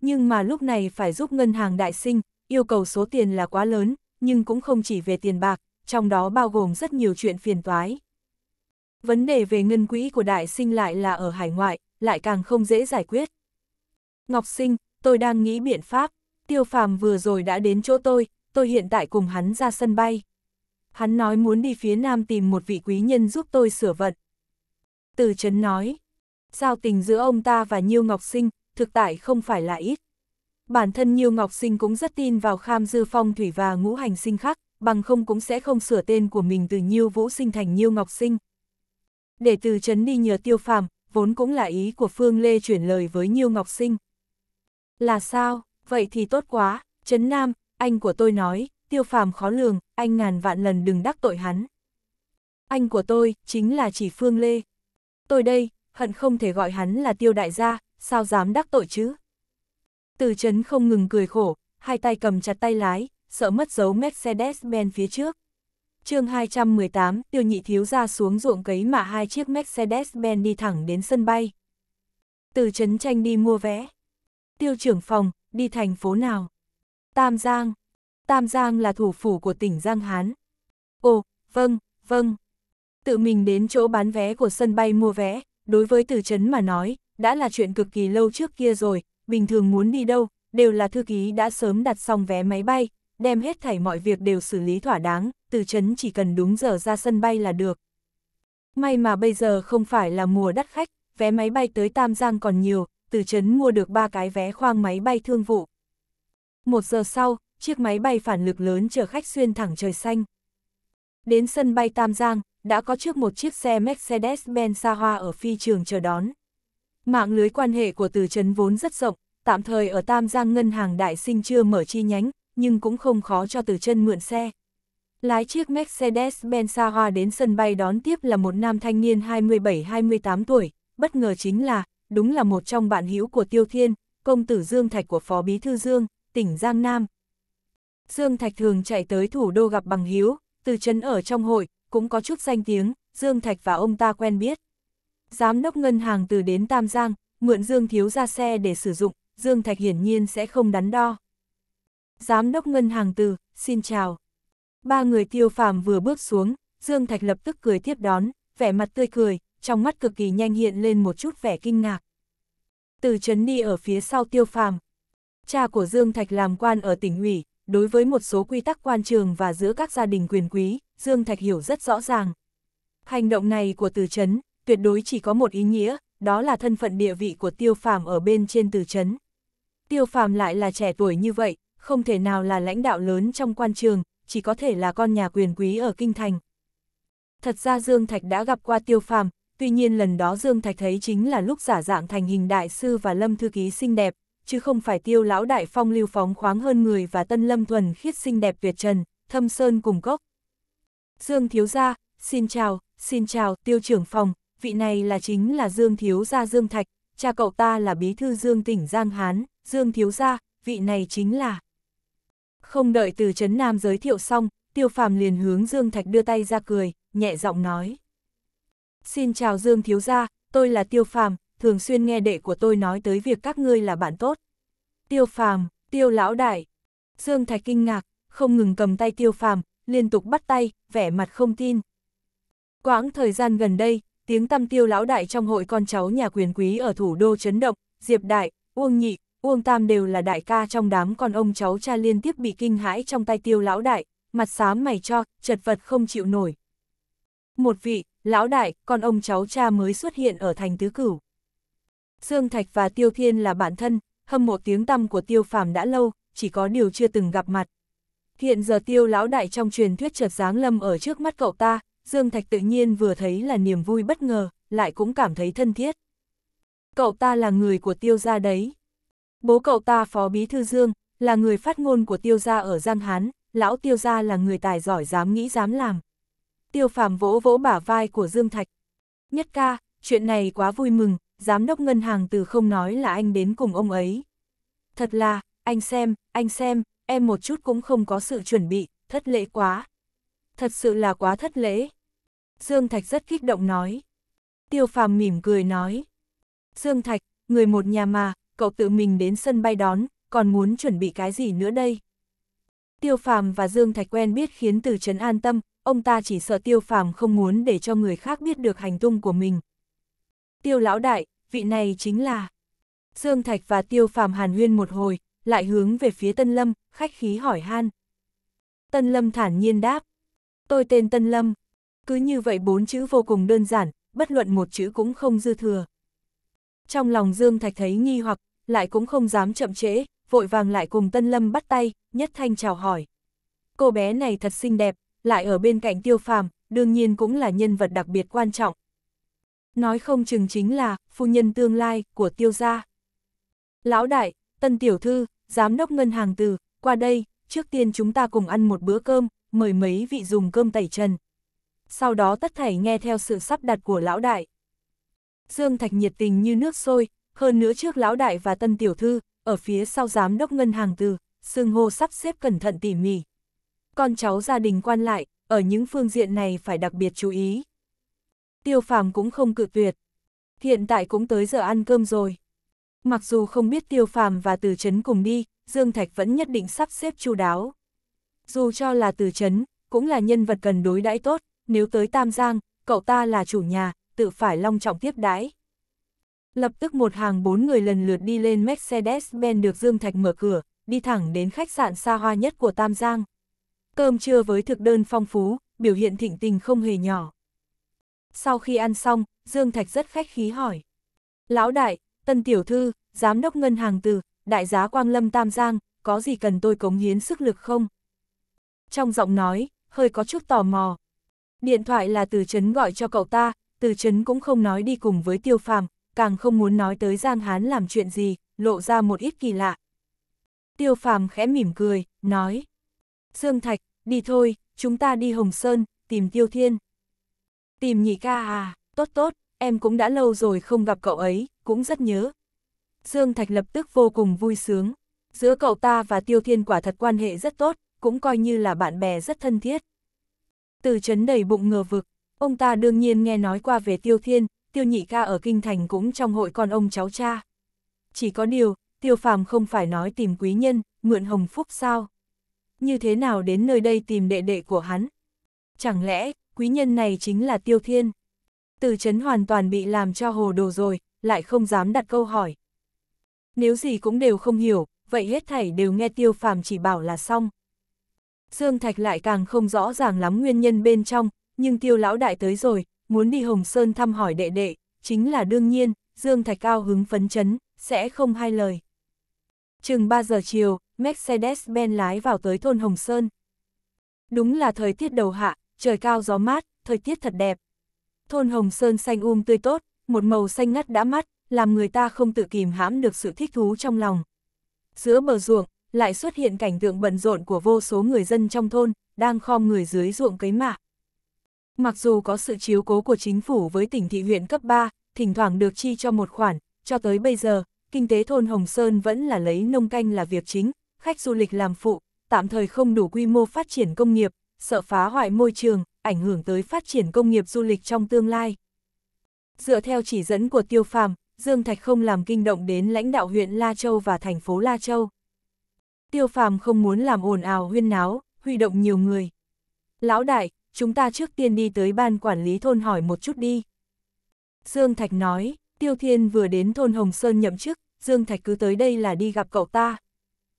Nhưng mà lúc này phải giúp ngân hàng đại sinh, yêu cầu số tiền là quá lớn, nhưng cũng không chỉ về tiền bạc, trong đó bao gồm rất nhiều chuyện phiền toái. Vấn đề về ngân quỹ của đại sinh lại là ở hải ngoại, lại càng không dễ giải quyết. Ngọc sinh, tôi đang nghĩ biện pháp, tiêu phàm vừa rồi đã đến chỗ tôi, tôi hiện tại cùng hắn ra sân bay. Hắn nói muốn đi phía nam tìm một vị quý nhân giúp tôi sửa vận. Từ chấn nói, giao tình giữa ông ta và Nhiêu Ngọc Sinh, thực tại không phải là ít. Bản thân Nhiêu Ngọc Sinh cũng rất tin vào kham dư phong thủy và ngũ hành sinh khắc, bằng không cũng sẽ không sửa tên của mình từ Nhiêu Vũ Sinh thành Nhiêu Ngọc Sinh. Để từ Chấn đi nhờ tiêu phàm, vốn cũng là ý của Phương Lê chuyển lời với Nhiêu Ngọc Sinh. Là sao, vậy thì tốt quá, Trấn Nam, anh của tôi nói, tiêu phàm khó lường, anh ngàn vạn lần đừng đắc tội hắn. Anh của tôi, chính là chỉ Phương Lê. Tôi đây, hận không thể gọi hắn là tiêu đại gia, sao dám đắc tội chứ? Từ chấn không ngừng cười khổ, hai tay cầm chặt tay lái, sợ mất dấu Mercedes-Benz phía trước. chương 218, tiêu nhị thiếu ra xuống ruộng cấy mà hai chiếc Mercedes-Benz đi thẳng đến sân bay. Từ chấn tranh đi mua vé. Tiêu trưởng phòng, đi thành phố nào? Tam Giang. Tam Giang là thủ phủ của tỉnh Giang Hán. Ồ, vâng, vâng. Tự mình đến chỗ bán vé của sân bay mua vé, đối với từ chấn mà nói, đã là chuyện cực kỳ lâu trước kia rồi, bình thường muốn đi đâu, đều là thư ký đã sớm đặt xong vé máy bay, đem hết thảy mọi việc đều xử lý thỏa đáng, từ chấn chỉ cần đúng giờ ra sân bay là được. May mà bây giờ không phải là mùa đắt khách, vé máy bay tới Tam Giang còn nhiều, từ chấn mua được ba cái vé khoang máy bay thương vụ. Một giờ sau, chiếc máy bay phản lực lớn chở khách xuyên thẳng trời xanh. Đến sân bay Tam Giang, đã có trước một chiếc xe Mercedes-Benz xa hoa ở phi trường chờ đón. Mạng lưới quan hệ của từ trấn vốn rất rộng, tạm thời ở Tam Giang Ngân hàng Đại sinh chưa mở chi nhánh, nhưng cũng không khó cho từ chân mượn xe. Lái chiếc Mercedes-Benz xa hoa đến sân bay đón tiếp là một nam thanh niên 27-28 tuổi, bất ngờ chính là, đúng là một trong bạn hữu của Tiêu Thiên, công tử Dương Thạch của Phó Bí Thư Dương, tỉnh Giang Nam. Dương Thạch thường chạy tới thủ đô gặp bằng hữu từ chân ở trong hội, cũng có chút danh tiếng, Dương Thạch và ông ta quen biết. Giám đốc ngân hàng từ đến Tam Giang, mượn Dương Thiếu ra xe để sử dụng, Dương Thạch hiển nhiên sẽ không đắn đo. Giám đốc ngân hàng từ, xin chào. Ba người tiêu phàm vừa bước xuống, Dương Thạch lập tức cười tiếp đón, vẻ mặt tươi cười, trong mắt cực kỳ nhanh hiện lên một chút vẻ kinh ngạc. Từ chấn đi ở phía sau tiêu phàm. Cha của Dương Thạch làm quan ở tỉnh ủy, đối với một số quy tắc quan trường và giữa các gia đình quyền quý, Dương Thạch hiểu rất rõ ràng. Hành động này của từ chấn, tuyệt đối chỉ có một ý nghĩa, đó là thân phận địa vị của tiêu phàm ở bên trên từ chấn. Tiêu phàm lại là trẻ tuổi như vậy, không thể nào là lãnh đạo lớn trong quan trường, chỉ có thể là con nhà quyền quý ở Kinh Thành. Thật ra Dương Thạch đã gặp qua tiêu phàm, tuy nhiên lần đó Dương Thạch thấy chính là lúc giả dạng thành hình đại sư và lâm thư ký xinh đẹp, chứ không phải tiêu lão đại phong lưu phóng khoáng hơn người và tân lâm thuần khiết xinh đẹp tuyệt trần, thâm sơn cùng cốc. Dương Thiếu Gia, xin chào, xin chào, tiêu trưởng phòng, vị này là chính là Dương Thiếu Gia Dương Thạch, cha cậu ta là bí thư Dương tỉnh Giang Hán, Dương Thiếu Gia, vị này chính là... Không đợi từ Trấn Nam giới thiệu xong, tiêu phàm liền hướng Dương Thạch đưa tay ra cười, nhẹ giọng nói. Xin chào Dương Thiếu Gia, tôi là tiêu phàm, thường xuyên nghe đệ của tôi nói tới việc các ngươi là bạn tốt. Tiêu phàm, tiêu lão đại. Dương Thạch kinh ngạc, không ngừng cầm tay tiêu phàm, liên tục bắt tay, vẻ mặt không tin. Quãng thời gian gần đây, tiếng tăm tiêu lão đại trong hội con cháu nhà quyền quý ở thủ đô chấn động, Diệp Đại, Uông Nhị, Uông Tam đều là đại ca trong đám con ông cháu cha liên tiếp bị kinh hãi trong tay tiêu lão đại, mặt xám mày cho, chật vật không chịu nổi. Một vị, lão đại, con ông cháu cha mới xuất hiện ở thành tứ cửu. Dương Thạch và Tiêu Thiên là bạn thân, hâm mộ tiếng tăm của Tiêu Phàm đã lâu, chỉ có điều chưa từng gặp mặt. Hiện giờ Tiêu lão đại trong truyền thuyết chợt giáng lâm ở trước mắt cậu ta, Dương Thạch tự nhiên vừa thấy là niềm vui bất ngờ, lại cũng cảm thấy thân thiết. Cậu ta là người của Tiêu gia đấy. Bố cậu ta phó bí thư Dương, là người phát ngôn của Tiêu gia ở Giang Hán, lão Tiêu gia là người tài giỏi dám nghĩ dám làm. Tiêu Phàm vỗ vỗ bả vai của Dương Thạch. Nhất ca, chuyện này quá vui mừng, giám đốc ngân hàng từ không nói là anh đến cùng ông ấy. Thật là, anh xem, anh xem, em một chút cũng không có sự chuẩn bị, thất lễ quá. Thật sự là quá thất lễ. Dương Thạch rất kích động nói. Tiêu phàm mỉm cười nói. Dương Thạch, người một nhà mà, cậu tự mình đến sân bay đón, còn muốn chuẩn bị cái gì nữa đây? Tiêu phàm và Dương Thạch quen biết khiến từ trấn an tâm, ông ta chỉ sợ tiêu phàm không muốn để cho người khác biết được hành tung của mình. Tiêu lão đại, vị này chính là... Dương Thạch và Tiêu Phàm hàn huyên một hồi, lại hướng về phía Tân Lâm, khách khí hỏi han. Tân Lâm thản nhiên đáp. Tôi tên Tân Lâm. Cứ như vậy bốn chữ vô cùng đơn giản, bất luận một chữ cũng không dư thừa. Trong lòng Dương Thạch thấy nghi hoặc, lại cũng không dám chậm trễ, vội vàng lại cùng Tân Lâm bắt tay, nhất thanh chào hỏi. Cô bé này thật xinh đẹp, lại ở bên cạnh Tiêu Phàm, đương nhiên cũng là nhân vật đặc biệt quan trọng, nói không chừng chính là phu nhân tương lai của tiêu gia. Lão đại, tân tiểu thư, giám đốc ngân hàng từ, qua đây, trước tiên chúng ta cùng ăn một bữa cơm, mời mấy vị dùng cơm tẩy trần. Sau đó tất thảy nghe theo sự sắp đặt của lão đại. Dương Thạch nhiệt tình như nước sôi, hơn nữa trước lão đại và tân tiểu thư, ở phía sau giám đốc ngân hàng từ, xương hô sắp xếp cẩn thận tỉ mỉ. Con cháu gia đình quan lại, ở những phương diện này phải đặc biệt chú ý. Tiêu phàm cũng không cự tuyệt. Hiện tại cũng tới giờ ăn cơm rồi. Mặc dù không biết tiêu phàm và từ chấn cùng đi, Dương Thạch vẫn nhất định sắp xếp chu đáo. Dù cho là từ chấn, cũng là nhân vật cần đối đãi tốt, nếu tới Tam Giang, cậu ta là chủ nhà, tự phải long trọng tiếp đãi. Lập tức một hàng bốn người lần lượt đi lên Mercedes-Benz được Dương Thạch mở cửa, đi thẳng đến khách sạn xa hoa nhất của Tam Giang. Cơm trưa với thực đơn phong phú, biểu hiện thịnh tình không hề nhỏ. Sau khi ăn xong, Dương Thạch rất khách khí hỏi. Lão đại, tân tiểu thư, giám đốc ngân hàng từ, đại giá Quang Lâm Tam Giang, có gì cần tôi cống hiến sức lực không? Trong giọng nói, hơi có chút tò mò. Điện thoại là từ chấn gọi cho cậu ta, từ chấn cũng không nói đi cùng với tiêu phàm, càng không muốn nói tới Giang Hán làm chuyện gì, lộ ra một ít kỳ lạ. Tiêu phàm khẽ mỉm cười, nói. Dương Thạch, đi thôi, chúng ta đi Hồng Sơn, tìm Tiêu Thiên. Tìm nhị ca à, tốt tốt, em cũng đã lâu rồi không gặp cậu ấy, cũng rất nhớ. Dương Thạch lập tức vô cùng vui sướng. Giữa cậu ta và Tiêu Thiên quả thật quan hệ rất tốt, cũng coi như là bạn bè rất thân thiết. Từ chấn đầy bụng ngờ vực, ông ta đương nhiên nghe nói qua về Tiêu Thiên, Tiêu Nhị ca ở Kinh Thành cũng trong hội con ông cháu cha. Chỉ có điều, Tiêu Phàm không phải nói tìm quý nhân, mượn hồng phúc sao? Như thế nào đến nơi đây tìm đệ đệ của hắn? Chẳng lẽ, quý nhân này chính là Tiêu Thiên? Từ chấn hoàn toàn bị làm cho hồ đồ rồi, lại không dám đặt câu hỏi. Nếu gì cũng đều không hiểu, vậy hết thảy đều nghe Tiêu Phàm chỉ bảo là xong. Dương Thạch lại càng không rõ ràng lắm nguyên nhân bên trong, nhưng Tiêu Lão Đại tới rồi, muốn đi Hồng Sơn thăm hỏi đệ đệ, chính là đương nhiên, Dương Thạch cao hứng phấn chấn, sẽ không hai lời. Chừng 3 giờ chiều, Mercedes-Benz lái vào tới thôn Hồng Sơn. Đúng là thời tiết đầu hạ, trời cao gió mát, thời tiết thật đẹp. Thôn Hồng Sơn xanh um tươi tốt, một màu xanh ngắt đã mắt, làm người ta không tự kìm hãm được sự thích thú trong lòng. Giữa bờ ruộng, lại xuất hiện cảnh tượng bận rộn của vô số người dân trong thôn, đang khom người dưới ruộng cấy mạ. Mặc dù có sự chiếu cố của chính phủ với tỉnh thị huyện cấp 3, thỉnh thoảng được chi cho một khoản, cho tới bây giờ, kinh tế thôn Hồng Sơn vẫn là lấy nông canh là việc chính, khách du lịch làm phụ, tạm thời không đủ quy mô phát triển công nghiệp, sợ phá hoại môi trường, ảnh hưởng tới phát triển công nghiệp du lịch trong tương lai. Dựa theo chỉ dẫn của Tiêu Phàm, Dương Thạch không làm kinh động đến lãnh đạo huyện La Châu và thành phố La Châu. Tiêu Phàm không muốn làm ồn ào huyên náo, huy động nhiều người. Lão đại, chúng ta trước tiên đi tới ban quản lý thôn hỏi một chút đi. Dương Thạch nói, Tiêu Thiên vừa đến thôn Hồng Sơn nhậm chức, Dương Thạch cứ tới đây là đi gặp cậu ta.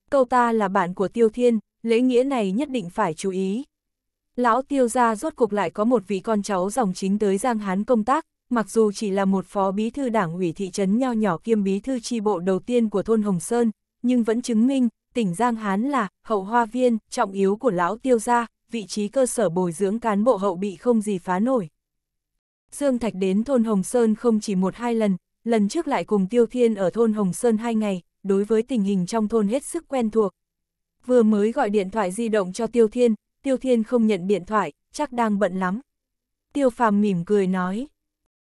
Cậu ta là bạn của Tiêu Thiên, lễ nghĩa này nhất định phải chú ý. Lão Tiêu gia rốt cục lại có một vị con cháu dòng chính tới Giang Hán công tác, mặc dù chỉ là một phó bí thư đảng ủy thị trấn nho nhỏ kiêm bí thư chi bộ đầu tiên của thôn Hồng Sơn, nhưng vẫn chứng minh, tỉnh Giang Hán là hậu hoa viên, trọng yếu của lão Tiêu gia, vị trí cơ sở bồi dưỡng cán bộ hậu bị không gì phá nổi. Dương Thạch đến thôn Hồng Sơn không chỉ một hai lần, lần trước lại cùng Tiêu Thiên ở thôn Hồng Sơn hai ngày, đối với tình hình trong thôn hết sức quen thuộc. Vừa mới gọi điện thoại di động cho Tiêu Thiên, Tiêu Thiên không nhận điện thoại, chắc đang bận lắm. Tiêu Phàm mỉm cười nói.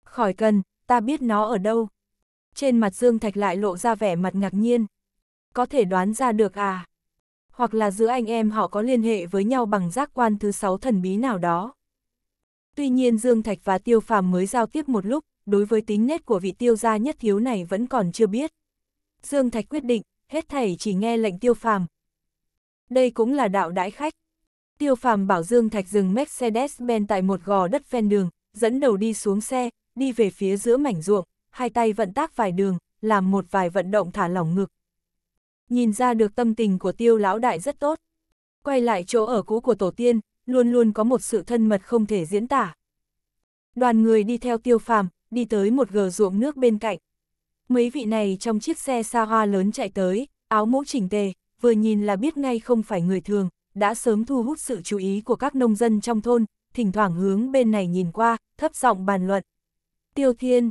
Khỏi cần, ta biết nó ở đâu. Trên mặt Dương Thạch lại lộ ra vẻ mặt ngạc nhiên. Có thể đoán ra được à? Hoặc là giữa anh em họ có liên hệ với nhau bằng giác quan thứ sáu thần bí nào đó. Tuy nhiên Dương Thạch và Tiêu Phàm mới giao tiếp một lúc, đối với tính nét của vị tiêu gia nhất thiếu này vẫn còn chưa biết. Dương Thạch quyết định, hết thảy chỉ nghe lệnh Tiêu Phàm. Đây cũng là đạo đãi khách. Tiêu Phàm bảo Dương Thạch dừng Mercedes-Benz tại một gò đất ven đường, dẫn đầu đi xuống xe, đi về phía giữa mảnh ruộng, hai tay vận tác vài đường, làm một vài vận động thả lỏng ngực. Nhìn ra được tâm tình của tiêu lão đại rất tốt. Quay lại chỗ ở cũ của tổ tiên, luôn luôn có một sự thân mật không thể diễn tả. Đoàn người đi theo tiêu phàm, đi tới một gờ ruộng nước bên cạnh. Mấy vị này trong chiếc xe xa hoa lớn chạy tới, áo mũ chỉnh tề, vừa nhìn là biết ngay không phải người thường, đã sớm thu hút sự chú ý của các nông dân trong thôn, thỉnh thoảng hướng bên này nhìn qua, thấp giọng bàn luận. Tiêu Thiên,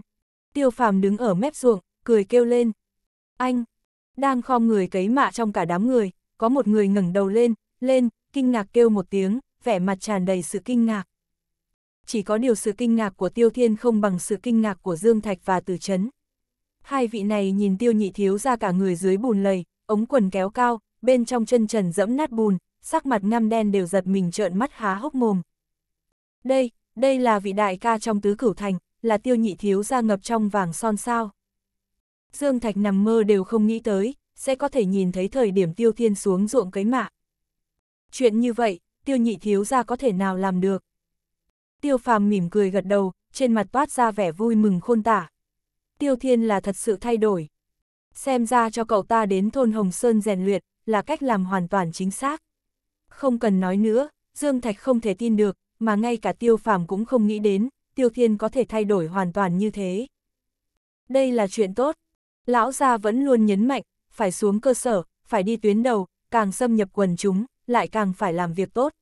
Tiêu Phàm đứng ở mép ruộng, cười kêu lên. Anh, đang khom người cấy mạ trong cả đám người, có một người ngẩng đầu lên, lên, kinh ngạc kêu một tiếng, vẻ mặt tràn đầy sự kinh ngạc. Chỉ có điều sự kinh ngạc của Tiêu Thiên không bằng sự kinh ngạc của Dương Thạch và Tử Trấn. Hai vị này nhìn Tiêu Nhị Thiếu ra cả người dưới bùn lầy, ống quần kéo cao, bên trong chân trần dẫm nát bùn, sắc mặt ngăm đen đều giật mình trợn mắt há hốc mồm. Đây, đây là vị đại ca trong tứ cửu thành, là Tiêu Nhị Thiếu ra ngập trong vàng son sao. Dương Thạch nằm mơ đều không nghĩ tới, sẽ có thể nhìn thấy thời điểm Tiêu Thiên xuống ruộng cấy mạ. Chuyện như vậy, tiêu nhị thiếu ra có thể nào làm được. Tiêu phàm mỉm cười gật đầu, trên mặt toát ra vẻ vui mừng khôn tả. Tiêu thiên là thật sự thay đổi. Xem ra cho cậu ta đến thôn Hồng Sơn rèn luyện, là cách làm hoàn toàn chính xác. Không cần nói nữa, Dương Thạch không thể tin được, mà ngay cả tiêu phàm cũng không nghĩ đến, tiêu thiên có thể thay đổi hoàn toàn như thế. Đây là chuyện tốt. Lão gia vẫn luôn nhấn mạnh, phải xuống cơ sở, phải đi tuyến đầu, càng xâm nhập quần chúng, lại càng phải làm việc tốt.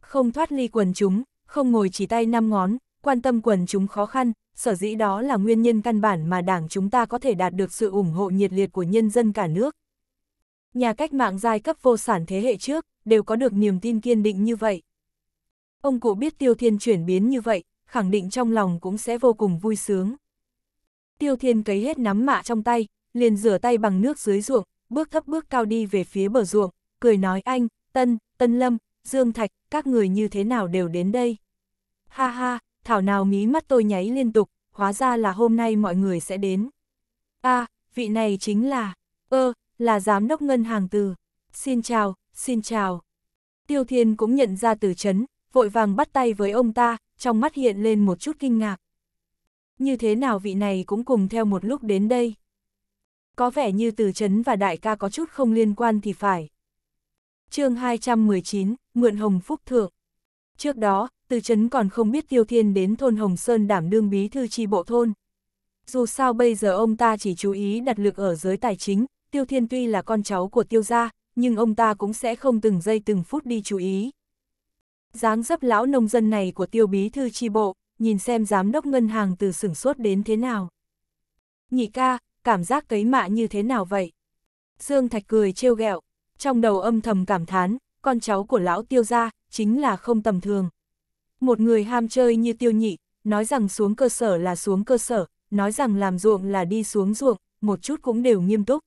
Không thoát ly quần chúng, không ngồi chỉ tay năm ngón, quan tâm quần chúng khó khăn, sở dĩ đó là nguyên nhân căn bản mà đảng chúng ta có thể đạt được sự ủng hộ nhiệt liệt của nhân dân cả nước. Nhà cách mạng giai cấp vô sản thế hệ trước, đều có được niềm tin kiên định như vậy. Ông cụ biết Tiêu Thiên chuyển biến như vậy, khẳng định trong lòng cũng sẽ vô cùng vui sướng. Tiêu Thiên cấy hết nắm mạ trong tay, liền rửa tay bằng nước dưới ruộng, bước thấp bước cao đi về phía bờ ruộng, cười nói anh, Tân, Tân Lâm, Dương Thạch, các người như thế nào đều đến đây. Ha ha, thảo nào mí mắt tôi nháy liên tục, hóa ra là hôm nay mọi người sẽ đến. a à, vị này chính là, ơ, là giám đốc ngân hàng từ. Xin chào, xin chào. Tiêu Thiên cũng nhận ra từ chấn, vội vàng bắt tay với ông ta, trong mắt hiện lên một chút kinh ngạc. Như thế nào vị này cũng cùng theo một lúc đến đây. Có vẻ như từ chấn và đại ca có chút không liên quan thì phải. chương 219, Mượn Hồng Phúc Thượng. Trước đó, từ chấn còn không biết Tiêu Thiên đến thôn Hồng Sơn đảm đương bí thư chi bộ thôn. Dù sao bây giờ ông ta chỉ chú ý đặt lực ở giới tài chính, Tiêu Thiên tuy là con cháu của Tiêu gia, nhưng ông ta cũng sẽ không từng giây từng phút đi chú ý dáng dấp lão nông dân này của Tiêu bí thư chi bộ, nhìn xem giám đốc ngân hàng từ sửng sốt đến thế nào. Nhị ca, cảm giác cấy mạ như thế nào vậy? Dương Thạch cười trêu ghẹo, trong đầu âm thầm cảm thán, con cháu của lão tiêu gia, chính là không tầm thường. Một người ham chơi như tiêu nhị, nói rằng xuống cơ sở là xuống cơ sở, nói rằng làm ruộng là đi xuống ruộng, một chút cũng đều nghiêm túc.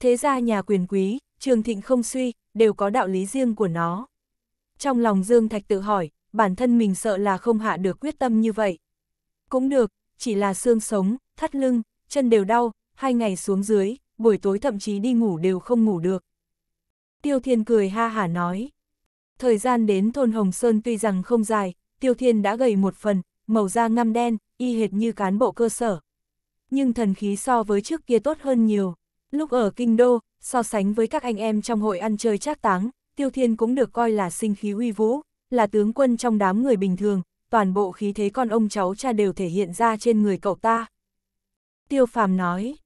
Thế ra nhà quyền quý, trường thịnh không suy, đều có đạo lý riêng của nó. Trong lòng Dương Thạch tự hỏi, bản thân mình sợ là không hạ được quyết tâm như vậy. Cũng được, chỉ là xương sống, thắt lưng, chân đều đau, hai ngày xuống dưới, buổi tối thậm chí đi ngủ đều không ngủ được. Tiêu Thiên cười ha hả nói. Thời gian đến thôn Hồng Sơn tuy rằng không dài, Tiêu Thiên đã gầy một phần, màu da ngăm đen, y hệt như cán bộ cơ sở. Nhưng thần khí so với trước kia tốt hơn nhiều. Lúc ở Kinh Đô, so sánh với các anh em trong hội ăn chơi trác táng, Tiêu Thiên cũng được coi là sinh khí uy vũ, là tướng quân trong đám người bình thường, toàn bộ khí thế con ông cháu cha đều thể hiện ra trên người cậu ta. Tiêu Phàm nói,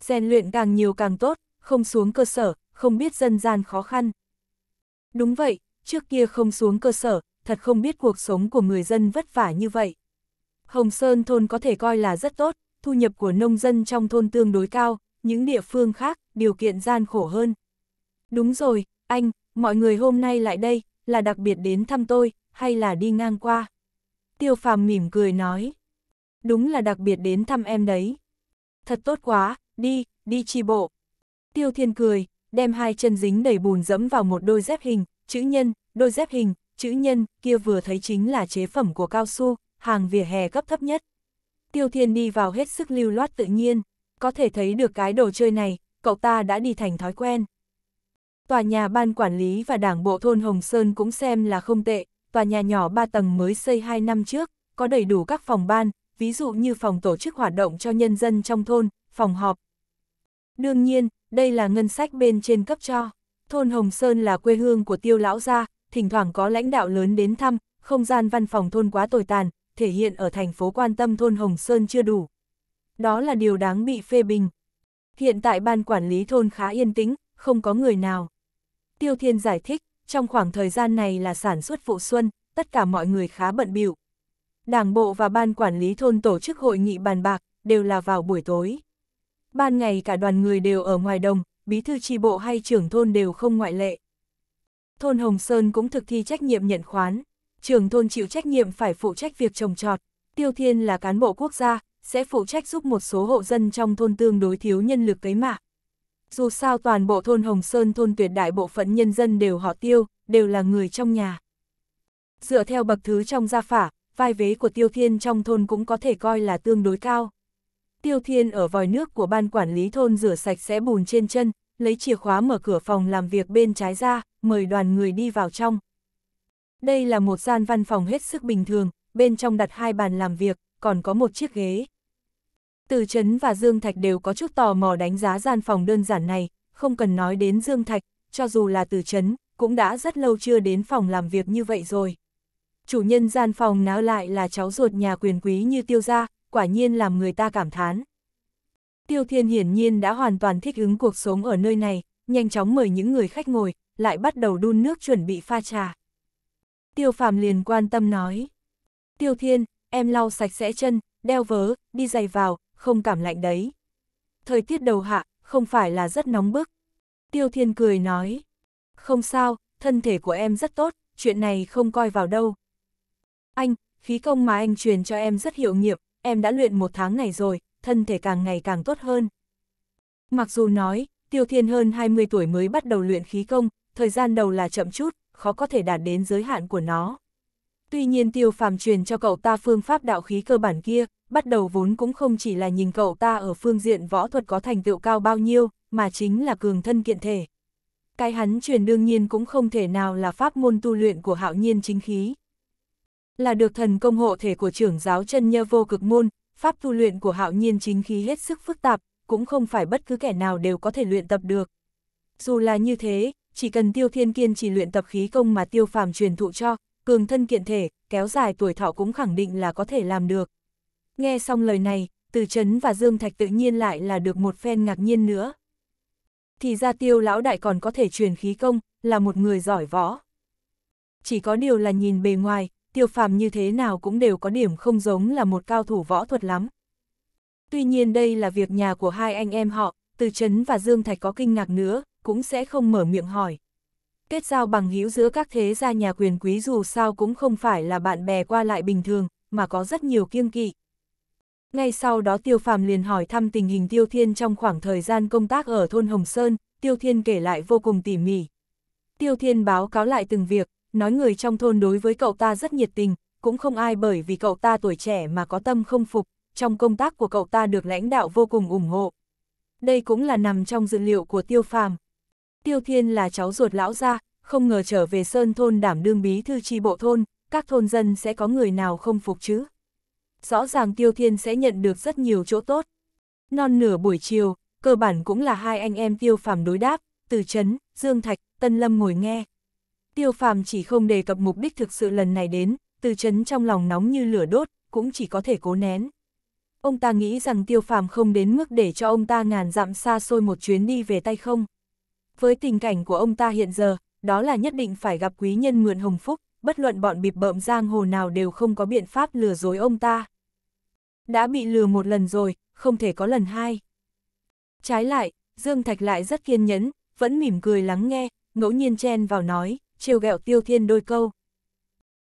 rèn luyện càng nhiều càng tốt, không xuống cơ sở, không biết dân gian khó khăn. Đúng vậy, trước kia không xuống cơ sở, thật không biết cuộc sống của người dân vất vả như vậy. Hồng Sơn thôn có thể coi là rất tốt, thu nhập của nông dân trong thôn tương đối cao, những địa phương khác, điều kiện gian khổ hơn. Đúng rồi, anh, mọi người hôm nay lại đây, là đặc biệt đến thăm tôi, hay là đi ngang qua? Tiêu phàm mỉm cười nói. Đúng là đặc biệt đến thăm em đấy. Thật tốt quá, đi, đi chi bộ. Tiêu thiên cười, đem hai chân dính đầy bùn dẫm vào một đôi dép hình, chữ nhân, đôi dép hình, chữ nhân, kia vừa thấy chính là chế phẩm của cao su, hàng vỉa hè cấp thấp nhất. Tiêu thiên đi vào hết sức lưu loát tự nhiên, có thể thấy được cái đồ chơi này, cậu ta đã đi thành thói quen. Tòa nhà ban quản lý và đảng bộ thôn Hồng Sơn cũng xem là không tệ, tòa nhà nhỏ 3 tầng mới xây 2 năm trước, có đầy đủ các phòng ban, ví dụ như phòng tổ chức hoạt động cho nhân dân trong thôn, phòng họp. Đương nhiên, đây là ngân sách bên trên cấp cho. Thôn Hồng Sơn là quê hương của tiêu lão gia, thỉnh thoảng có lãnh đạo lớn đến thăm, không gian văn phòng thôn quá tồi tàn, thể hiện ở thành phố quan tâm thôn Hồng Sơn chưa đủ. Đó là điều đáng bị phê bình. Hiện tại ban quản lý thôn khá yên tĩnh, không có người nào. Tiêu Thiên giải thích, trong khoảng thời gian này là sản xuất vụ xuân, tất cả mọi người khá bận bịu. Đảng bộ và ban quản lý thôn tổ chức hội nghị bàn bạc, đều là vào buổi tối. Ban ngày cả đoàn người đều ở ngoài đồng, bí thư tri bộ hay trưởng thôn đều không ngoại lệ. Thôn Hồng Sơn cũng thực thi trách nhiệm nhận khoán, trưởng thôn chịu trách nhiệm phải phụ trách việc trồng trọt, Tiêu Thiên là cán bộ quốc gia, sẽ phụ trách giúp một số hộ dân trong thôn tương đối thiếu nhân lực cấy mạ. Dù sao toàn bộ thôn Hồng Sơn thôn tuyệt đại bộ phận nhân dân đều họ tiêu, đều là người trong nhà. Dựa theo bậc thứ trong gia phả, vai vế của Tiêu Thiên trong thôn cũng có thể coi là tương đối cao. Tiêu Thiên ở vòi nước của ban quản lý thôn rửa sạch sẽ bùn trên chân, lấy chìa khóa mở cửa phòng làm việc bên trái ra, mời đoàn người đi vào trong. Đây là một gian văn phòng hết sức bình thường, bên trong đặt hai bàn làm việc, còn có một chiếc ghế. Từ Trấn và Dương Thạch đều có chút tò mò đánh giá gian phòng đơn giản này, không cần nói đến Dương Thạch, cho dù là Từ Trấn, cũng đã rất lâu chưa đến phòng làm việc như vậy rồi. Chủ nhân gian phòng náo lại là cháu ruột nhà quyền quý như tiêu gia, quả nhiên làm người ta cảm thán. Tiêu Thiên hiển nhiên đã hoàn toàn thích ứng cuộc sống ở nơi này, nhanh chóng mời những người khách ngồi, lại bắt đầu đun nước chuẩn bị pha trà. Tiêu Phàm liền quan tâm nói. Tiêu Thiên, em lau sạch sẽ chân, đeo vớ, đi giày vào, không cảm lạnh đấy. Thời tiết đầu hạ, không phải là rất nóng bức. Tiêu Thiên cười nói. Không sao, thân thể của em rất tốt, chuyện này không coi vào đâu. Anh, khí công mà anh truyền cho em rất hiệu nghiệm, em đã luyện một tháng này rồi, thân thể càng ngày càng tốt hơn. Mặc dù nói, Tiêu Thiên hơn 20 tuổi mới bắt đầu luyện khí công, thời gian đầu là chậm chút, khó có thể đạt đến giới hạn của nó. Tuy nhiên Tiêu Phàm truyền cho cậu ta phương pháp đạo khí cơ bản kia, bắt đầu vốn cũng không chỉ là nhìn cậu ta ở phương diện võ thuật có thành tựu cao bao nhiêu, mà chính là cường thân kiện thể. Cái hắn truyền đương nhiên cũng không thể nào là pháp môn tu luyện của hạo nhiên chính khí. Là được thần công hộ thể của trưởng giáo chân nhơ vô cực môn, pháp tu luyện của hạo nhiên chính khí hết sức phức tạp, cũng không phải bất cứ kẻ nào đều có thể luyện tập được. Dù là như thế, chỉ cần tiêu thiên kiên chỉ luyện tập khí công mà tiêu phàm truyền thụ cho, cường thân kiện thể, kéo dài tuổi thọ cũng khẳng định là có thể làm được. Nghe xong lời này, từ Trấn và Dương Thạch tự nhiên lại là được một phen ngạc nhiên nữa. Thì ra tiêu lão đại còn có thể truyền khí công, là một người giỏi võ. Chỉ có điều là nhìn bề ngoài, tiêu phàm như thế nào cũng đều có điểm không giống là một cao thủ võ thuật lắm. Tuy nhiên đây là việc nhà của hai anh em họ, từ Trấn và Dương Thạch có kinh ngạc nữa, cũng sẽ không mở miệng hỏi. Kết giao bằng hữu giữa các thế gia nhà quyền quý dù sao cũng không phải là bạn bè qua lại bình thường, mà có rất nhiều kiêng kỵ. Ngay sau đó Tiêu Phàm liền hỏi thăm tình hình Tiêu Thiên trong khoảng thời gian công tác ở thôn Hồng Sơn, Tiêu Thiên kể lại vô cùng tỉ mỉ. Tiêu Thiên báo cáo lại từng việc, nói người trong thôn đối với cậu ta rất nhiệt tình, cũng không ai bởi vì cậu ta tuổi trẻ mà có tâm không phục, trong công tác của cậu ta được lãnh đạo vô cùng ủng hộ. Đây cũng là nằm trong dự liệu của Tiêu Phàm. Tiêu Thiên là cháu ruột lão gia, không ngờ trở về Sơn thôn đảm đương bí thư chi bộ thôn, các thôn dân sẽ có người nào không phục chứ. Rõ ràng Tiêu Thiên sẽ nhận được rất nhiều chỗ tốt. Non nửa buổi chiều, cơ bản cũng là hai anh em Tiêu Phàm đối đáp, từ Trấn, Dương Thạch, Tân Lâm ngồi nghe. Tiêu Phàm chỉ không đề cập mục đích thực sự lần này đến, từ Trấn trong lòng nóng như lửa đốt, cũng chỉ có thể cố nén. Ông ta nghĩ rằng Tiêu Phàm không đến mức để cho ông ta ngàn dặm xa xôi một chuyến đi về tay không. Với tình cảnh của ông ta hiện giờ, đó là nhất định phải gặp quý nhân mượn hồng phúc, bất luận bọn bịp bợm giang hồ nào đều không có biện pháp lừa dối ông ta. Đã bị lừa một lần rồi, không thể có lần hai. Trái lại, Dương Thạch lại rất kiên nhẫn, vẫn mỉm cười lắng nghe, ngẫu nhiên chen vào nói, trêu ghẹo Tiêu Thiên đôi câu.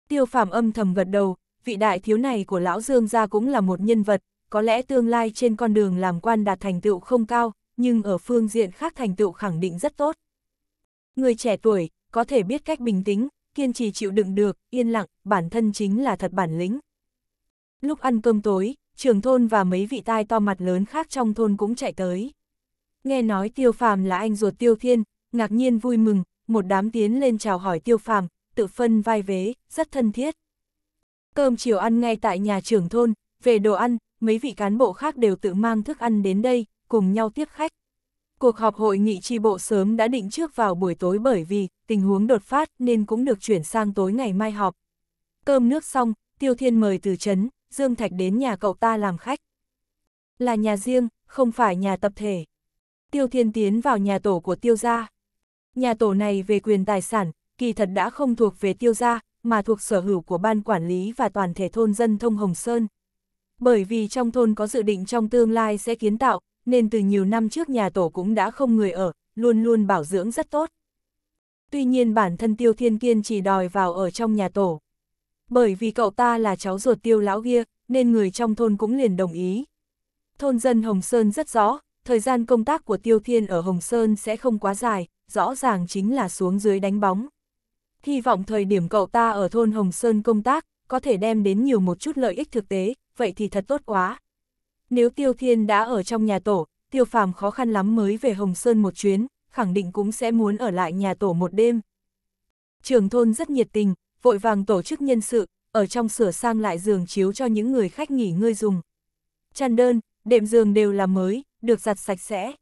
Tiêu Phàm âm thầm gật đầu, vị đại thiếu này của lão Dương gia cũng là một nhân vật, có lẽ tương lai trên con đường làm quan đạt thành tựu không cao, nhưng ở phương diện khác thành tựu khẳng định rất tốt. Người trẻ tuổi, có thể biết cách bình tĩnh, kiên trì chịu đựng được, yên lặng, bản thân chính là thật bản lĩnh. Lúc ăn cơm tối, trưởng thôn và mấy vị tai to mặt lớn khác trong thôn cũng chạy tới. Nghe nói tiêu phàm là anh ruột tiêu thiên, ngạc nhiên vui mừng, một đám tiến lên chào hỏi tiêu phàm, tự phân vai vế, rất thân thiết. Cơm chiều ăn ngay tại nhà trưởng thôn, về đồ ăn, mấy vị cán bộ khác đều tự mang thức ăn đến đây, cùng nhau tiếp khách. Cuộc họp hội nghị tri bộ sớm đã định trước vào buổi tối bởi vì tình huống đột phát nên cũng được chuyển sang tối ngày mai họp. Cơm nước xong, Tiêu Thiên mời từ trấn, Dương Thạch đến nhà cậu ta làm khách. Là nhà riêng, không phải nhà tập thể. Tiêu Thiên tiến vào nhà tổ của Tiêu gia. Nhà tổ này về quyền tài sản, kỳ thật đã không thuộc về Tiêu gia, mà thuộc sở hữu của ban quản lý và toàn thể thôn dân thông Hồng Sơn. Bởi vì trong thôn có dự định trong tương lai sẽ kiến tạo, nên từ nhiều năm trước nhà tổ cũng đã không người ở, luôn luôn bảo dưỡng rất tốt. Tuy nhiên bản thân Tiêu Thiên Kiên chỉ đòi vào ở trong nhà tổ. Bởi vì cậu ta là cháu ruột Tiêu lão kia, nên người trong thôn cũng liền đồng ý. Thôn dân Hồng Sơn rất rõ, thời gian công tác của Tiêu Thiên ở Hồng Sơn sẽ không quá dài, rõ ràng chính là xuống dưới đánh bóng. Hy vọng thời điểm cậu ta ở thôn Hồng Sơn công tác, có thể đem đến nhiều một chút lợi ích thực tế, vậy thì thật tốt quá. Nếu Tiêu Thiên đã ở trong nhà tổ, Tiêu Phàm khó khăn lắm mới về Hồng Sơn một chuyến, khẳng định cũng sẽ muốn ở lại nhà tổ một đêm. trường thôn rất nhiệt tình, vội vàng tổ chức nhân sự, ở trong sửa sang lại giường chiếu cho những người khách nghỉ ngơi dùng. Chăn đơn, đệm giường đều là mới, được giặt sạch sẽ.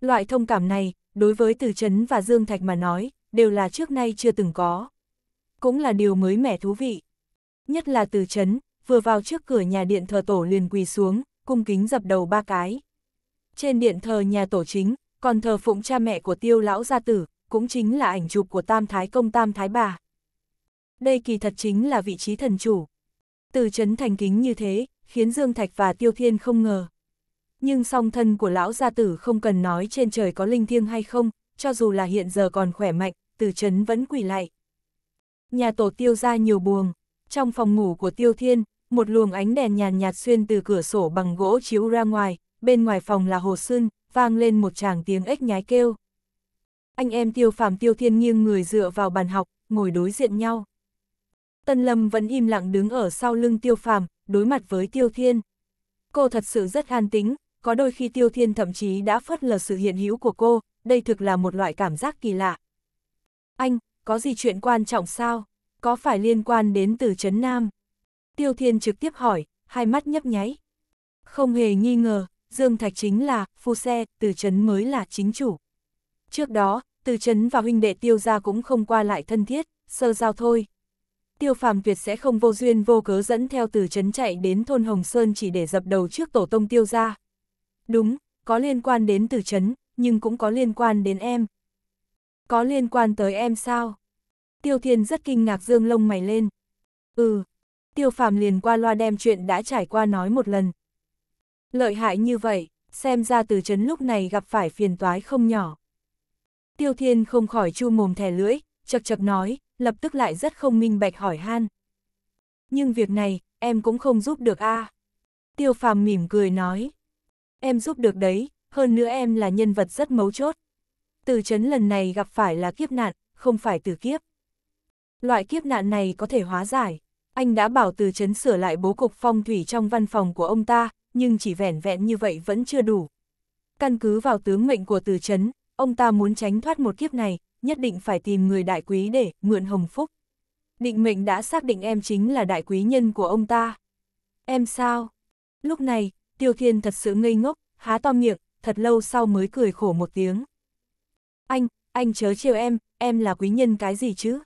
Loại thông cảm này, đối với Từ Trấn và Dương Thạch mà nói, đều là trước nay chưa từng có. Cũng là điều mới mẻ thú vị. Nhất là Từ Trấn, vừa vào trước cửa nhà điện thờ tổ liền quỳ xuống, cung kính dập đầu ba cái. Trên điện thờ nhà tổ chính, còn thờ phụng cha mẹ của tiêu lão gia tử, cũng chính là ảnh chụp của Tam Thái Công Tam Thái Bà. Đây kỳ thật chính là vị trí thần chủ. Từ chấn thành kính như thế, khiến Dương Thạch và Tiêu Thiên không ngờ. Nhưng song thân của lão gia tử không cần nói trên trời có linh thiêng hay không, cho dù là hiện giờ còn khỏe mạnh, từ chấn vẫn quỳ lại. Nhà tổ tiêu ra nhiều buồng, trong phòng ngủ của Tiêu Thiên, một luồng ánh đèn nhàn nhạt xuyên từ cửa sổ bằng gỗ chiếu ra ngoài, bên ngoài phòng là hồ sưng, vang lên một tràng tiếng ếch nhái kêu. Anh em tiêu phàm tiêu thiên nghiêng người dựa vào bàn học, ngồi đối diện nhau. Tân Lâm vẫn im lặng đứng ở sau lưng tiêu phàm, đối mặt với tiêu thiên. Cô thật sự rất an tính, có đôi khi tiêu thiên thậm chí đã phớt lờ sự hiện hữu của cô, đây thực là một loại cảm giác kỳ lạ. Anh, có gì chuyện quan trọng sao? Có phải liên quan đến từ Trấn Nam? Tiêu Thiên trực tiếp hỏi, hai mắt nhấp nháy. Không hề nghi ngờ, Dương Thạch chính là, phu xe, từ Trấn mới là chính chủ. Trước đó, từ Trấn và huynh đệ tiêu gia cũng không qua lại thân thiết, sơ giao thôi. Tiêu phàm tuyệt sẽ không vô duyên vô cớ dẫn theo từ Trấn chạy đến thôn Hồng Sơn chỉ để dập đầu trước tổ tông tiêu gia. Đúng, có liên quan đến từ Trấn, nhưng cũng có liên quan đến em. Có liên quan tới em sao? Tiêu Thiên rất kinh ngạc dương lông mày lên. Ừ, Tiêu phàm liền qua loa đem chuyện đã trải qua nói một lần. Lợi hại như vậy, xem ra từ Trấn lúc này gặp phải phiền toái không nhỏ. Tiêu Thiên không khỏi chu mồm thẻ lưỡi, chật chật nói, lập tức lại rất không minh bạch hỏi han. Nhưng việc này, em cũng không giúp được a. Tiêu phàm mỉm cười nói. Em giúp được đấy, hơn nữa em là nhân vật rất mấu chốt. Từ chấn lần này gặp phải là kiếp nạn, không phải từ kiếp. Loại kiếp nạn này có thể hóa giải. Anh đã bảo từ chấn sửa lại bố cục phong thủy trong văn phòng của ông ta, nhưng chỉ vẻn vẹn như vậy vẫn chưa đủ. Căn cứ vào tướng mệnh của từ chấn, ông ta muốn tránh thoát một kiếp này, nhất định phải tìm người đại quý để mượn hồng phúc. Định mệnh đã xác định em chính là đại quý nhân của ông ta. Em sao? Lúc này, Tiêu Thiên thật sự ngây ngốc, há to miệng, thật lâu sau mới cười khổ một tiếng. Anh, anh chớ chiều em, em là quý nhân cái gì chứ?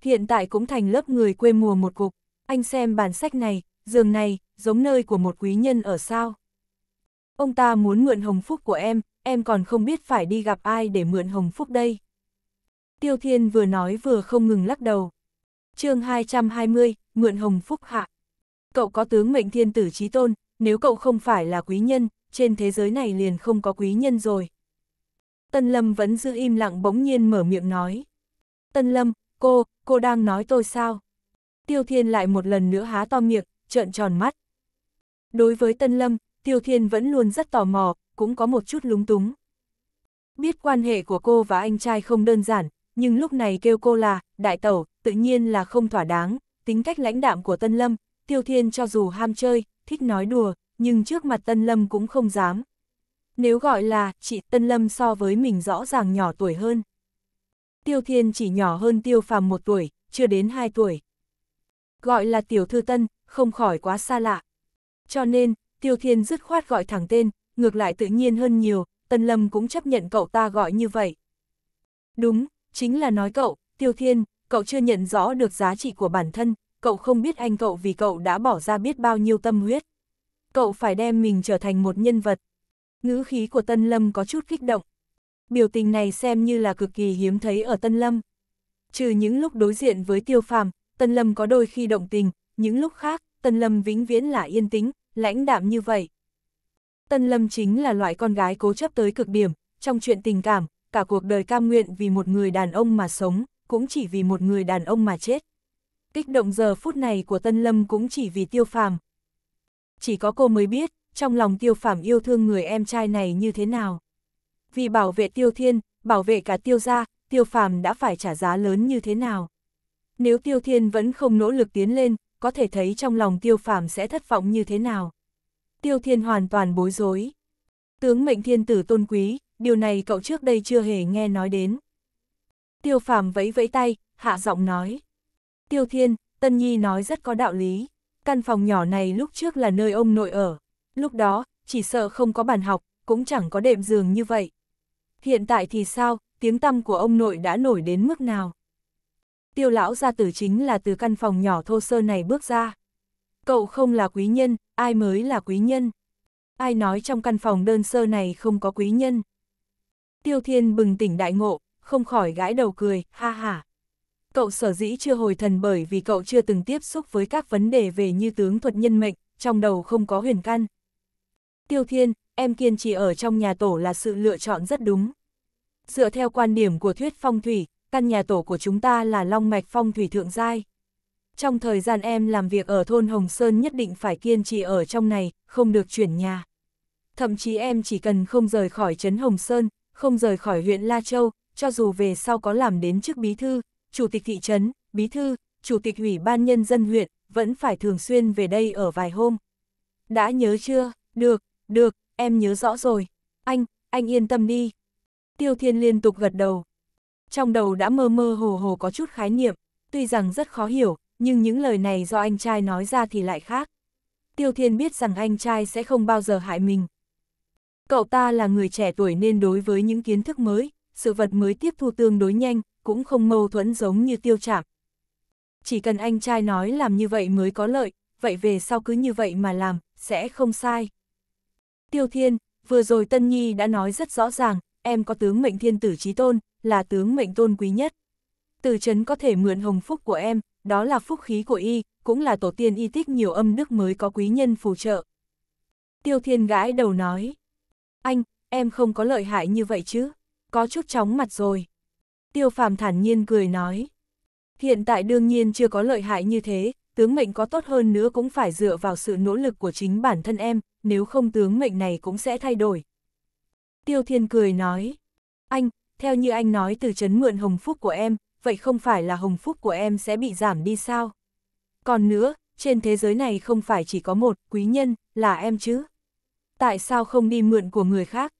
Hiện tại cũng thành lớp người quê mùa một cục, anh xem bản sách này, giường này, giống nơi của một quý nhân ở sao. Ông ta muốn mượn hồng phúc của em, em còn không biết phải đi gặp ai để mượn hồng phúc đây. Tiêu Thiên vừa nói vừa không ngừng lắc đầu. chương 220, mượn hồng phúc hạ. Cậu có tướng mệnh thiên tử trí tôn, nếu cậu không phải là quý nhân, trên thế giới này liền không có quý nhân rồi. Tân Lâm vẫn giữ im lặng bỗng nhiên mở miệng nói. Tân Lâm, cô, cô đang nói tôi sao? Tiêu Thiên lại một lần nữa há to miệng, trợn tròn mắt. Đối với Tân Lâm, Tiêu Thiên vẫn luôn rất tò mò, cũng có một chút lúng túng. Biết quan hệ của cô và anh trai không đơn giản, nhưng lúc này kêu cô là, đại tẩu, tự nhiên là không thỏa đáng, tính cách lãnh đạm của Tân Lâm, Tiêu Thiên cho dù ham chơi, thích nói đùa, nhưng trước mặt Tân Lâm cũng không dám. Nếu gọi là, chị Tân Lâm so với mình rõ ràng nhỏ tuổi hơn. Tiêu Thiên chỉ nhỏ hơn Tiêu Phàm một tuổi, chưa đến hai tuổi. Gọi là Tiểu Thư Tân, không khỏi quá xa lạ. Cho nên, Tiêu Thiên dứt khoát gọi thẳng tên, ngược lại tự nhiên hơn nhiều, Tân Lâm cũng chấp nhận cậu ta gọi như vậy. Đúng, chính là nói cậu, Tiêu Thiên, cậu chưa nhận rõ được giá trị của bản thân, cậu không biết anh cậu vì cậu đã bỏ ra biết bao nhiêu tâm huyết. Cậu phải đem mình trở thành một nhân vật. Ngữ khí của Tân Lâm có chút kích động. Biểu tình này xem như là cực kỳ hiếm thấy ở Tân Lâm. Trừ những lúc đối diện với tiêu phàm, Tân Lâm có đôi khi động tình, những lúc khác, Tân Lâm vĩnh viễn là yên tĩnh, lãnh đạm như vậy. Tân Lâm chính là loại con gái cố chấp tới cực điểm, trong chuyện tình cảm, cả cuộc đời cam nguyện vì một người đàn ông mà sống, cũng chỉ vì một người đàn ông mà chết. Kích động giờ phút này của Tân Lâm cũng chỉ vì tiêu phàm. Chỉ có cô mới biết, trong lòng tiêu phàm yêu thương người em trai này như thế nào. Vì bảo vệ tiêu thiên, bảo vệ cả tiêu gia, tiêu phàm đã phải trả giá lớn như thế nào. Nếu tiêu thiên vẫn không nỗ lực tiến lên, có thể thấy trong lòng tiêu phàm sẽ thất vọng như thế nào. Tiêu thiên hoàn toàn bối rối. Tướng mệnh thiên tử tôn quý, điều này cậu trước đây chưa hề nghe nói đến. Tiêu phàm vẫy vẫy tay, hạ giọng nói. Tiêu Thiên, Tân Nhi nói rất có đạo lý. Căn phòng nhỏ này lúc trước là nơi ông nội ở. Lúc đó, chỉ sợ không có bàn học, cũng chẳng có đệm giường như vậy. Hiện tại thì sao, tiếng tăm của ông nội đã nổi đến mức nào? Tiêu lão gia tử chính là từ căn phòng nhỏ thô sơ này bước ra. Cậu không là quý nhân, ai mới là quý nhân? Ai nói trong căn phòng đơn sơ này không có quý nhân? Tiêu Thiên bừng tỉnh đại ngộ, không khỏi gãi đầu cười, ha ha. Cậu sở dĩ chưa hồi thần bởi vì cậu chưa từng tiếp xúc với các vấn đề về như tướng thuật nhân mệnh, trong đầu không có huyền căn. Tiêu Thiên, em kiên trì ở trong nhà tổ là sự lựa chọn rất đúng. Dựa theo quan điểm của thuyết phong thủy, căn nhà tổ của chúng ta là long mạch phong thủy thượng giai. Trong thời gian em làm việc ở thôn Hồng Sơn nhất định phải kiên trì ở trong này, không được chuyển nhà. Thậm chí em chỉ cần không rời khỏi trấn Hồng Sơn, không rời khỏi huyện La Châu, cho dù về sau có làm đến chức bí thư, chủ tịch thị trấn, bí thư, chủ tịch ủy ban nhân dân huyện, vẫn phải thường xuyên về đây ở vài hôm. Đã nhớ chưa? Được, được, em nhớ rõ rồi. Anh, anh yên tâm đi. Tiêu Thiên liên tục gật đầu. Trong đầu đã mơ mơ hồ hồ có chút khái niệm, tuy rằng rất khó hiểu, nhưng những lời này do anh trai nói ra thì lại khác. Tiêu Thiên biết rằng anh trai sẽ không bao giờ hại mình. Cậu ta là người trẻ tuổi nên đối với những kiến thức mới, sự vật mới tiếp thu tương đối nhanh, cũng không mâu thuẫn giống như tiêu chạm. Chỉ cần anh trai nói làm như vậy mới có lợi, vậy về sau cứ như vậy mà làm, sẽ không sai. Tiêu Thiên, vừa rồi Tân Nhi đã nói rất rõ ràng, em có tướng mệnh thiên tử trí tôn, là tướng mệnh tôn quý nhất. Từ chấn có thể mượn hồng phúc của em, đó là phúc khí của y, cũng là tổ tiên y tích nhiều âm đức mới có quý nhân phù trợ. Tiêu Thiên gãi đầu nói, anh, em không có lợi hại như vậy chứ, có chút chóng mặt rồi. Tiêu phàm thản nhiên cười nói, hiện tại đương nhiên chưa có lợi hại như thế, tướng mệnh có tốt hơn nữa cũng phải dựa vào sự nỗ lực của chính bản thân em, nếu không tướng mệnh này cũng sẽ thay đổi. Tiêu Thiên cười nói, anh, theo như anh nói từ chấn mượn hồng phúc của em, vậy không phải là hồng phúc của em sẽ bị giảm đi sao? Còn nữa, trên thế giới này không phải chỉ có một quý nhân, là em chứ? Tại sao không đi mượn của người khác?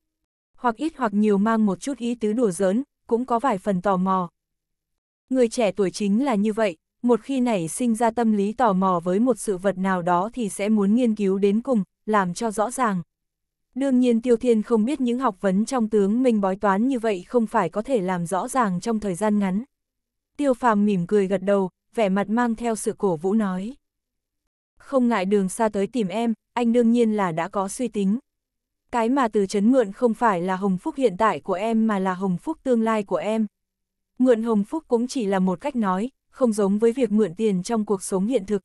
Hoặc ít hoặc nhiều mang một chút ý tứ đùa giỡn, cũng có vài phần tò mò. Người trẻ tuổi chính là như vậy, một khi nảy sinh ra tâm lý tò mò với một sự vật nào đó thì sẽ muốn nghiên cứu đến cùng, làm cho rõ ràng. Đương nhiên Tiêu Thiên không biết những học vấn trong tướng mình bói toán như vậy không phải có thể làm rõ ràng trong thời gian ngắn. Tiêu Phàm mỉm cười gật đầu, vẻ mặt mang theo sự cổ vũ nói. Không ngại đường xa tới tìm em, anh đương nhiên là đã có suy tính. Cái mà từ chấn mượn không phải là hồng phúc hiện tại của em mà là hồng phúc tương lai của em. Mượn hồng phúc cũng chỉ là một cách nói, không giống với việc mượn tiền trong cuộc sống hiện thực.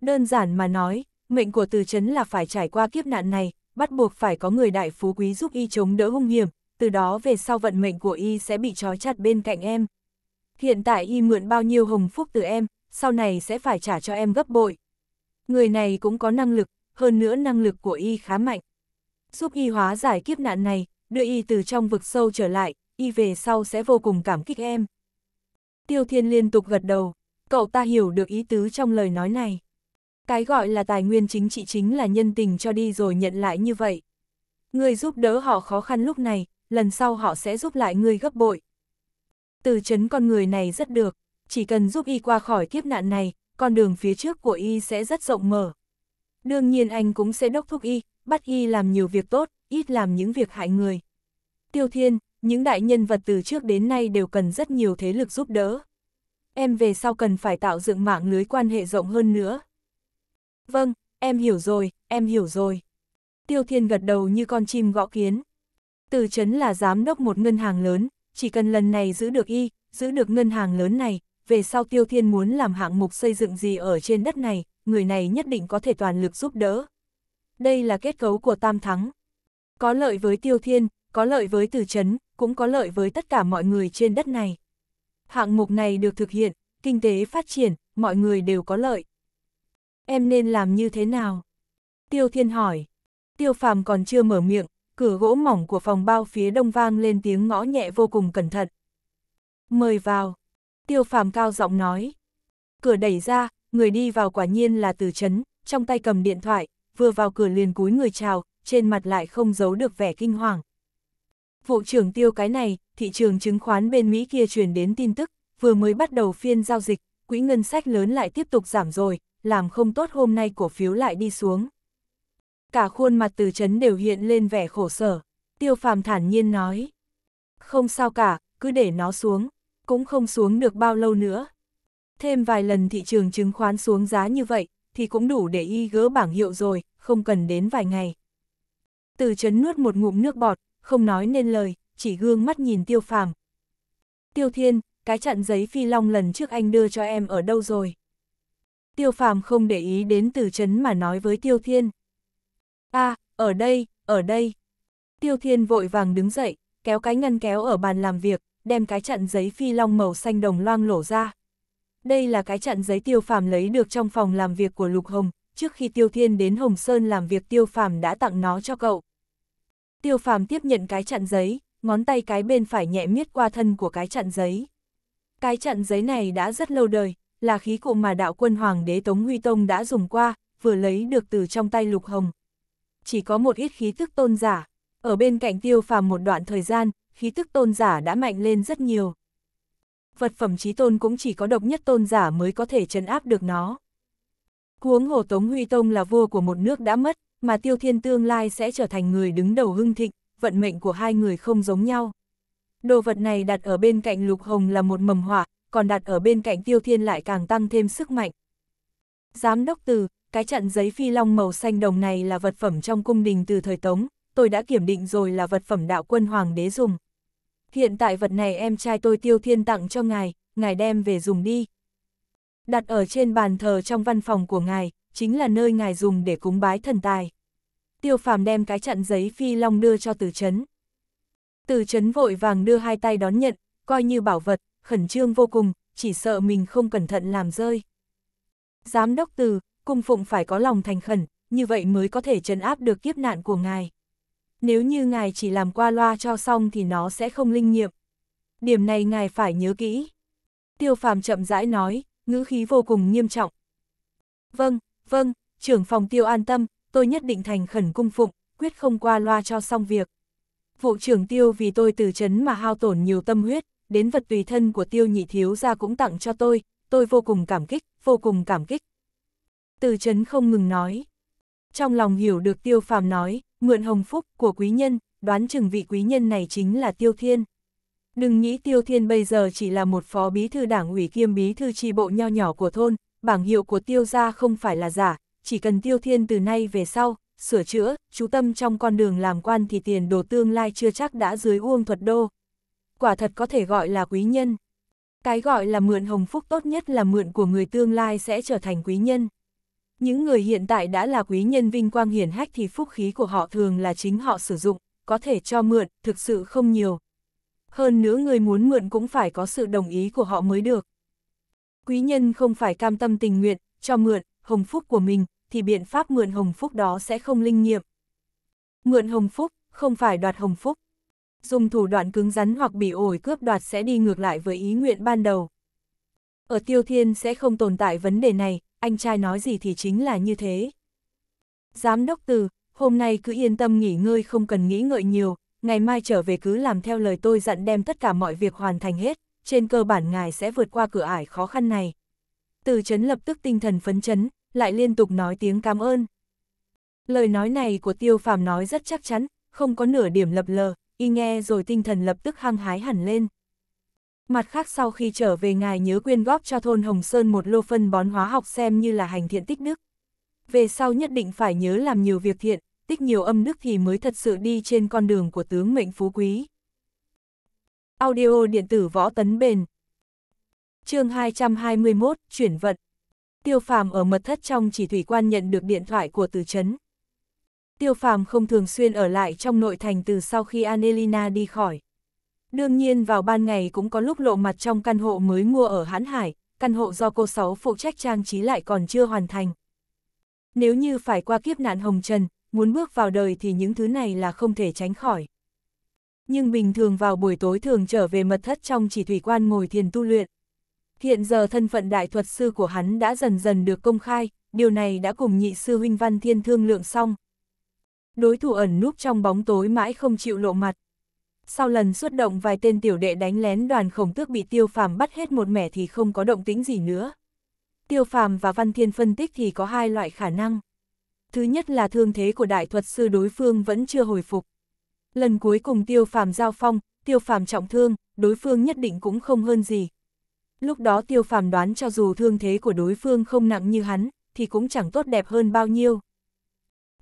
Đơn giản mà nói, mệnh của từ chấn là phải trải qua kiếp nạn này, bắt buộc phải có người đại phú quý giúp y chống đỡ hung hiểm, từ đó về sau vận mệnh của y sẽ bị trói chặt bên cạnh em. Hiện tại y mượn bao nhiêu hồng phúc từ em, sau này sẽ phải trả cho em gấp bội. Người này cũng có năng lực, hơn nữa năng lực của y khá mạnh. Giúp y hóa giải kiếp nạn này, đưa y từ trong vực sâu trở lại, y về sau sẽ vô cùng cảm kích em. Tiêu Thiên liên tục gật đầu, cậu ta hiểu được ý tứ trong lời nói này. Cái gọi là tài nguyên chính trị chính là nhân tình cho đi rồi nhận lại như vậy. Người giúp đỡ họ khó khăn lúc này, lần sau họ sẽ giúp lại người gấp bội. Từ chấn con người này rất được, chỉ cần giúp y qua khỏi kiếp nạn này, con đường phía trước của y sẽ rất rộng mở. Đương nhiên anh cũng sẽ đốc thúc y, bắt y làm nhiều việc tốt, ít làm những việc hại người. Tiêu Thiên, những đại nhân vật từ trước đến nay đều cần rất nhiều thế lực giúp đỡ. Em về sau cần phải tạo dựng mạng lưới quan hệ rộng hơn nữa. Vâng, em hiểu rồi, em hiểu rồi. Tiêu Thiên gật đầu như con chim gõ kiến. Từ chấn là giám đốc một ngân hàng lớn, chỉ cần lần này giữ được y, giữ được ngân hàng lớn này, về sau Tiêu Thiên muốn làm hạng mục xây dựng gì ở trên đất này, người này nhất định có thể toàn lực giúp đỡ. Đây là kết cấu của Tam Thắng. Có lợi với Tiêu Thiên, có lợi với Từ Chấn, cũng có lợi với tất cả mọi người trên đất này. Hạng mục này được thực hiện, kinh tế phát triển, mọi người đều có lợi. Em nên làm như thế nào? Tiêu Thiên hỏi. Tiêu Phàm còn chưa mở miệng, cửa gỗ mỏng của phòng bao phía đông vang lên tiếng ngõ nhẹ vô cùng cẩn thận. Mời vào. Tiêu Phàm cao giọng nói. Cửa đẩy ra, người đi vào quả nhiên là Từ Chấn, trong tay cầm điện thoại, vừa vào cửa liền cúi người chào, trên mặt lại không giấu được vẻ kinh hoàng. Vụ trưởng tiêu cái này, thị trường chứng khoán bên Mỹ kia truyền đến tin tức, vừa mới bắt đầu phiên giao dịch, quỹ ngân sách lớn lại tiếp tục giảm rồi, làm không tốt hôm nay cổ phiếu lại đi xuống. Cả khuôn mặt từ chấn đều hiện lên vẻ khổ sở, tiêu phàm thản nhiên nói. Không sao cả, cứ để nó xuống, cũng không xuống được bao lâu nữa. Thêm vài lần thị trường chứng khoán xuống giá như vậy, thì cũng đủ để y gỡ bảng hiệu rồi, không cần đến vài ngày. Từ chấn nuốt một ngụm nước bọt, không nói nên lời, chỉ gương mắt nhìn tiêu phàm. Tiêu thiên, cái chặn giấy phi long lần trước anh đưa cho em ở đâu rồi? Tiêu phàm không để ý đến từ chấn mà nói với tiêu thiên. a à, ở đây, ở đây. Tiêu thiên vội vàng đứng dậy, kéo cái ngăn kéo ở bàn làm việc, đem cái chặn giấy phi long màu xanh đồng loang lổ ra. Đây là cái chặn giấy tiêu phàm lấy được trong phòng làm việc của Lục Hồng, trước khi Tiêu Thiên đến Hồng Sơn làm việc Tiêu phàm đã tặng nó cho cậu. Tiêu phàm tiếp nhận cái chặn giấy, ngón tay cái bên phải nhẹ miết qua thân của cái chặn giấy. Cái chặn giấy này đã rất lâu đời, là khí cụ mà đạo quân Hoàng đế Tống Huy Tông đã dùng qua, vừa lấy được từ trong tay Lục Hồng. Chỉ có một ít khí tức tôn giả, ở bên cạnh tiêu phàm một đoạn thời gian, khí tức tôn giả đã mạnh lên rất nhiều. Vật phẩm trí tôn cũng chỉ có độc nhất tôn giả mới có thể chấn áp được nó. Huống hồ Tống Huy Tông là vua của một nước đã mất, mà Tiêu Thiên tương lai sẽ trở thành người đứng đầu hưng thịnh, vận mệnh của hai người không giống nhau. Đồ vật này đặt ở bên cạnh Lục Hồng là một mầm hỏa, còn đặt ở bên cạnh Tiêu Thiên lại càng tăng thêm sức mạnh. Giám đốc từ, cái chặn giấy phi long màu xanh đồng này là vật phẩm trong cung đình từ thời Tống, tôi đã kiểm định rồi là vật phẩm đạo quân hoàng đế dùng. Hiện tại vật này em trai tôi Tiêu Thiên tặng cho ngài, ngài đem về dùng đi. Đặt ở trên bàn thờ trong văn phòng của ngài, chính là nơi ngài dùng để cúng bái thần tài. Tiêu phàm đem cái chặn giấy phi long đưa cho tử chấn. tử chấn vội vàng đưa hai tay đón nhận, coi như bảo vật, khẩn trương vô cùng, chỉ sợ mình không cẩn thận làm rơi. Giám đốc từ, cung phụng phải có lòng thành khẩn, như vậy mới có thể trấn áp được kiếp nạn của ngài. Nếu như ngài chỉ làm qua loa cho xong thì nó sẽ không linh nghiệm. Điểm này ngài phải nhớ kỹ. Tiêu phàm chậm rãi nói, ngữ khí vô cùng nghiêm trọng. Vâng, vâng, trưởng phòng tiêu an tâm, tôi nhất định thành khẩn cung phụng, quyết không qua loa cho xong việc. Vụ trưởng tiêu vì tôi từ chấn mà hao tổn nhiều tâm huyết, đến vật tùy thân của tiêu nhị thiếu ra cũng tặng cho tôi, tôi vô cùng cảm kích, vô cùng cảm kích. Từ chấn không ngừng nói. Trong lòng hiểu được tiêu phàm nói, mượn hồng phúc của quý nhân, đoán chừng vị quý nhân này chính là tiêu thiên. Đừng nghĩ tiêu thiên bây giờ chỉ là một phó bí thư đảng ủy kiêm bí thư tri bộ nho nhỏ của thôn, bảng hiệu của tiêu gia không phải là giả, chỉ cần tiêu thiên từ nay về sau, sửa chữa, chú tâm trong con đường làm quan thì tiền đồ tương lai chưa chắc đã dưới uông thuật đô. Quả thật có thể gọi là quý nhân. Cái gọi là mượn hồng phúc tốt nhất là mượn của người tương lai sẽ trở thành quý nhân. Những người hiện tại đã là quý nhân vinh quang hiển hách thì phúc khí của họ thường là chính họ sử dụng, có thể cho mượn, thực sự không nhiều. Hơn nữa người muốn mượn cũng phải có sự đồng ý của họ mới được. Quý nhân không phải cam tâm tình nguyện, cho mượn, hồng phúc của mình, thì biện pháp mượn hồng phúc đó sẽ không linh nghiệm. Mượn hồng phúc, không phải đoạt hồng phúc. Dùng thủ đoạn cứng rắn hoặc bị ổi cướp đoạt sẽ đi ngược lại với ý nguyện ban đầu. Ở tiêu thiên sẽ không tồn tại vấn đề này, anh trai nói gì thì chính là như thế. Giám đốc từ, hôm nay cứ yên tâm nghỉ ngơi không cần nghĩ ngợi nhiều, ngày mai trở về cứ làm theo lời tôi dặn đem tất cả mọi việc hoàn thành hết, trên cơ bản ngài sẽ vượt qua cửa ải khó khăn này. Từ chấn lập tức tinh thần phấn chấn, lại liên tục nói tiếng cảm ơn. Lời nói này của tiêu phàm nói rất chắc chắn, không có nửa điểm lập lờ, y nghe rồi tinh thần lập tức hăng hái hẳn lên. Mặt khác sau khi trở về ngài nhớ quyên góp cho thôn Hồng Sơn một lô phân bón hóa học xem như là hành thiện tích đức. Về sau nhất định phải nhớ làm nhiều việc thiện, tích nhiều âm đức thì mới thật sự đi trên con đường của tướng mệnh phú quý. Audio điện tử võ tấn bền chương 221, chuyển vận. Tiêu phàm ở mật thất trong chỉ thủy quan nhận được điện thoại của từ chấn. Tiêu phàm không thường xuyên ở lại trong nội thành từ sau khi Anelina đi khỏi. Đương nhiên vào ban ngày cũng có lúc lộ mặt trong căn hộ mới mua ở Hán Hải, căn hộ do cô Sáu phụ trách trang trí lại còn chưa hoàn thành. Nếu như phải qua kiếp nạn hồng trần, muốn bước vào đời thì những thứ này là không thể tránh khỏi. Nhưng bình thường vào buổi tối thường trở về mật thất trong chỉ thủy quan ngồi thiền tu luyện. Hiện giờ thân phận đại thuật sư của hắn đã dần dần được công khai, điều này đã cùng nhị sư huynh Văn Thiên thương lượng xong. Đối thủ ẩn núp trong bóng tối mãi không chịu lộ mặt. Sau lần xuất động vài tên tiểu đệ đánh lén đoàn khổng tước bị tiêu phàm bắt hết một mẻ thì không có động tĩnh gì nữa. Tiêu phàm và Văn Thiên phân tích thì có hai loại khả năng. Thứ nhất là thương thế của đại thuật sư đối phương vẫn chưa hồi phục. Lần cuối cùng tiêu phàm giao phong, tiêu phàm trọng thương, đối phương nhất định cũng không hơn gì. Lúc đó tiêu phàm đoán cho dù thương thế của đối phương không nặng như hắn, thì cũng chẳng tốt đẹp hơn bao nhiêu.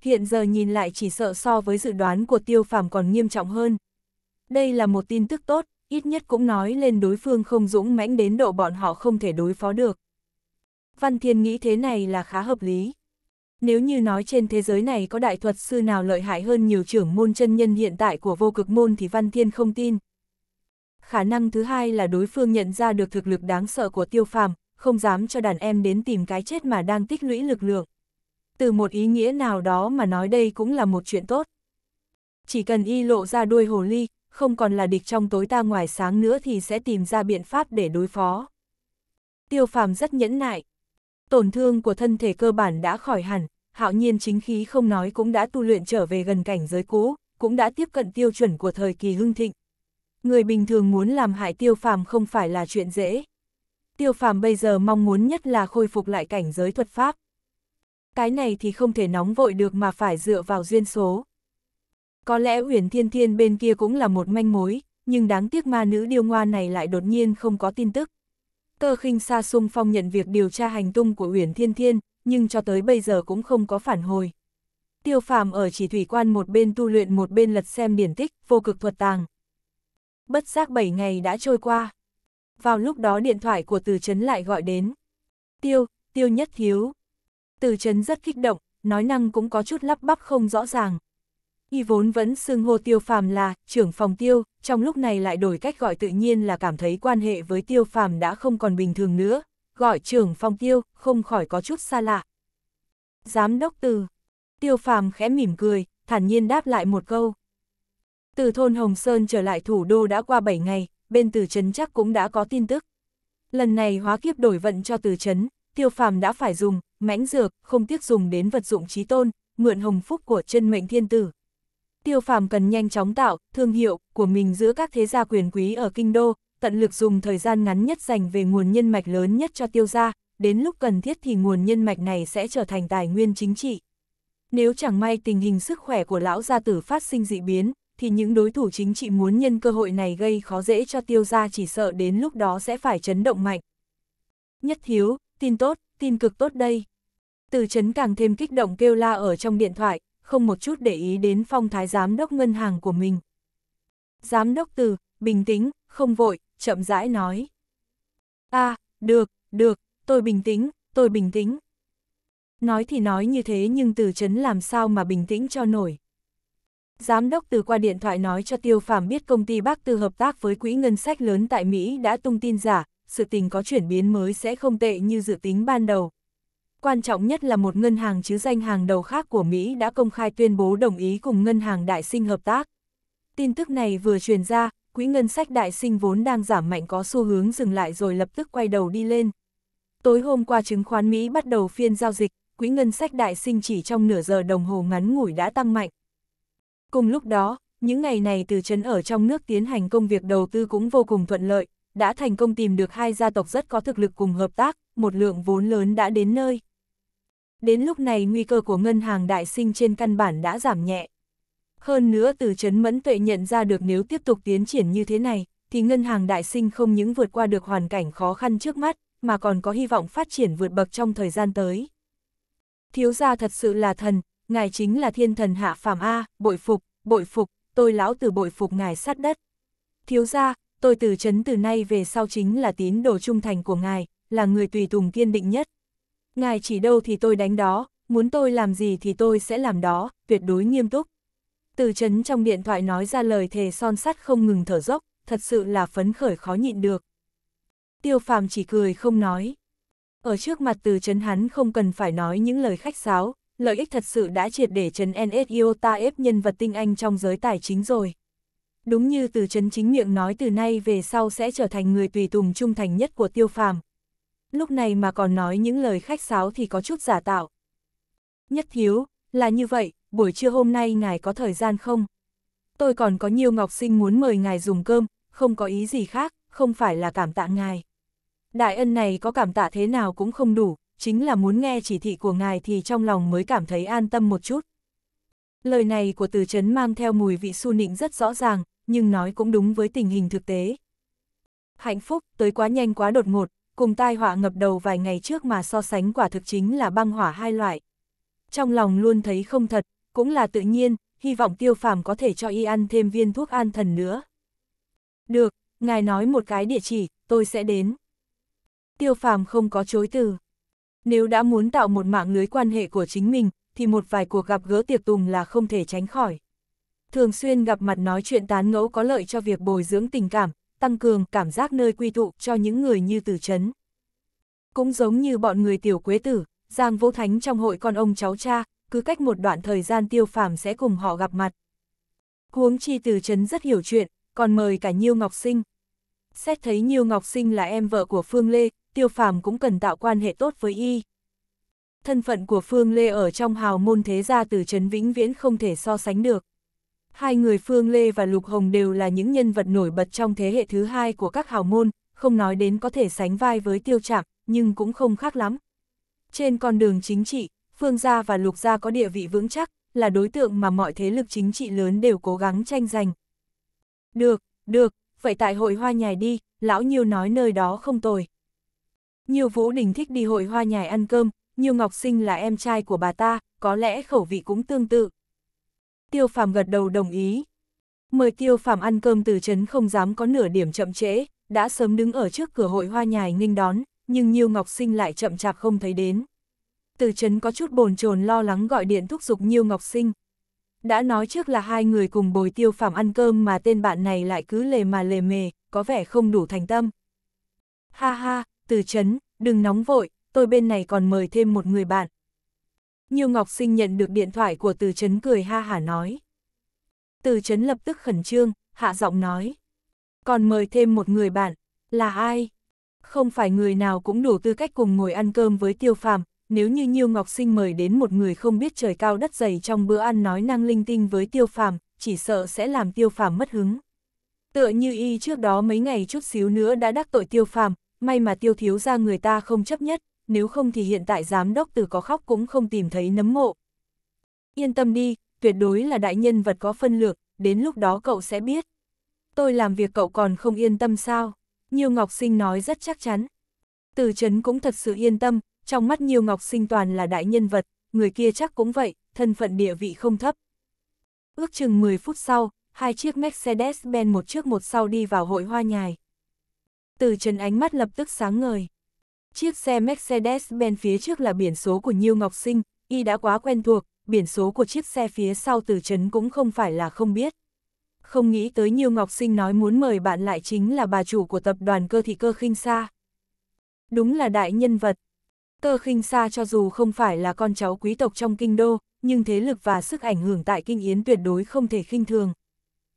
Hiện giờ nhìn lại chỉ sợ so với dự đoán của tiêu phàm còn nghiêm trọng hơn. Đây là một tin tức tốt, ít nhất cũng nói lên đối phương không dũng mãnh đến độ bọn họ không thể đối phó được. Văn Thiên nghĩ thế này là khá hợp lý. Nếu như nói trên thế giới này có đại thuật sư nào lợi hại hơn nhiều trưởng môn chân nhân hiện tại của vô cực môn thì Văn Thiên không tin. Khả năng thứ hai là đối phương nhận ra được thực lực đáng sợ của tiêu phàm, không dám cho đàn em đến tìm cái chết mà đang tích lũy lực lượng. Từ một ý nghĩa nào đó mà nói đây cũng là một chuyện tốt. Chỉ cần y lộ ra đuôi hồ ly, không còn là địch trong tối ta ngoài sáng nữa thì sẽ tìm ra biện pháp để đối phó. Tiêu phàm rất nhẫn nại. Tổn thương của thân thể cơ bản đã khỏi hẳn, hạo nhiên chính khí không nói cũng đã tu luyện trở về gần cảnh giới cũ, cũng đã tiếp cận tiêu chuẩn của thời kỳ hưng thịnh. Người bình thường muốn làm hại tiêu phàm không phải là chuyện dễ. Tiêu phàm bây giờ mong muốn nhất là khôi phục lại cảnh giới thuật pháp. Cái này thì không thể nóng vội được mà phải dựa vào duyên số. Có lẽ Uyển Thiên Thiên bên kia cũng là một manh mối, nhưng đáng tiếc ma nữ điêu ngoa này lại đột nhiên không có tin tức. Cơ khinh xa sung phong nhận việc điều tra hành tung của Uyển Thiên Thiên, nhưng cho tới bây giờ cũng không có phản hồi. Tiêu phàm ở chỉ thủy quan một bên tu luyện một bên lật xem điển tích, vô cực thuật tàng. Bất giác 7 ngày đã trôi qua. Vào lúc đó điện thoại của Từ Trấn lại gọi đến. Tiêu, tiêu nhất thiếu. Từ Trấn rất kích động, nói năng cũng có chút lắp bắp không rõ ràng. Y vốn vẫn xưng hô tiêu phàm là trưởng phòng tiêu, trong lúc này lại đổi cách gọi tự nhiên là cảm thấy quan hệ với tiêu phàm đã không còn bình thường nữa, gọi trưởng phòng tiêu, không khỏi có chút xa lạ. Giám đốc từ, tiêu phàm khẽ mỉm cười, thản nhiên đáp lại một câu. Từ thôn Hồng Sơn trở lại thủ đô đã qua 7 ngày, bên từ trấn chắc cũng đã có tin tức. Lần này hóa kiếp đổi vận cho từ trấn, tiêu phàm đã phải dùng, mãnh dược, không tiếc dùng đến vật dụng trí tôn, mượn hồng phúc của chân mệnh thiên tử. Tiêu phàm cần nhanh chóng tạo thương hiệu của mình giữa các thế gia quyền quý ở kinh đô, tận lực dùng thời gian ngắn nhất dành về nguồn nhân mạch lớn nhất cho tiêu gia, đến lúc cần thiết thì nguồn nhân mạch này sẽ trở thành tài nguyên chính trị. Nếu chẳng may tình hình sức khỏe của lão gia tử phát sinh dị biến, thì những đối thủ chính trị muốn nhân cơ hội này gây khó dễ cho tiêu gia chỉ sợ đến lúc đó sẽ phải chấn động mạnh. Nhất thiếu, tin tốt, tin cực tốt đây. Từ chấn càng thêm kích động kêu la ở trong điện thoại, không một chút để ý đến phong thái giám đốc ngân hàng của mình. Giám đốc từ, bình tĩnh, không vội, chậm rãi nói. a à, được, được, tôi bình tĩnh, tôi bình tĩnh. Nói thì nói như thế nhưng từ chấn làm sao mà bình tĩnh cho nổi. Giám đốc từ qua điện thoại nói cho Tiêu Phàm biết công ty Bác Tư hợp tác với quỹ ngân sách lớn tại Mỹ đã tung tin giả, sự tình có chuyển biến mới sẽ không tệ như dự tính ban đầu. Quan trọng nhất là một ngân hàng chứ danh hàng đầu khác của Mỹ đã công khai tuyên bố đồng ý cùng ngân hàng đại sinh hợp tác. Tin tức này vừa truyền ra, quỹ ngân sách đại sinh vốn đang giảm mạnh có xu hướng dừng lại rồi lập tức quay đầu đi lên. Tối hôm qua chứng khoán Mỹ bắt đầu phiên giao dịch, quỹ ngân sách đại sinh chỉ trong nửa giờ đồng hồ ngắn ngủi đã tăng mạnh. Cùng lúc đó, những ngày này từ chấn ở trong nước tiến hành công việc đầu tư cũng vô cùng thuận lợi, đã thành công tìm được hai gia tộc rất có thực lực cùng hợp tác, một lượng vốn lớn đã đến nơi. Đến lúc này nguy cơ của ngân hàng đại sinh trên căn bản đã giảm nhẹ. Hơn nữa từ chấn mẫn tuệ nhận ra được nếu tiếp tục tiến triển như thế này, thì ngân hàng đại sinh không những vượt qua được hoàn cảnh khó khăn trước mắt, mà còn có hy vọng phát triển vượt bậc trong thời gian tới. Thiếu gia thật sự là thần, ngài chính là thiên thần hạ phàm A, bội phục, bội phục, tôi lão từ bội phục ngài sát đất. Thiếu gia, tôi từ chấn từ nay về sau chính là tín đồ trung thành của ngài, là người tùy tùng kiên định nhất. Ngài chỉ đâu thì tôi đánh đó, muốn tôi làm gì thì tôi sẽ làm đó, tuyệt đối nghiêm túc. Từ chấn trong điện thoại nói ra lời thề son sắt không ngừng thở dốc, thật sự là phấn khởi khó nhịn được. Tiêu phàm chỉ cười không nói. Ở trước mặt từ chấn hắn không cần phải nói những lời khách sáo, lợi ích thật sự đã triệt để chấn NSIO ta ép nhân vật tinh anh trong giới tài chính rồi. Đúng như từ chấn chính miệng nói từ nay về sau sẽ trở thành người tùy tùng trung thành nhất của tiêu phàm. Lúc này mà còn nói những lời khách sáo thì có chút giả tạo. Nhất thiếu, là như vậy, buổi trưa hôm nay ngài có thời gian không? Tôi còn có nhiều ngọc sinh muốn mời ngài dùng cơm, không có ý gì khác, không phải là cảm tạ ngài. Đại ân này có cảm tạ thế nào cũng không đủ, chính là muốn nghe chỉ thị của ngài thì trong lòng mới cảm thấy an tâm một chút. Lời này của từ chấn mang theo mùi vị su nịnh rất rõ ràng, nhưng nói cũng đúng với tình hình thực tế. Hạnh phúc, tới quá nhanh quá đột ngột, cùng tai họa ngập đầu vài ngày trước mà so sánh quả thực chính là băng hỏa hai loại. Trong lòng luôn thấy không thật, cũng là tự nhiên, hy vọng tiêu phàm có thể cho y ăn thêm viên thuốc an thần nữa. Được, ngài nói một cái địa chỉ, tôi sẽ đến. Tiêu phàm không có chối từ. Nếu đã muốn tạo một mạng lưới quan hệ của chính mình, thì một vài cuộc gặp gỡ tiệc tùng là không thể tránh khỏi. Thường xuyên gặp mặt nói chuyện tán ngẫu có lợi cho việc bồi dưỡng tình cảm, tăng cường cảm giác nơi quy tụ cho những người như tử chấn. Cũng giống như bọn người tiểu quế tử, Giang Vô Thánh trong hội con ông cháu cha, cứ cách một đoạn thời gian tiêu phàm sẽ cùng họ gặp mặt. Huống chi tử chấn rất hiểu chuyện, còn mời cả Nhiêu Ngọc Sinh. Xét thấy Nhiêu Ngọc Sinh là em vợ của Phương Lê, tiêu phàm cũng cần tạo quan hệ tốt với y. Thân phận của Phương Lê ở trong hào môn thế gia từ Chấn Vĩnh Viễn không thể so sánh được. Hai người Phương Lê và Lục Hồng đều là những nhân vật nổi bật trong thế hệ thứ hai của các hào môn, không nói đến có thể sánh vai với tiêu trạm, nhưng cũng không khác lắm. Trên con đường chính trị, Phương gia và Lục gia có địa vị vững chắc, là đối tượng mà mọi thế lực chính trị lớn đều cố gắng tranh giành. Được, được, vậy tại hội hoa nhài đi, lão Nhiêu nói nơi đó không tồi. Nhiêu Vũ Đình thích đi hội hoa nhài ăn cơm, Nhiêu Ngọc Sinh là em trai của bà ta, có lẽ khẩu vị cũng tương tự. Tiêu Phàm gật đầu đồng ý. Mời Tiêu Phàm ăn cơm từ trấn không dám có nửa điểm chậm trễ, đã sớm đứng ở trước cửa hội hoa nhài nghênh đón, nhưng Nhiêu Ngọc Sinh lại chậm chạp không thấy đến. Từ trấn có chút bồn chồn lo lắng gọi điện thúc giục Nhiêu Ngọc Sinh. Đã nói trước là hai người cùng bồi Tiêu Phàm ăn cơm mà tên bạn này lại cứ lề mà lề mề, có vẻ không đủ thành tâm. Ha ha, từ trấn, đừng nóng vội, tôi bên này còn mời thêm một người bạn. Nhiêu Ngọc Sinh nhận được điện thoại của Từ Trấn cười ha hả nói. Từ Trấn lập tức khẩn trương, hạ giọng nói. Còn mời thêm một người bạn, là ai? Không phải người nào cũng đủ tư cách cùng ngồi ăn cơm với tiêu phàm, nếu như Nhiêu Ngọc Sinh mời đến một người không biết trời cao đất dày trong bữa ăn nói năng linh tinh với tiêu phàm, chỉ sợ sẽ làm tiêu phàm mất hứng. Tựa như y trước đó mấy ngày chút xíu nữa đã đắc tội tiêu phàm, may mà tiêu thiếu ra người ta không chấp nhất, nếu không thì hiện tại giám đốc từ có khóc cũng không tìm thấy nấm mộ. Yên tâm đi, tuyệt đối là đại nhân vật có phân lược, đến lúc đó cậu sẽ biết. Tôi làm việc cậu còn không yên tâm sao? nhiều Ngọc Sinh nói rất chắc chắn. Từ Trấn cũng thật sự yên tâm, trong mắt nhiều Ngọc Sinh toàn là đại nhân vật, người kia chắc cũng vậy, thân phận địa vị không thấp. Ước chừng 10 phút sau, hai chiếc Mercedes-Benz một trước một sau đi vào hội hoa nhài. Từ Trấn ánh mắt lập tức sáng ngời. Chiếc xe Mercedes-Benz phía trước là biển số của Nhiêu Ngọc Sinh, y đã quá quen thuộc, biển số của chiếc xe phía sau từ trấn cũng không phải là không biết. Không nghĩ tới Nhiêu Ngọc Sinh nói muốn mời bạn lại chính là bà chủ của tập đoàn cơ thị cơ khinh xa. Đúng là đại nhân vật. Cơ khinh xa cho dù không phải là con cháu quý tộc trong kinh đô, nhưng thế lực và sức ảnh hưởng tại kinh yến tuyệt đối không thể khinh thường.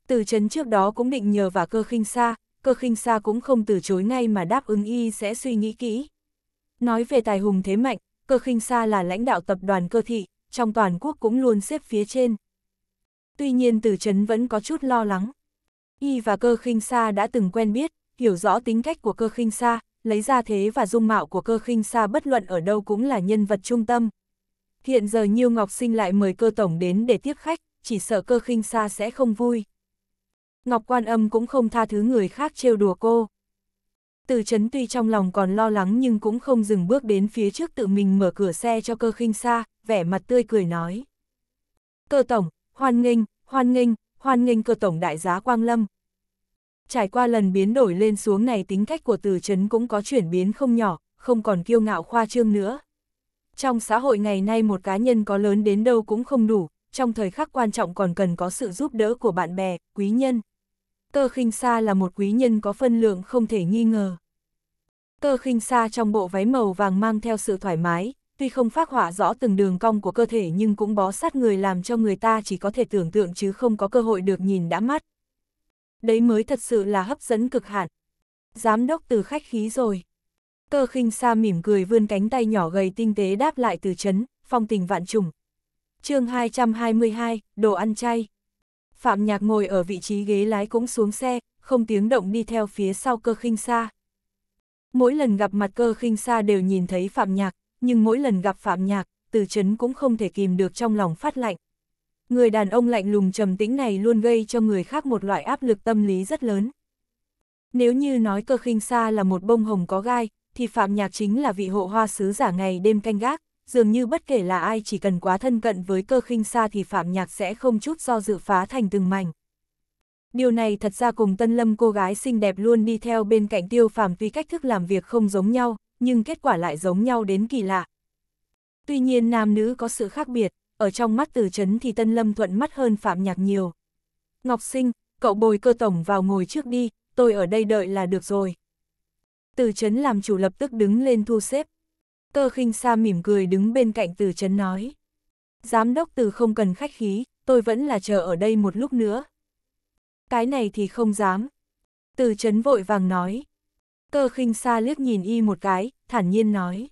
Từ trấn trước đó cũng định nhờ vào cơ khinh xa, cơ khinh xa cũng không từ chối ngay mà đáp ứng y sẽ suy nghĩ kỹ. Nói về tài hùng thế mạnh, cơ khinh xa là lãnh đạo tập đoàn cơ thị, trong toàn quốc cũng luôn xếp phía trên. Tuy nhiên từ chấn vẫn có chút lo lắng. Y và cơ khinh xa đã từng quen biết, hiểu rõ tính cách của cơ khinh xa, lấy ra thế và dung mạo của cơ khinh xa bất luận ở đâu cũng là nhân vật trung tâm. Hiện giờ Nhiêu Ngọc Sinh lại mời cơ tổng đến để tiếp khách, chỉ sợ cơ khinh xa sẽ không vui. Ngọc Quan Âm cũng không tha thứ người khác trêu đùa cô. Từ chấn tuy trong lòng còn lo lắng nhưng cũng không dừng bước đến phía trước tự mình mở cửa xe cho cơ khinh xa, vẻ mặt tươi cười nói. Cơ tổng, hoan nghênh, hoan nghênh, hoan nghênh cơ tổng đại giá Quang Lâm. Trải qua lần biến đổi lên xuống này tính cách của từ chấn cũng có chuyển biến không nhỏ, không còn kiêu ngạo khoa trương nữa. Trong xã hội ngày nay một cá nhân có lớn đến đâu cũng không đủ, trong thời khắc quan trọng còn cần có sự giúp đỡ của bạn bè, quý nhân. Cơ khinh xa là một quý nhân có phân lượng không thể nghi ngờ. Cơ khinh xa trong bộ váy màu vàng mang theo sự thoải mái, tuy không phát họa rõ từng đường cong của cơ thể nhưng cũng bó sát người làm cho người ta chỉ có thể tưởng tượng chứ không có cơ hội được nhìn đã mắt. Đấy mới thật sự là hấp dẫn cực hạn. Giám đốc từ khách khí rồi. Cơ khinh xa mỉm cười vươn cánh tay nhỏ gầy tinh tế đáp lại từ chấn, phong tình vạn trùng. chương 222, đồ ăn chay. Phạm Nhạc ngồi ở vị trí ghế lái cũng xuống xe, không tiếng động đi theo phía sau cơ khinh xa. Mỗi lần gặp mặt cơ khinh xa đều nhìn thấy Phạm Nhạc, nhưng mỗi lần gặp Phạm Nhạc, từ chấn cũng không thể kìm được trong lòng phát lạnh. Người đàn ông lạnh lùng trầm tĩnh này luôn gây cho người khác một loại áp lực tâm lý rất lớn. Nếu như nói cơ khinh xa là một bông hồng có gai, thì Phạm Nhạc chính là vị hộ hoa sứ giả ngày đêm canh gác, dường như bất kể là ai chỉ cần quá thân cận với cơ khinh xa thì Phạm Nhạc sẽ không chút do dự phá thành từng mảnh. Điều này thật ra cùng Tân Lâm cô gái xinh đẹp luôn đi theo bên cạnh Tiêu Phàm tuy cách thức làm việc không giống nhau, nhưng kết quả lại giống nhau đến kỳ lạ. Tuy nhiên nam nữ có sự khác biệt, ở trong mắt từ chấn thì Tân Lâm thuận mắt hơn Phạm Nhạc nhiều. Ngọc Sinh, cậu bồi cơ tổng vào ngồi trước đi, tôi ở đây đợi là được rồi. Từ chấn làm chủ lập tức đứng lên thu xếp. Cơ khinh xa mỉm cười đứng bên cạnh từ chấn nói. Giám đốc từ không cần khách khí, tôi vẫn là chờ ở đây một lúc nữa. Cái này thì không dám. Từ chấn vội vàng nói. Cơ khinh xa liếc nhìn y một cái, thản nhiên nói.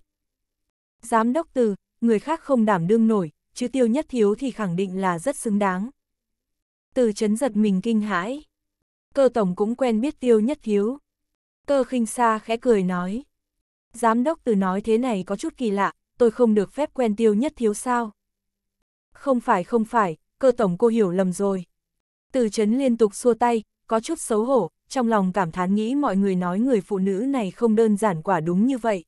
Giám đốc từ, người khác không đảm đương nổi, chứ tiêu nhất thiếu thì khẳng định là rất xứng đáng. Từ chấn giật mình kinh hãi. Cơ tổng cũng quen biết tiêu nhất thiếu. Cơ khinh xa khẽ cười nói. Giám đốc từ nói thế này có chút kỳ lạ, tôi không được phép quen tiêu nhất thiếu sao. Không phải không phải, cơ tổng cô hiểu lầm rồi. Từ chấn liên tục xua tay, có chút xấu hổ, trong lòng cảm thán nghĩ mọi người nói người phụ nữ này không đơn giản quả đúng như vậy.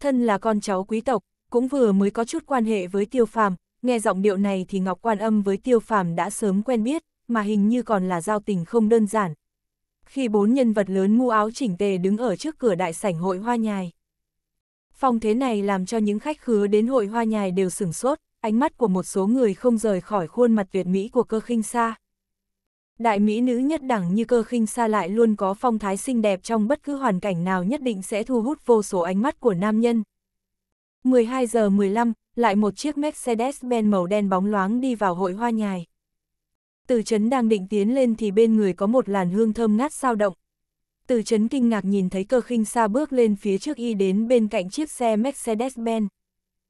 Thân là con cháu quý tộc, cũng vừa mới có chút quan hệ với tiêu phàm, nghe giọng điệu này thì Ngọc Quan Âm với tiêu phàm đã sớm quen biết, mà hình như còn là giao tình không đơn giản. Khi bốn nhân vật lớn ngu áo chỉnh tề đứng ở trước cửa đại sảnh hội hoa nhài. Phong thế này làm cho những khách khứa đến hội hoa nhài đều sửng sốt, ánh mắt của một số người không rời khỏi khuôn mặt tuyệt mỹ của cơ khinh xa. Đại mỹ nữ nhất đẳng như cơ khinh xa lại luôn có phong thái xinh đẹp trong bất cứ hoàn cảnh nào nhất định sẽ thu hút vô số ánh mắt của nam nhân. 12 giờ 15, lại một chiếc Mercedes-Benz màu đen bóng loáng đi vào hội hoa nhài. Từ chấn đang định tiến lên thì bên người có một làn hương thơm ngát sao động. Từ chấn kinh ngạc nhìn thấy cơ khinh xa bước lên phía trước y đến bên cạnh chiếc xe Mercedes-Benz.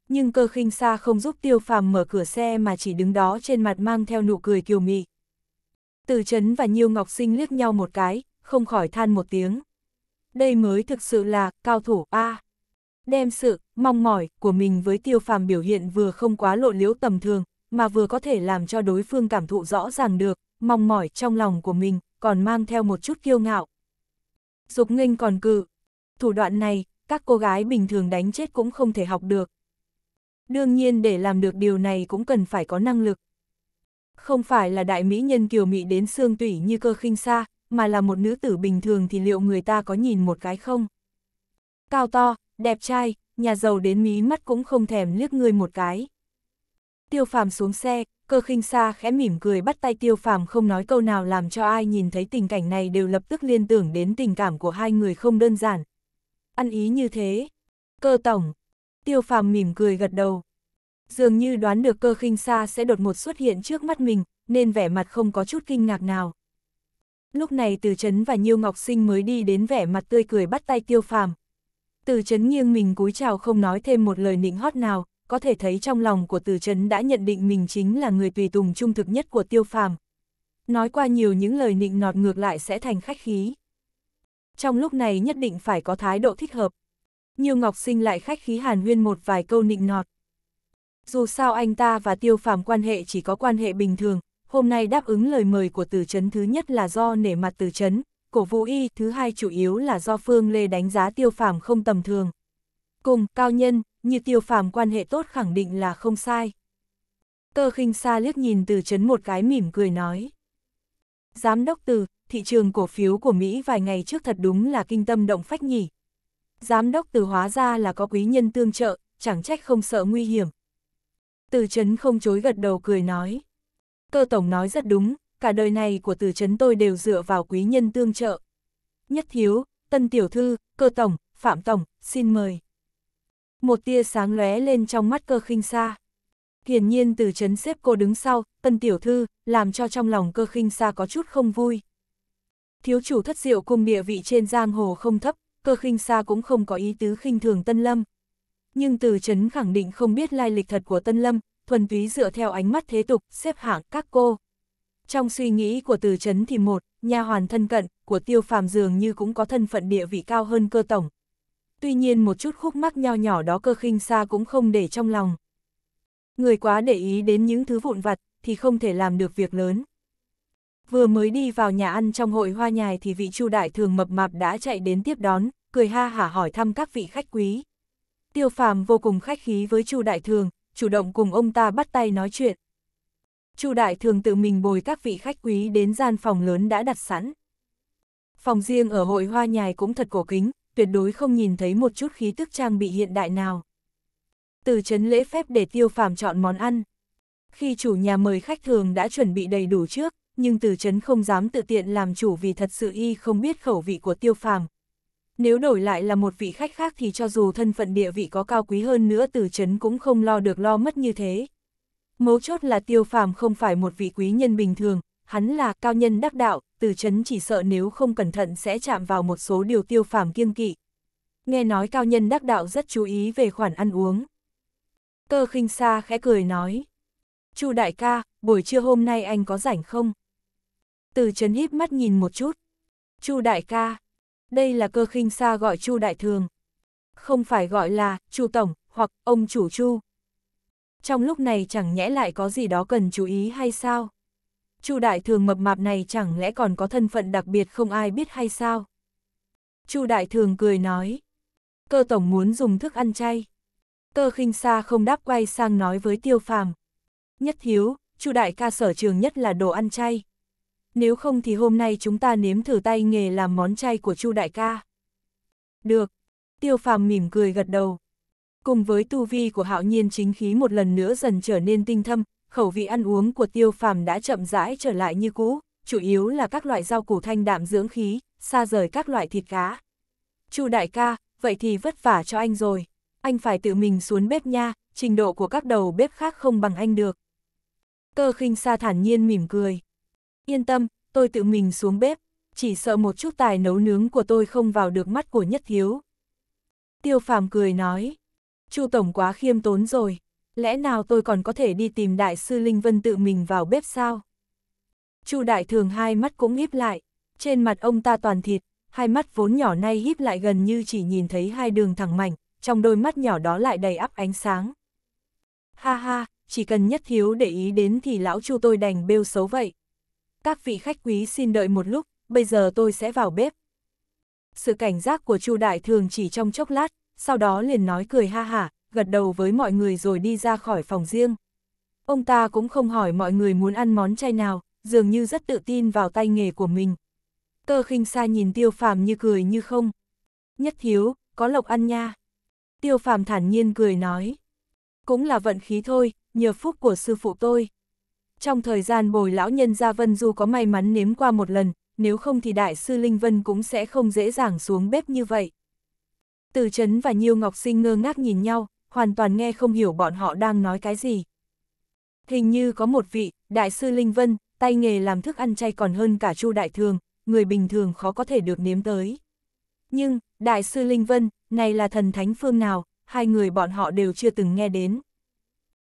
Nhưng cơ khinh xa không giúp tiêu phàm mở cửa xe mà chỉ đứng đó trên mặt mang theo nụ cười kiều mị. Từ chấn và Nhiêu Ngọc Sinh liếc nhau một cái, không khỏi than một tiếng. Đây mới thực sự là cao thủ A. Đem sự, mong mỏi của mình với tiêu phàm biểu hiện vừa không quá lộ liễu tầm thường, mà vừa có thể làm cho đối phương cảm thụ rõ ràng được, mong mỏi trong lòng của mình, còn mang theo một chút kiêu ngạo. Dục nghênh còn cự. Thủ đoạn này, các cô gái bình thường đánh chết cũng không thể học được. Đương nhiên để làm được điều này cũng cần phải có năng lực. Không phải là đại mỹ nhân kiều mị đến xương tủy như cơ khinh xa, mà là một nữ tử bình thường thì liệu người ta có nhìn một cái không? Cao to, đẹp trai, nhà giàu đến mí mắt cũng không thèm liếc người một cái. Tiêu phàm xuống xe, cơ khinh xa khẽ mỉm cười bắt tay tiêu phàm không nói câu nào làm cho ai nhìn thấy tình cảnh này đều lập tức liên tưởng đến tình cảm của hai người không đơn giản. Ăn ý như thế. Cơ tổng. Tiêu phàm mỉm cười gật đầu. Dường như đoán được cơ khinh xa sẽ đột ngột xuất hiện trước mắt mình, nên vẻ mặt không có chút kinh ngạc nào. Lúc này từ chấn và Nhiêu Ngọc Sinh mới đi đến vẻ mặt tươi cười bắt tay tiêu phàm. Từ chấn nghiêng mình cúi chào không nói thêm một lời nịnh hót nào, có thể thấy trong lòng của từ chấn đã nhận định mình chính là người tùy tùng trung thực nhất của tiêu phàm. Nói qua nhiều những lời nịnh nọt ngược lại sẽ thành khách khí. Trong lúc này nhất định phải có thái độ thích hợp. Nhiều Ngọc Sinh lại khách khí hàn huyên một vài câu nịnh nọt. Dù sao anh ta và tiêu phàm quan hệ chỉ có quan hệ bình thường, hôm nay đáp ứng lời mời của Từ chấn thứ nhất là do nể mặt Từ chấn, cổ vũ y thứ hai chủ yếu là do Phương Lê đánh giá tiêu phàm không tầm thường. Cùng, cao nhân, như tiêu phàm quan hệ tốt khẳng định là không sai. Cơ khinh xa liếc nhìn từ chấn một cái mỉm cười nói. Giám đốc từ, thị trường cổ phiếu của Mỹ vài ngày trước thật đúng là kinh tâm động phách nhỉ. Giám đốc từ hóa ra là có quý nhân tương trợ, chẳng trách không sợ nguy hiểm. Từ chấn không chối gật đầu cười nói. Cơ tổng nói rất đúng, cả đời này của từ chấn tôi đều dựa vào quý nhân tương trợ. Nhất thiếu, tân tiểu thư, cơ tổng, phạm tổng, xin mời một tia sáng lóe lên trong mắt cơ khinh xa. Hiển nhiên từ chấn xếp cô đứng sau, tân tiểu thư, làm cho trong lòng cơ khinh xa có chút không vui. Thiếu chủ thất diệu cung địa vị trên giang hồ không thấp, cơ khinh xa cũng không có ý tứ khinh thường tân lâm. Nhưng từ chấn khẳng định không biết lai lịch thật của tân lâm, thuần túy dựa theo ánh mắt thế tục, xếp hạng các cô. Trong suy nghĩ của từ chấn thì một, nha hoàn thân cận, của tiêu phàm dường như cũng có thân phận địa vị cao hơn cơ tổng. Tuy nhiên một chút khúc mắc nho nhỏ đó cơ khinh xa cũng không để trong lòng. Người quá để ý đến những thứ vụn vặt, thì không thể làm được việc lớn. Vừa mới đi vào nhà ăn trong hội hoa nhài thì vị chu đại thường mập mạp đã chạy đến tiếp đón, cười ha hả hỏi thăm các vị khách quý. Tiêu phàm vô cùng khách khí với chu đại thường, chủ động cùng ông ta bắt tay nói chuyện. Chu đại thường tự mình bồi các vị khách quý đến gian phòng lớn đã đặt sẵn. Phòng riêng ở hội hoa nhài cũng thật cổ kính, tuyệt đối không nhìn thấy một chút khí tức trang bị hiện đại nào. Từ chấn lễ phép để tiêu phàm chọn món ăn. Khi chủ nhà mời khách thường đã chuẩn bị đầy đủ trước, nhưng từ chấn không dám tự tiện làm chủ vì thật sự y không biết khẩu vị của tiêu phàm. Nếu đổi lại là một vị khách khác thì cho dù thân phận địa vị có cao quý hơn nữa từ chấn cũng không lo được lo mất như thế. Mấu chốt là tiêu phàm không phải một vị quý nhân bình thường, hắn là cao nhân đắc đạo, từ chấn chỉ sợ nếu không cẩn thận sẽ chạm vào một số điều tiêu phàm kiêng kỵ. Nghe nói cao nhân đắc đạo rất chú ý về khoản ăn uống. Cơ khinh xa khẽ cười nói. Chu đại ca, buổi trưa hôm nay anh có rảnh không? Từ chấn híp mắt nhìn một chút. Chu đại ca, đây là cơ khinh xa gọi Chu đại thường. Không phải gọi là Chu tổng hoặc ông chủ Chu. Trong lúc này chẳng nhẽ lại có gì đó cần chú ý hay sao? Chu đại thường mập mạp này chẳng lẽ còn có thân phận đặc biệt không ai biết hay sao? Chu đại thường cười nói. Cơ tổng muốn dùng thức ăn chay. Cơ khinh xa không đáp quay sang nói với tiêu phàm. Nhất thiếu, Chu đại ca sở trường nhất là đồ ăn chay. Nếu không thì hôm nay chúng ta nếm thử tay nghề làm món chay của Chu đại ca. Được. Tiêu phàm mỉm cười gật đầu. Cùng với tu vi của hạo nhiên chính khí một lần nữa dần trở nên tinh thâm, khẩu vị ăn uống của tiêu phàm đã chậm rãi trở lại như cũ, chủ yếu là các loại rau củ thanh đạm dưỡng khí, xa rời các loại thịt cá. Chu đại ca, vậy thì vất vả cho anh rồi. Anh phải tự mình xuống bếp nha, trình độ của các đầu bếp khác không bằng anh được. Cơ khinh xa thản nhiên mỉm cười. Yên tâm, tôi tự mình xuống bếp, chỉ sợ một chút tài nấu nướng của tôi không vào được mắt của nhất thiếu. Tiêu phàm cười nói. Chu Tổng quá khiêm tốn rồi, lẽ nào tôi còn có thể đi tìm Đại sư Linh Vân tự mình vào bếp sao? Chu Đại Thường hai mắt cũng híp lại, trên mặt ông ta toàn thịt, hai mắt vốn nhỏ nay híp lại gần như chỉ nhìn thấy hai đường thẳng mảnh, trong đôi mắt nhỏ đó lại đầy ắp ánh sáng. Ha ha, chỉ cần nhất thiếu để ý đến thì lão Chu tôi đành bêu xấu vậy. Các vị khách quý xin đợi một lúc, bây giờ tôi sẽ vào bếp. Sự cảnh giác của Chu Đại Thường chỉ trong chốc lát, sau đó liền nói cười ha hả, gật đầu với mọi người rồi đi ra khỏi phòng riêng. Ông ta cũng không hỏi mọi người muốn ăn món chay nào, dường như rất tự tin vào tay nghề của mình. Cơ khinh xa nhìn tiêu phàm như cười như không. Nhất thiếu, có lộc ăn nha. Tiêu phàm thản nhiên cười nói. Cũng là vận khí thôi, nhờ phúc của sư phụ tôi. Trong thời gian bồi lão nhân gia Vân Du có may mắn nếm qua một lần, nếu không thì đại sư Linh Vân cũng sẽ không dễ dàng xuống bếp như vậy. Từ Trấn và Nhiêu Ngọc Sinh ngơ ngác nhìn nhau, hoàn toàn nghe không hiểu bọn họ đang nói cái gì. Hình như có một vị, Đại sư Linh Vân, tay nghề làm thức ăn chay còn hơn cả Chu Đại Thường, người bình thường khó có thể được nếm tới. Nhưng, Đại sư Linh Vân, này là thần thánh phương nào, hai người bọn họ đều chưa từng nghe đến.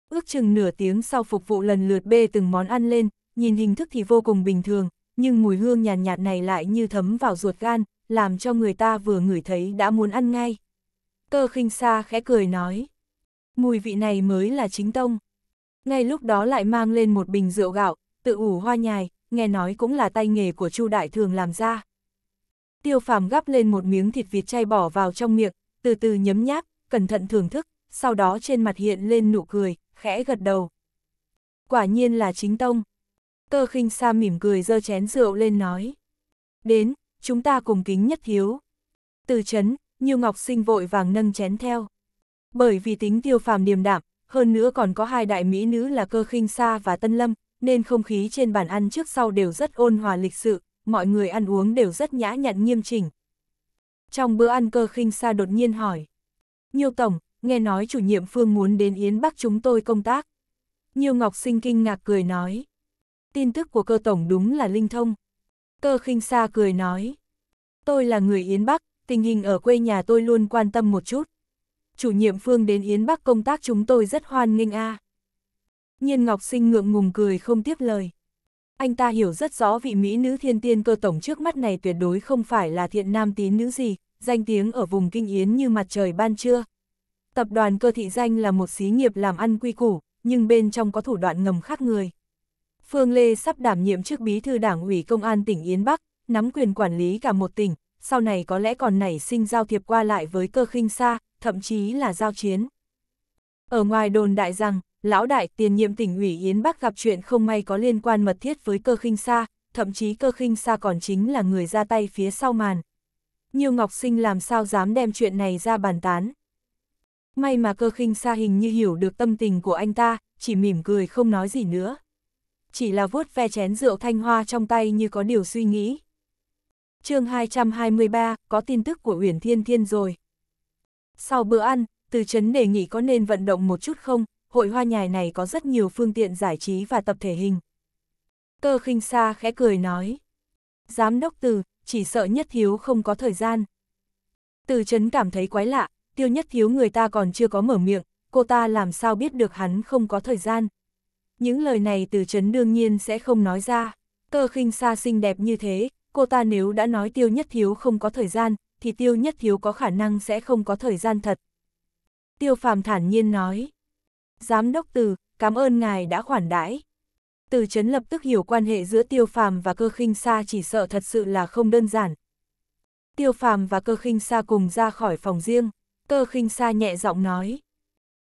Ước chừng nửa tiếng sau phục vụ lần lượt bê từng món ăn lên, nhìn hình thức thì vô cùng bình thường, nhưng mùi hương nhàn nhạt, nhạt này lại như thấm vào ruột gan, làm cho người ta vừa ngửi thấy đã muốn ăn ngay. Cơ khinh xa khẽ cười nói. Mùi vị này mới là chính tông. Ngay lúc đó lại mang lên một bình rượu gạo, tự ủ hoa nhài, nghe nói cũng là tay nghề của Chu Đại Thường làm ra. Tiêu phàm gắp lên một miếng thịt vịt chay bỏ vào trong miệng, từ từ nhấm nháp, cẩn thận thưởng thức, sau đó trên mặt hiện lên nụ cười, khẽ gật đầu. Quả nhiên là chính tông. Cơ khinh xa mỉm cười dơ chén rượu lên nói. Đến, chúng ta cùng kính nhất thiếu. Từ chấn, Nhiêu Ngọc Sinh vội vàng nâng chén theo. Bởi vì tính tiêu phàm điềm đạm, hơn nữa còn có hai đại mỹ nữ là cơ khinh sa và tân lâm, nên không khí trên bàn ăn trước sau đều rất ôn hòa lịch sự, mọi người ăn uống đều rất nhã nhặn nghiêm chỉnh. Trong bữa ăn cơ khinh sa đột nhiên hỏi. Nhiêu Tổng, nghe nói chủ nhiệm Phương muốn đến Yến Bắc chúng tôi công tác. Nhiêu Ngọc Sinh kinh ngạc cười nói. Tin tức của cơ tổng đúng là linh thông. Cơ khinh Sa cười nói. Tôi là người Yến Bắc, tình hình ở quê nhà tôi luôn quan tâm một chút. Chủ nhiệm Phương đến Yến Bắc công tác chúng tôi rất hoan nghênh a. À. Nhiên Ngọc Sinh ngượng ngùng cười không tiếp lời. Anh ta hiểu rất rõ vị Mỹ nữ thiên tiên cơ tổng trước mắt này tuyệt đối không phải là thiện nam tín nữ gì, danh tiếng ở vùng kinh yến như mặt trời ban trưa. Tập đoàn cơ thị danh là một xí nghiệp làm ăn quy củ, nhưng bên trong có thủ đoạn ngầm khác người. Phương Lê sắp đảm nhiệm chức bí thư đảng ủy công an tỉnh Yến Bắc, nắm quyền quản lý cả một tỉnh, sau này có lẽ còn nảy sinh giao thiệp qua lại với cơ khinh xa, thậm chí là giao chiến. Ở ngoài đồn đại rằng, lão đại tiền nhiệm tỉnh ủy Yến Bắc gặp chuyện không may có liên quan mật thiết với cơ khinh xa, thậm chí cơ khinh xa còn chính là người ra tay phía sau màn. Nhiều ngọc sinh làm sao dám đem chuyện này ra bàn tán. May mà cơ khinh xa hình như hiểu được tâm tình của anh ta, chỉ mỉm cười không nói gì nữa. Chỉ là vuốt ve chén rượu thanh hoa trong tay như có điều suy nghĩ chương 223, có tin tức của Uyển Thiên Thiên rồi. Sau bữa ăn, từ chấn đề nghị có nên vận động một chút không, hội hoa nhài này có rất nhiều phương tiện giải trí và tập thể hình. Cơ khinh xa khẽ cười nói. Giám đốc từ, chỉ sợ nhất thiếu không có thời gian. Từ chấn cảm thấy quái lạ, tiêu nhất thiếu người ta còn chưa có mở miệng, cô ta làm sao biết được hắn không có thời gian. Những lời này từ chấn đương nhiên sẽ không nói ra. Cơ khinh xa xinh đẹp như thế, cô ta nếu đã nói tiêu nhất thiếu không có thời gian, thì tiêu nhất thiếu có khả năng sẽ không có thời gian thật. Tiêu phàm thản nhiên nói. Giám đốc từ, cảm ơn ngài đã khoản đãi. Từ chấn lập tức hiểu quan hệ giữa tiêu phàm và cơ khinh xa chỉ sợ thật sự là không đơn giản. Tiêu phàm và cơ khinh xa cùng ra khỏi phòng riêng, cơ khinh xa nhẹ giọng nói.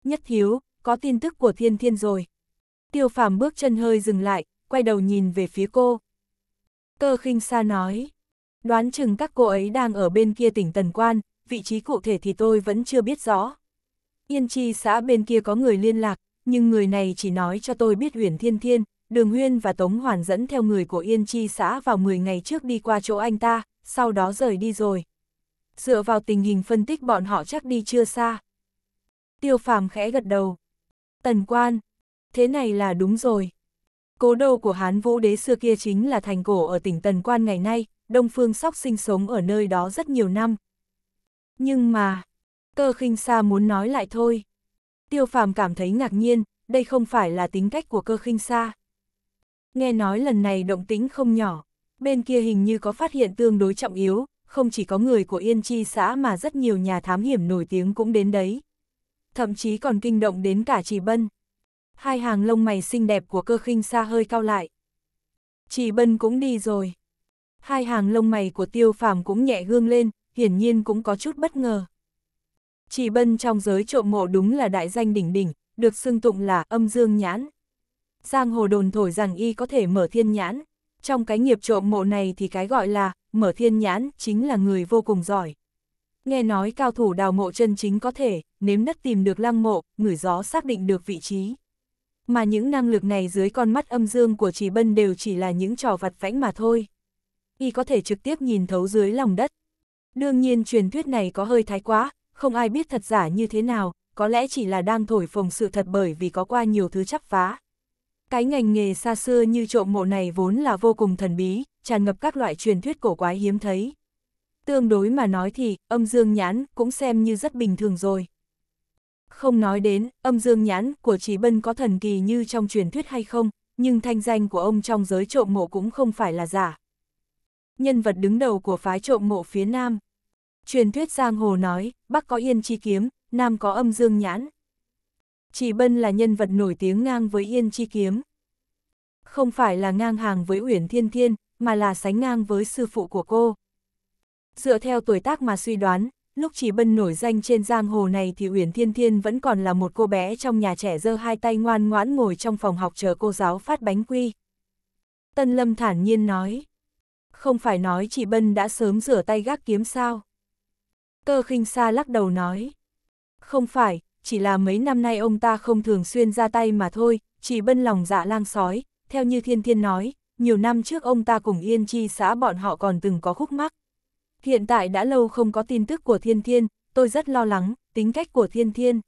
Nhất thiếu, có tin tức của thiên thiên rồi. Tiêu phàm bước chân hơi dừng lại, quay đầu nhìn về phía cô. Cơ khinh xa nói. Đoán chừng các cô ấy đang ở bên kia tỉnh Tần Quan, vị trí cụ thể thì tôi vẫn chưa biết rõ. Yên chi xã bên kia có người liên lạc, nhưng người này chỉ nói cho tôi biết huyền thiên thiên, đường huyên và Tống Hoàn dẫn theo người của Yên chi xã vào 10 ngày trước đi qua chỗ anh ta, sau đó rời đi rồi. Dựa vào tình hình phân tích bọn họ chắc đi chưa xa. Tiêu phàm khẽ gật đầu. Tần quan, thế này là đúng rồi. Cố đô của Hán Vũ đế xưa kia chính là thành cổ ở tỉnh Tần Quan ngày nay, Đông Phương Sóc sinh sống ở nơi đó rất nhiều năm. Nhưng mà, cơ khinh xa muốn nói lại thôi. Tiêu phàm cảm thấy ngạc nhiên, đây không phải là tính cách của cơ khinh xa. Nghe nói lần này động tĩnh không nhỏ, bên kia hình như có phát hiện tương đối trọng yếu, không chỉ có người của Yên Chi xã mà rất nhiều nhà thám hiểm nổi tiếng cũng đến đấy. Thậm chí còn kinh động đến cả Trì Bân. Hai hàng lông mày xinh đẹp của cơ khinh xa hơi cao lại. chỉ Bân cũng đi rồi. Hai hàng lông mày của tiêu phàm cũng nhẹ gương lên, hiển nhiên cũng có chút bất ngờ. chỉ Bân trong giới trộm mộ đúng là đại danh đỉnh đỉnh, được xưng tụng là âm dương nhãn. Giang hồ đồn thổi rằng y có thể mở thiên nhãn. Trong cái nghiệp trộm mộ này thì cái gọi là mở thiên nhãn chính là người vô cùng giỏi. Nghe nói cao thủ đào mộ chân chính có thể, nếm đất tìm được lăng mộ, người gió xác định được vị trí. Mà những năng lực này dưới con mắt âm dương của Trì Bân đều chỉ là những trò vặt vãnh mà thôi. Y có thể trực tiếp nhìn thấu dưới lòng đất. Đương nhiên truyền thuyết này có hơi thái quá, không ai biết thật giả như thế nào, có lẽ chỉ là đang thổi phồng sự thật bởi vì có qua nhiều thứ chắp phá. Cái ngành nghề xa xưa như trộm mộ này vốn là vô cùng thần bí, tràn ngập các loại truyền thuyết cổ quái hiếm thấy. Tương đối mà nói thì, âm dương nhãn cũng xem như rất bình thường rồi. Không nói đến, âm dương nhãn của Trí Bân có thần kỳ như trong truyền thuyết hay không, nhưng thanh danh của ông trong giới trộm mộ cũng không phải là giả. Nhân vật đứng đầu của phái trộm mộ phía Nam. Truyền thuyết Giang Hồ nói, Bắc có Yên Chi Kiếm, Nam có âm dương nhãn. Chỉ Bân là nhân vật nổi tiếng ngang với Yên Chi Kiếm. Không phải là ngang hàng với Uyển Thiên Thiên, mà là sánh ngang với sư phụ của cô. Dựa theo tuổi tác mà suy đoán, lúc Chỉ Bân nổi danh trên giang hồ này thì Uyển Thiên Thiên vẫn còn là một cô bé trong nhà trẻ giơ hai tay ngoan ngoãn ngồi trong phòng học chờ cô giáo phát bánh quy. Tân Lâm thản nhiên nói. Không phải nói Chỉ Bân đã sớm rửa tay gác kiếm sao? Cơ khinh xa lắc đầu nói. Không phải, chỉ là mấy năm nay ông ta không thường xuyên ra tay mà thôi, chỉ bân lòng dạ lang sói, theo như thiên thiên nói, nhiều năm trước ông ta cùng yên chi xã bọn họ còn từng có khúc mắc. Hiện tại đã lâu không có tin tức của thiên thiên, tôi rất lo lắng, tính cách của thiên thiên.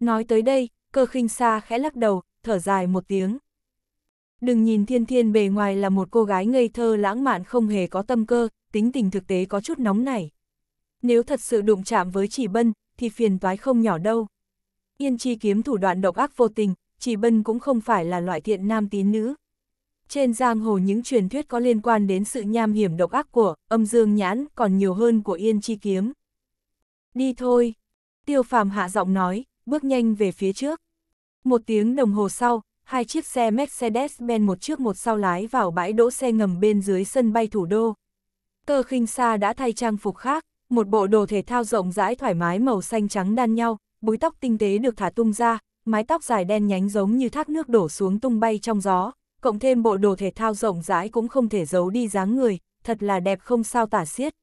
Nói tới đây, cơ khinh xa khẽ lắc đầu, thở dài một tiếng. Đừng nhìn thiên thiên bề ngoài là một cô gái ngây thơ lãng mạn không hề có tâm cơ, tính tình thực tế có chút nóng nảy. Nếu thật sự đụng chạm với chỉ bân, thì phiền toái không nhỏ đâu. Yên chi kiếm thủ đoạn độc ác vô tình, chỉ bân cũng không phải là loại thiện nam tín nữ. Trên giang hồ những truyền thuyết có liên quan đến sự nham hiểm độc ác của âm dương nhãn còn nhiều hơn của yên chi kiếm. Đi thôi. Tiêu phàm hạ giọng nói, bước nhanh về phía trước. Một tiếng đồng hồ sau, hai chiếc xe Mercedes-Benz một trước một sau lái vào bãi đỗ xe ngầm bên dưới sân bay thủ đô. Cơ khinh xa đã thay trang phục khác, một bộ đồ thể thao rộng rãi thoải mái màu xanh trắng đan nhau, búi tóc tinh tế được thả tung ra, mái tóc dài đen nhánh giống như thác nước đổ xuống tung bay trong gió, cộng thêm bộ đồ thể thao rộng rãi cũng không thể giấu đi dáng người, thật là đẹp không sao tả xiết.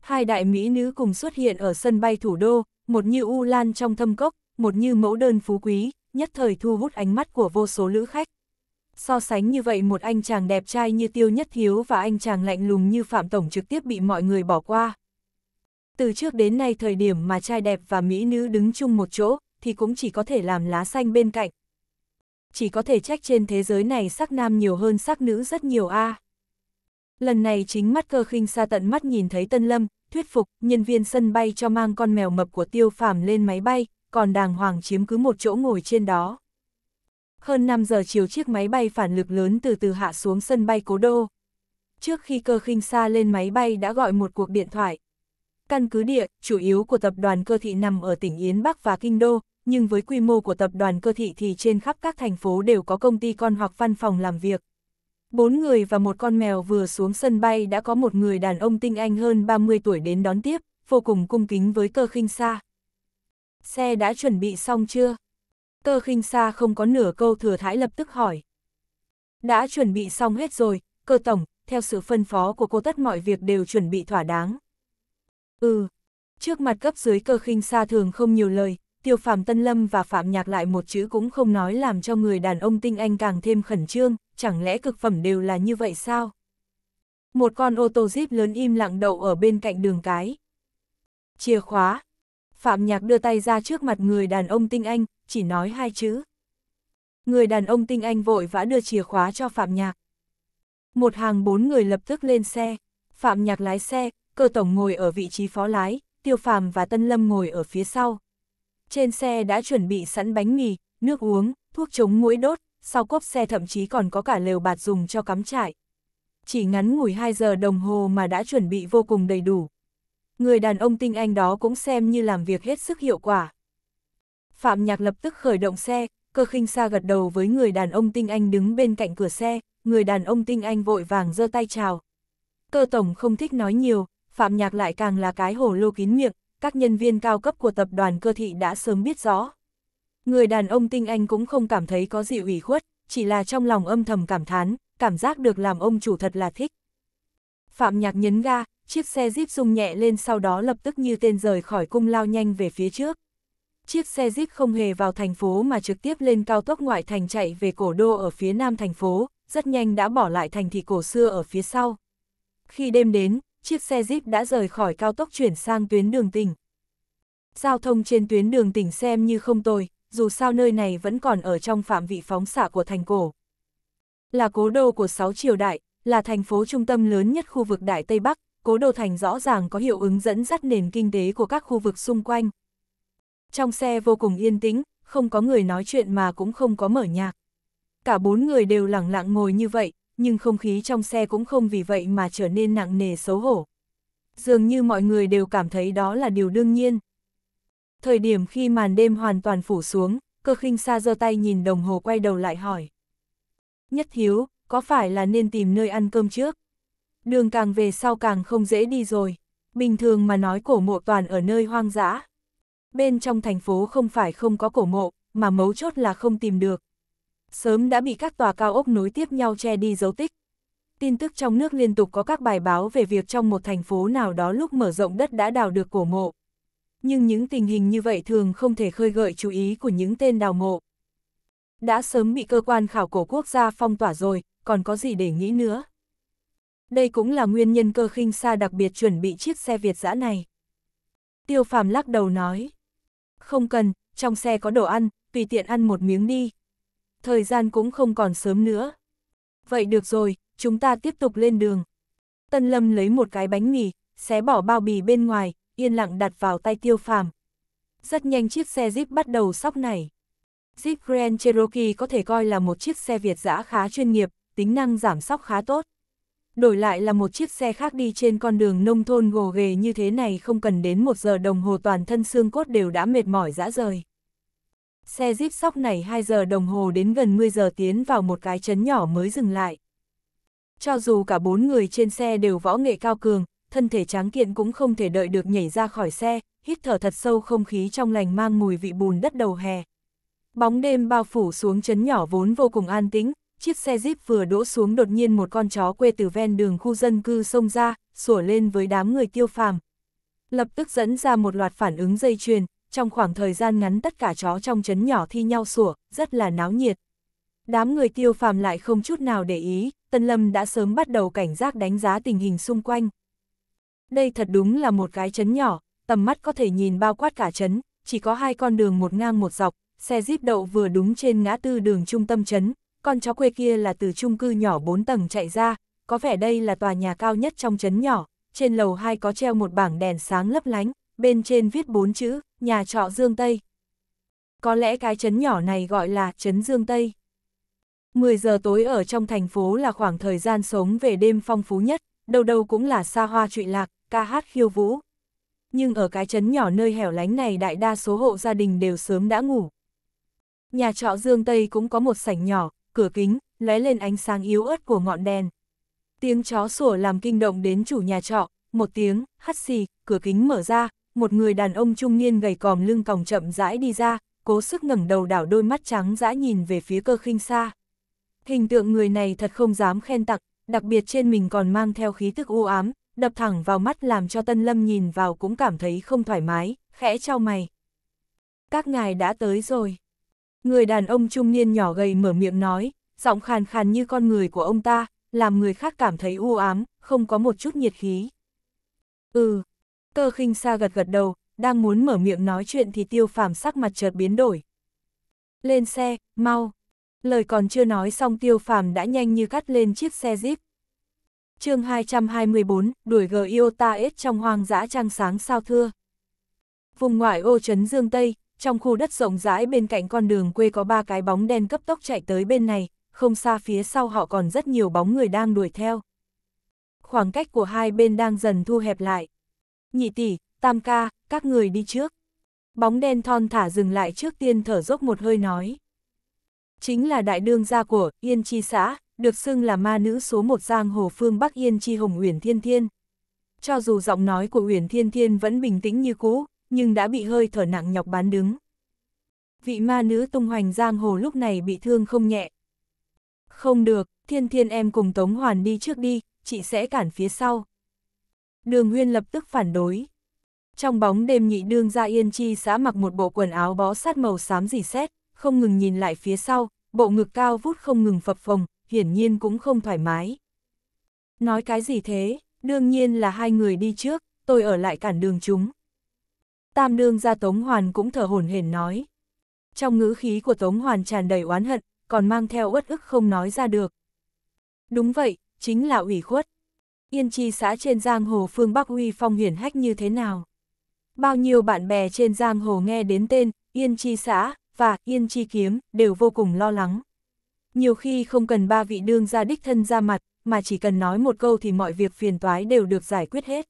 Hai đại mỹ nữ cùng xuất hiện ở sân bay thủ đô, một như U Lan trong thâm cốc, một như mẫu đơn phú quý, nhất thời thu hút ánh mắt của vô số lữ khách. So sánh như vậy một anh chàng đẹp trai như Tiêu Nhất Thiếu và anh chàng lạnh lùng như Phạm Tổng trực tiếp bị mọi người bỏ qua. Từ trước đến nay thời điểm mà trai đẹp và mỹ nữ đứng chung một chỗ, thì cũng chỉ có thể làm lá xanh bên cạnh. Chỉ có thể trách trên thế giới này sắc nam nhiều hơn sắc nữ rất nhiều a. Lần này chính mắt cơ khinh xa tận mắt nhìn thấy Tân Lâm, thuyết phục nhân viên sân bay cho mang con mèo mập của tiêu phàm lên máy bay, còn đàng hoàng chiếm cứ một chỗ ngồi trên đó. Hơn 5 giờ chiều chiếc máy bay phản lực lớn từ từ hạ xuống sân bay Cố Đô. Trước khi cơ khinh xa lên máy bay đã gọi một cuộc điện thoại. Căn cứ địa, chủ yếu của tập đoàn cơ thị nằm ở tỉnh Yến Bắc và Kinh Đô, nhưng với quy mô của tập đoàn cơ thị thì trên khắp các thành phố đều có công ty con hoặc văn phòng làm việc. Bốn người và một con mèo vừa xuống sân bay đã có một người đàn ông tinh anh hơn 30 tuổi đến đón tiếp, vô cùng cung kính với cơ khinh xa. Xe đã chuẩn bị xong chưa? Cơ khinh xa không có nửa câu thừa thãi lập tức hỏi. Đã chuẩn bị xong hết rồi, cơ tổng, theo sự phân phó của cô tất mọi việc đều chuẩn bị thỏa đáng. Ừ, trước mặt cấp dưới cơ khinh xa thường không nhiều lời, tiêu Phạm Tân Lâm và Phạm Nhạc lại một chữ cũng không nói làm cho người đàn ông tinh anh càng thêm khẩn trương, chẳng lẽ cực phẩm đều là như vậy sao? Một con ô tô Jeep lớn im lặng đậu ở bên cạnh đường cái. Chìa khóa. Phạm Nhạc đưa tay ra trước mặt người đàn ông tinh anh, chỉ nói hai chữ. Người đàn ông tinh anh vội vã đưa chìa khóa cho Phạm Nhạc. Một hàng bốn người lập tức lên xe. Phạm Nhạc lái xe, cơ tổng ngồi ở vị trí phó lái, Tiêu Phàm và Tân Lâm ngồi ở phía sau. Trên xe đã chuẩn bị sẵn bánh mì, nước uống, thuốc chống mũi đốt, sau cốp xe thậm chí còn có cả lều bạt dùng cho cắm trại. Chỉ ngắn ngủi 2 giờ đồng hồ mà đã chuẩn bị vô cùng đầy đủ. Người đàn ông tinh anh đó cũng xem như làm việc hết sức hiệu quả. Phạm Nhạc lập tức khởi động xe, cơ khinh xa gật đầu với người đàn ông tinh anh đứng bên cạnh cửa xe, người đàn ông tinh anh vội vàng giơ tay chào. Cơ tổng không thích nói nhiều, Phạm Nhạc lại càng là cái hổ lô kín miệng, các nhân viên cao cấp của tập đoàn cơ thị đã sớm biết rõ. Người đàn ông tinh anh cũng không cảm thấy có gì ủy khuất, chỉ là trong lòng âm thầm cảm thán, cảm giác được làm ông chủ thật là thích. Phạm Nhạc nhấn ga, chiếc xe Jeep rung nhẹ lên sau đó lập tức như tên rời khỏi cung lao nhanh về phía trước. Chiếc xe Jeep không hề vào thành phố mà trực tiếp lên cao tốc ngoại thành chạy về cổ đô ở phía nam thành phố, rất nhanh đã bỏ lại thành thị cổ xưa ở phía sau. Khi đêm đến, chiếc xe Jeep đã rời khỏi cao tốc chuyển sang tuyến đường tỉnh. Giao thông trên tuyến đường tỉnh xem như không tồi, dù sao nơi này vẫn còn ở trong phạm vị phóng xạ của thành cổ. Là cố đô của sáu triều đại, là thành phố trung tâm lớn nhất khu vực Đại Tây Bắc, cố đô thành rõ ràng có hiệu ứng dẫn dắt nền kinh tế của các khu vực xung quanh. Trong xe vô cùng yên tĩnh, không có người nói chuyện mà cũng không có mở nhạc. Cả bốn người đều lặng lặng ngồi như vậy, nhưng không khí trong xe cũng không vì vậy mà trở nên nặng nề xấu hổ. Dường như mọi người đều cảm thấy đó là điều đương nhiên. Thời điểm khi màn đêm hoàn toàn phủ xuống, cơ khinh xa giơ tay nhìn đồng hồ quay đầu lại hỏi. Nhất thiếu, có phải là nên tìm nơi ăn cơm trước? Đường càng về sau càng không dễ đi rồi. Bình thường mà nói cổ mộ toàn ở nơi hoang dã. Bên trong thành phố không phải không có cổ mộ, mà mấu chốt là không tìm được sớm đã bị các tòa cao ốc nối tiếp nhau che đi dấu tích. Tin tức trong nước liên tục có các bài báo về việc trong một thành phố nào đó lúc mở rộng đất đã đào được cổ mộ. Nhưng những tình hình như vậy thường không thể khơi gợi chú ý của những tên đào mộ. Đã sớm bị cơ quan khảo cổ quốc gia phong tỏa rồi, còn có gì để nghĩ nữa. Đây cũng là nguyên nhân cơ khinh xa đặc biệt chuẩn bị chiếc xe Việt dã này. Tiêu phàm lắc đầu nói. Không cần, trong xe có đồ ăn, tùy tiện ăn một miếng đi thời gian cũng không còn sớm nữa. Vậy được rồi, chúng ta tiếp tục lên đường. Tân Lâm lấy một cái bánh mì, xé bỏ bao bì bên ngoài, yên lặng đặt vào tay tiêu phàm. Rất nhanh chiếc xe Jeep bắt đầu sóc nảy. Jeep Grand Cherokee có thể coi là một chiếc xe Việt dã khá chuyên nghiệp, tính năng giảm sóc khá tốt. Đổi lại là một chiếc xe khác đi trên con đường nông thôn gồ ghề như thế này không cần đến một giờ đồng hồ toàn thân xương cốt đều đã mệt mỏi dã rời. Xe jeep sóc này 2 giờ đồng hồ đến gần 10 giờ tiến vào một cái chấn nhỏ mới dừng lại. Cho dù cả bốn người trên xe đều võ nghệ cao cường, thân thể tráng kiện cũng không thể đợi được nhảy ra khỏi xe, hít thở thật sâu không khí trong lành mang mùi vị bùn đất đầu hè. Bóng đêm bao phủ xuống chấn nhỏ vốn vô cùng an tĩnh, chiếc xe jeep vừa đỗ xuống đột nhiên một con chó quê từ ven đường khu dân cư xông ra, sủa lên với đám người tiêu phàm. Lập tức dẫn ra một loạt phản ứng dây chuyền, trong khoảng thời gian ngắn tất cả chó trong chấn nhỏ thi nhau sủa, rất là náo nhiệt. Đám người tiêu phàm lại không chút nào để ý, Tân Lâm đã sớm bắt đầu cảnh giác đánh giá tình hình xung quanh. Đây thật đúng là một cái chấn nhỏ, tầm mắt có thể nhìn bao quát cả chấn, chỉ có hai con đường một ngang một dọc, xe jeep đậu vừa đúng trên ngã tư đường trung tâm chấn, con chó quê kia là từ chung cư nhỏ 4 tầng chạy ra, có vẻ đây là tòa nhà cao nhất trong chấn nhỏ, trên lầu 2 có treo một bảng đèn sáng lấp lánh, bên trên viết bốn chữ, nhà trọ Dương Tây. Có lẽ cái trấn nhỏ này gọi là trấn Dương Tây. 10 giờ tối ở trong thành phố là khoảng thời gian sống về đêm phong phú nhất, đâu đâu cũng là xa hoa trụy lạc, ca hát khiêu vũ. Nhưng ở cái trấn nhỏ nơi hẻo lánh này đại đa số hộ gia đình đều sớm đã ngủ. Nhà trọ Dương Tây cũng có một sảnh nhỏ, cửa kính, lóe lên ánh sáng yếu ớt của ngọn đèn. Tiếng chó sủa làm kinh động đến chủ nhà trọ, một tiếng, hắt xì, cửa kính mở ra, một người đàn ông trung niên gầy còm lưng còng chậm rãi đi ra, cố sức ngẩng đầu đảo đôi mắt trắng dã nhìn về phía cơ khinh xa. Hình tượng người này thật không dám khen tặng, đặc biệt trên mình còn mang theo khí tức u ám, đập thẳng vào mắt làm cho Tân Lâm nhìn vào cũng cảm thấy không thoải mái, khẽ trao mày. Các ngài đã tới rồi. Người đàn ông trung niên nhỏ gầy mở miệng nói, giọng khàn khàn như con người của ông ta, làm người khác cảm thấy u ám, không có một chút nhiệt khí. Ừ, cơ khinh xa gật gật đầu, đang muốn mở miệng nói chuyện thì tiêu phàm sắc mặt chợt biến đổi. Lên xe, mau. Lời còn chưa nói xong tiêu phàm đã nhanh như cắt lên chiếc xe jeep. chương 224, đuổi gờ Iota S trong hoang dã trăng sáng sao thưa. Vùng ngoại ô trấn Dương Tây, trong khu đất rộng rãi bên cạnh con đường quê có ba cái bóng đen cấp tốc chạy tới bên này, không xa phía sau họ còn rất nhiều bóng người đang đuổi theo. Khoảng cách của hai bên đang dần thu hẹp lại. Nhị tỷ, tam ca, các người đi trước. Bóng đen thon thả dừng lại trước tiên thở dốc một hơi nói. Chính là đại đương gia của Yên Chi xã, được xưng là ma nữ số một giang hồ phương Bắc Yên Chi Hồng Uyển Thiên Thiên. Cho dù giọng nói của Uyển Thiên Thiên vẫn bình tĩnh như cũ, nhưng đã bị hơi thở nặng nhọc bán đứng. Vị ma nữ tung hoành giang hồ lúc này bị thương không nhẹ. Không được, thiên thiên em cùng Tống Hoàn đi trước đi, chị sẽ cản phía sau. Đường Huyên lập tức phản đối. Trong bóng đêm nhị đương ra yên chi xã mặc một bộ quần áo bó sát màu xám dì xét, không ngừng nhìn lại phía sau, bộ ngực cao vút không ngừng phập phồng, hiển nhiên cũng không thoải mái. Nói cái gì thế, đương nhiên là hai người đi trước, tôi ở lại cản đường chúng. Tam đương ra Tống Hoàn cũng thở hổn hển nói. Trong ngữ khí của Tống Hoàn tràn đầy oán hận, còn mang theo uất ức không nói ra được. Đúng vậy, chính là ủy khuất. Yên chi xã trên giang hồ phương Bắc uy phong huyền hách như thế nào? Bao nhiêu bạn bè trên giang hồ nghe đến tên Yên chi xã và Yên chi kiếm đều vô cùng lo lắng. Nhiều khi không cần ba vị đương ra đích thân ra mặt, mà chỉ cần nói một câu thì mọi việc phiền toái đều được giải quyết hết.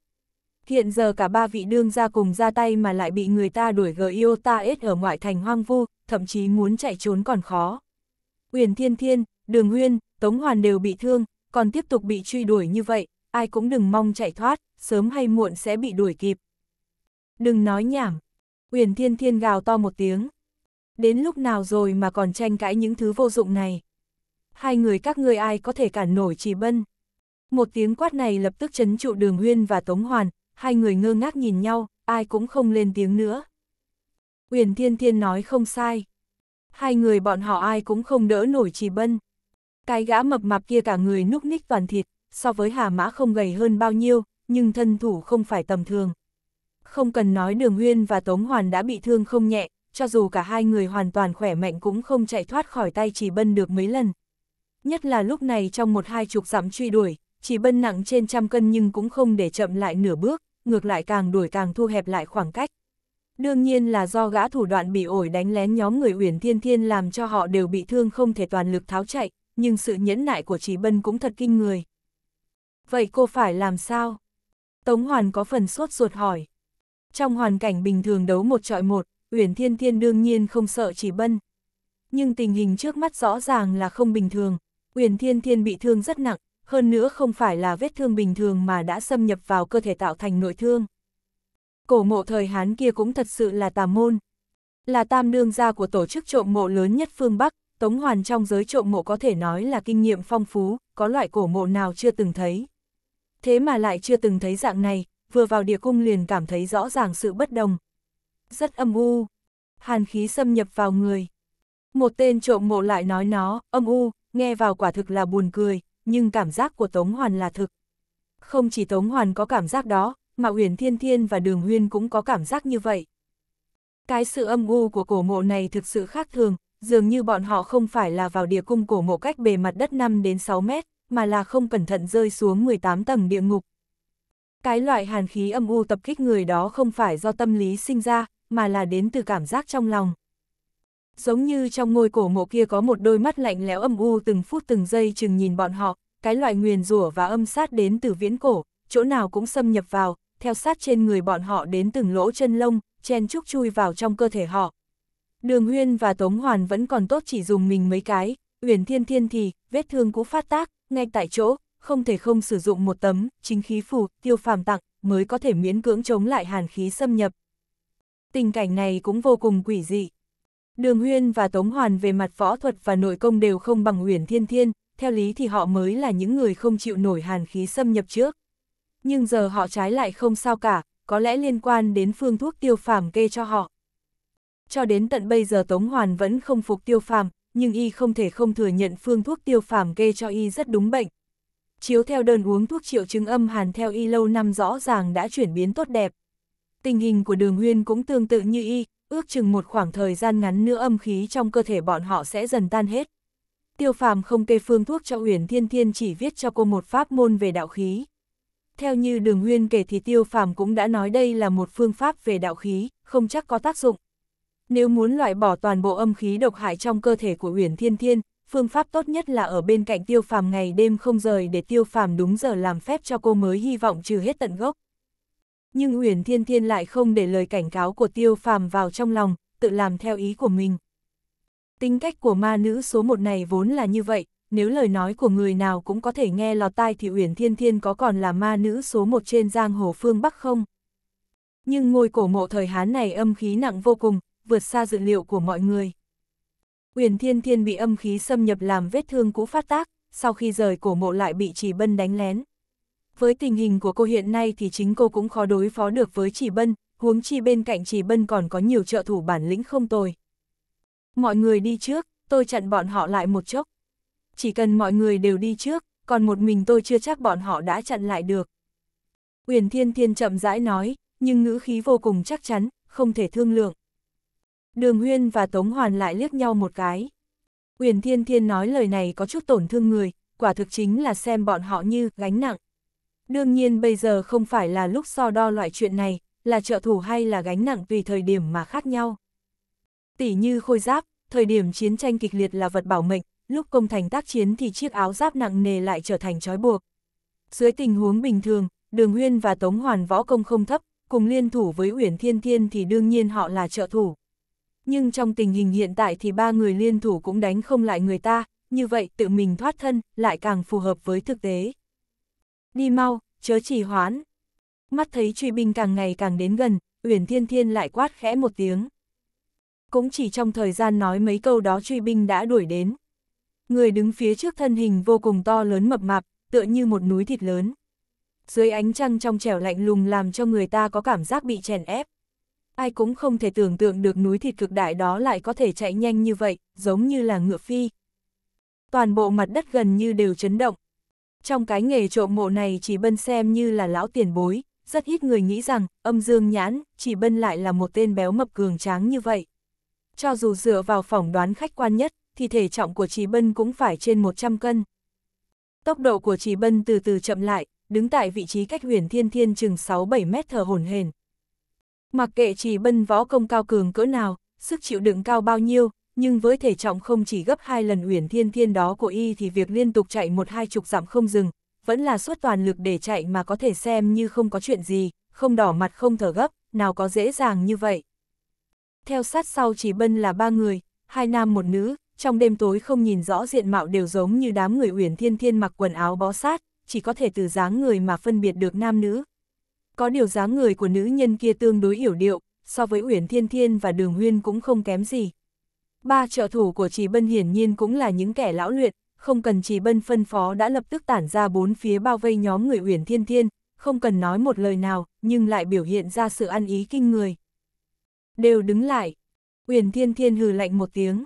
Hiện giờ cả ba vị đương ra cùng ra tay mà lại bị người ta đuổi gờ yêu ta ết ở ngoại thành hoang vu, thậm chí muốn chạy trốn còn khó. Uyển Thiên Thiên, Đường Huyên, Tống Hoàn đều bị thương, còn tiếp tục bị truy đuổi như vậy, ai cũng đừng mong chạy thoát, sớm hay muộn sẽ bị đuổi kịp. Đừng nói nhảm. Uyển Thiên Thiên gào to một tiếng. Đến lúc nào rồi mà còn tranh cãi những thứ vô dụng này. Hai người các ngươi ai có thể cản nổi chỉ bân. Một tiếng quát này lập tức chấn trụ Đường Huyên và Tống Hoàn, hai người ngơ ngác nhìn nhau, ai cũng không lên tiếng nữa. Uyển Thiên Thiên nói không sai. Hai người bọn họ ai cũng không đỡ nổi Trì Bân. Cái gã mập mạp kia cả người núc ních toàn thịt, so với Hà Mã không gầy hơn bao nhiêu, nhưng thân thủ không phải tầm thường. Không cần nói Đường Huyên và Tống Hoàn đã bị thương không nhẹ, cho dù cả hai người hoàn toàn khỏe mạnh cũng không chạy thoát khỏi tay chỉ Bân được mấy lần. Nhất là lúc này trong một hai chục dặm truy đuổi, chỉ Bân nặng trên trăm cân nhưng cũng không để chậm lại nửa bước, ngược lại càng đuổi càng thu hẹp lại khoảng cách. Đương nhiên là do gã thủ đoạn bị ổi đánh lén nhóm người Uyển Thiên Thiên làm cho họ đều bị thương không thể toàn lực tháo chạy, nhưng sự nhẫn nại của Chỉ Bân cũng thật kinh người. Vậy cô phải làm sao? Tống Hoàn có phần sốt ruột hỏi. Trong hoàn cảnh bình thường đấu một trọi một, Uyển Thiên Thiên đương nhiên không sợ Chỉ Bân. Nhưng tình hình trước mắt rõ ràng là không bình thường. Uyển Thiên Thiên bị thương rất nặng, hơn nữa không phải là vết thương bình thường mà đã xâm nhập vào cơ thể tạo thành nội thương. Cổ mộ thời Hán kia cũng thật sự là tà môn. Là tam đương gia của tổ chức trộm mộ lớn nhất phương Bắc, Tống Hoàn trong giới trộm mộ có thể nói là kinh nghiệm phong phú, có loại cổ mộ nào chưa từng thấy. Thế mà lại chưa từng thấy dạng này, vừa vào địa cung liền cảm thấy rõ ràng sự bất đồng. Rất âm u, hàn khí xâm nhập vào người. Một tên trộm mộ lại nói nó, âm u, nghe vào quả thực là buồn cười, nhưng cảm giác của Tống Hoàn là thực. Không chỉ Tống Hoàn có cảm giác đó, mà Uyển Thiên Thiên và Đường Huyên cũng có cảm giác như vậy. Cái sự âm u của cổ mộ này thực sự khác thường, dường như bọn họ không phải là vào địa cung cổ mộ cách bề mặt đất 5 đến 6 mét, mà là không cẩn thận rơi xuống 18 tầng địa ngục. Cái loại hàn khí âm u tập kích người đó không phải do tâm lý sinh ra, mà là đến từ cảm giác trong lòng. Giống như trong ngôi cổ mộ kia có một đôi mắt lạnh lẽo âm u từng phút từng giây chừng nhìn bọn họ, cái loại nguyền rủa và âm sát đến từ viễn cổ, chỗ nào cũng xâm nhập vào, theo sát trên người bọn họ đến từng lỗ chân lông, chen chúc chui vào trong cơ thể họ. Đường Huyên và Tống Hoàn vẫn còn tốt chỉ dùng mình mấy cái, Uyển Thiên Thiên thì, vết thương cũ phát tác, ngay tại chỗ, không thể không sử dụng một tấm, chính khí phù, tiêu phàm tặng, mới có thể miễn cưỡng chống lại hàn khí xâm nhập. Tình cảnh này cũng vô cùng quỷ dị. Đường Huyên và Tống Hoàn về mặt võ thuật và nội công đều không bằng Uyển Thiên Thiên, theo lý thì họ mới là những người không chịu nổi hàn khí xâm nhập trước. Nhưng giờ họ trái lại không sao cả, có lẽ liên quan đến phương thuốc tiêu phàm kê cho họ. Cho đến tận bây giờ Tống Hoàn vẫn không phục tiêu phàm, nhưng y không thể không thừa nhận phương thuốc tiêu phàm kê cho y rất đúng bệnh. Chiếu theo đơn uống thuốc triệu chứng âm hàn theo y lâu năm rõ ràng đã chuyển biến tốt đẹp. Tình hình của đường huyên cũng tương tự như y, ước chừng một khoảng thời gian ngắn nữa âm khí trong cơ thể bọn họ sẽ dần tan hết. Tiêu phàm không kê phương thuốc cho Uyển Thiên Thiên chỉ viết cho cô một pháp môn về đạo khí. Theo như đường huyên kể thì tiêu phàm cũng đã nói đây là một phương pháp về đạo khí, không chắc có tác dụng. Nếu muốn loại bỏ toàn bộ âm khí độc hại trong cơ thể của Uyển Thiên Thiên, phương pháp tốt nhất là ở bên cạnh tiêu phàm ngày đêm không rời để tiêu phàm đúng giờ làm phép cho cô mới hy vọng trừ hết tận gốc. Nhưng Uyển Thiên Thiên lại không để lời cảnh cáo của tiêu phàm vào trong lòng, tự làm theo ý của mình. Tính cách của ma nữ số một này vốn là như vậy, nếu lời nói của người nào cũng có thể nghe lọt tai thì Uyển Thiên Thiên có còn là ma nữ số một trên giang hồ phương Bắc không? Nhưng ngôi cổ mộ thời Hán này âm khí nặng vô cùng, vượt xa dự liệu của mọi người. Uyển Thiên Thiên bị âm khí xâm nhập làm vết thương cũ phát tác, sau khi rời cổ mộ lại bị Chỉ Bân đánh lén. Với tình hình của cô hiện nay thì chính cô cũng khó đối phó được với Chỉ Bân, huống chi bên cạnh Chỉ Bân còn có nhiều trợ thủ bản lĩnh không tồi. Mọi người đi trước, tôi chặn bọn họ lại một chốc. Chỉ cần mọi người đều đi trước, còn một mình tôi chưa chắc bọn họ đã chặn lại được. Uyển Thiên Thiên chậm rãi nói, nhưng ngữ khí vô cùng chắc chắn, không thể thương lượng. Đường Huyên và Tống Hoàn lại liếc nhau một cái. Uyển Thiên Thiên nói lời này có chút tổn thương người, quả thực chính là xem bọn họ như gánh nặng. Đương nhiên bây giờ không phải là lúc so đo loại chuyện này, là trợ thủ hay là gánh nặng tùy thời điểm mà khác nhau. Tỷ như khôi giáp, thời điểm chiến tranh kịch liệt là vật bảo mệnh, lúc công thành tác chiến thì chiếc áo giáp nặng nề lại trở thành trói buộc. Dưới tình huống bình thường, Đường Huyên và Tống Hoàn võ công không thấp, cùng liên thủ với Uyển Thiên Thiên thì đương nhiên họ là trợ thủ nhưng trong tình hình hiện tại thì ba người liên thủ cũng đánh không lại người ta, như vậy tự mình thoát thân lại càng phù hợp với thực tế. Đi mau, chớ chỉ hoãn Mắt thấy truy binh càng ngày càng đến gần, Uyển Thiên Thiên lại quát khẽ một tiếng. Cũng chỉ trong thời gian nói mấy câu đó truy binh đã đuổi đến. Người đứng phía trước thân hình vô cùng to lớn mập mạp, tựa như một núi thịt lớn. Dưới ánh trăng trong trẻo lạnh lùng làm cho người ta có cảm giác bị chèn ép ai cũng không thể tưởng tượng được núi thịt cực đại đó lại có thể chạy nhanh như vậy, giống như là ngựa phi. Toàn bộ mặt đất gần như đều chấn động. Trong cái nghề trộm mộ này chỉ bân xem như là lão tiền bối, rất ít người nghĩ rằng âm dương nhãn, chỉ bân lại là một tên béo mập cường tráng như vậy. Cho dù dựa vào phỏng đoán khách quan nhất, thì thể trọng của Trì Bân cũng phải trên 100 cân. Tốc độ của Trì Bân từ từ chậm lại, đứng tại vị trí cách huyền thiên thiên chừng 6-7 mét thở hồn hền. Mặc kệ chỉ bân võ công cao cường cỡ nào, sức chịu đựng cao bao nhiêu, nhưng với thể trọng không chỉ gấp hai lần Uyển Thiên Thiên đó của y thì việc liên tục chạy một hai chục dặm không dừng, vẫn là suốt toàn lực để chạy mà có thể xem như không có chuyện gì, không đỏ mặt không thở gấp, nào có dễ dàng như vậy. Theo sát sau chỉ bân là ba người, hai nam một nữ, trong đêm tối không nhìn rõ diện mạo đều giống như đám người Uyển Thiên Thiên mặc quần áo bó sát, chỉ có thể từ dáng người mà phân biệt được nam nữ. Có điều dáng người của nữ nhân kia tương đối hiểu điệu, so với Uyển Thiên Thiên và Đường Huyên cũng không kém gì. Ba trợ thủ của Trì Bân hiển nhiên cũng là những kẻ lão luyện, không cần Trì Bân phân phó đã lập tức tản ra bốn phía bao vây nhóm người Uyển Thiên Thiên, không cần nói một lời nào, nhưng lại biểu hiện ra sự ăn ý kinh người. Đều đứng lại. Uyển Thiên Thiên hừ lạnh một tiếng.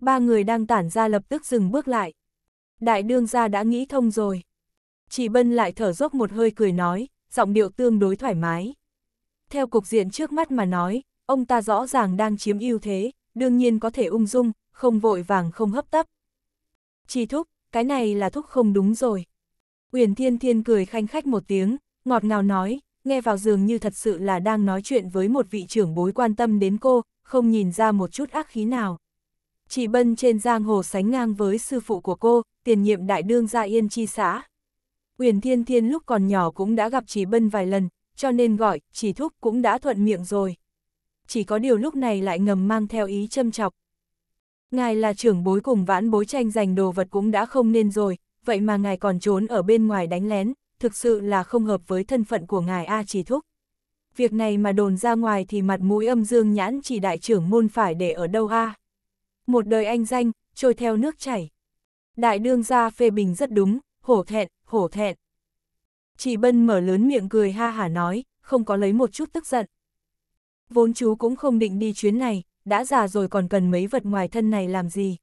Ba người đang tản ra lập tức dừng bước lại. Đại đương gia đã nghĩ thông rồi. Chỉ bân lại thở dốc một hơi cười nói, giọng điệu tương đối thoải mái. Theo cục diện trước mắt mà nói, ông ta rõ ràng đang chiếm ưu thế, đương nhiên có thể ung dung, không vội vàng không hấp tấp. Chỉ thúc, cái này là thúc không đúng rồi. Uyển Thiên Thiên cười khanh khách một tiếng, ngọt ngào nói, nghe vào dường như thật sự là đang nói chuyện với một vị trưởng bối quan tâm đến cô, không nhìn ra một chút ác khí nào. Chỉ bân trên giang hồ sánh ngang với sư phụ của cô, tiền nhiệm đại đương gia yên chi xã. Uyển Thiên Thiên lúc còn nhỏ cũng đã gặp chỉ bân vài lần, cho nên gọi, chỉ thúc cũng đã thuận miệng rồi. Chỉ có điều lúc này lại ngầm mang theo ý châm chọc. Ngài là trưởng bối cùng vãn bối tranh giành đồ vật cũng đã không nên rồi, vậy mà ngài còn trốn ở bên ngoài đánh lén, thực sự là không hợp với thân phận của ngài A chỉ thúc. Việc này mà đồn ra ngoài thì mặt mũi âm dương nhãn chỉ đại trưởng môn phải để ở đâu A. Một đời anh danh, trôi theo nước chảy. Đại đương gia phê bình rất đúng, hổ thẹn, hổ thẹn. Chỉ bân mở lớn miệng cười ha hả nói, không có lấy một chút tức giận. Vốn chú cũng không định đi chuyến này, đã già rồi còn cần mấy vật ngoài thân này làm gì.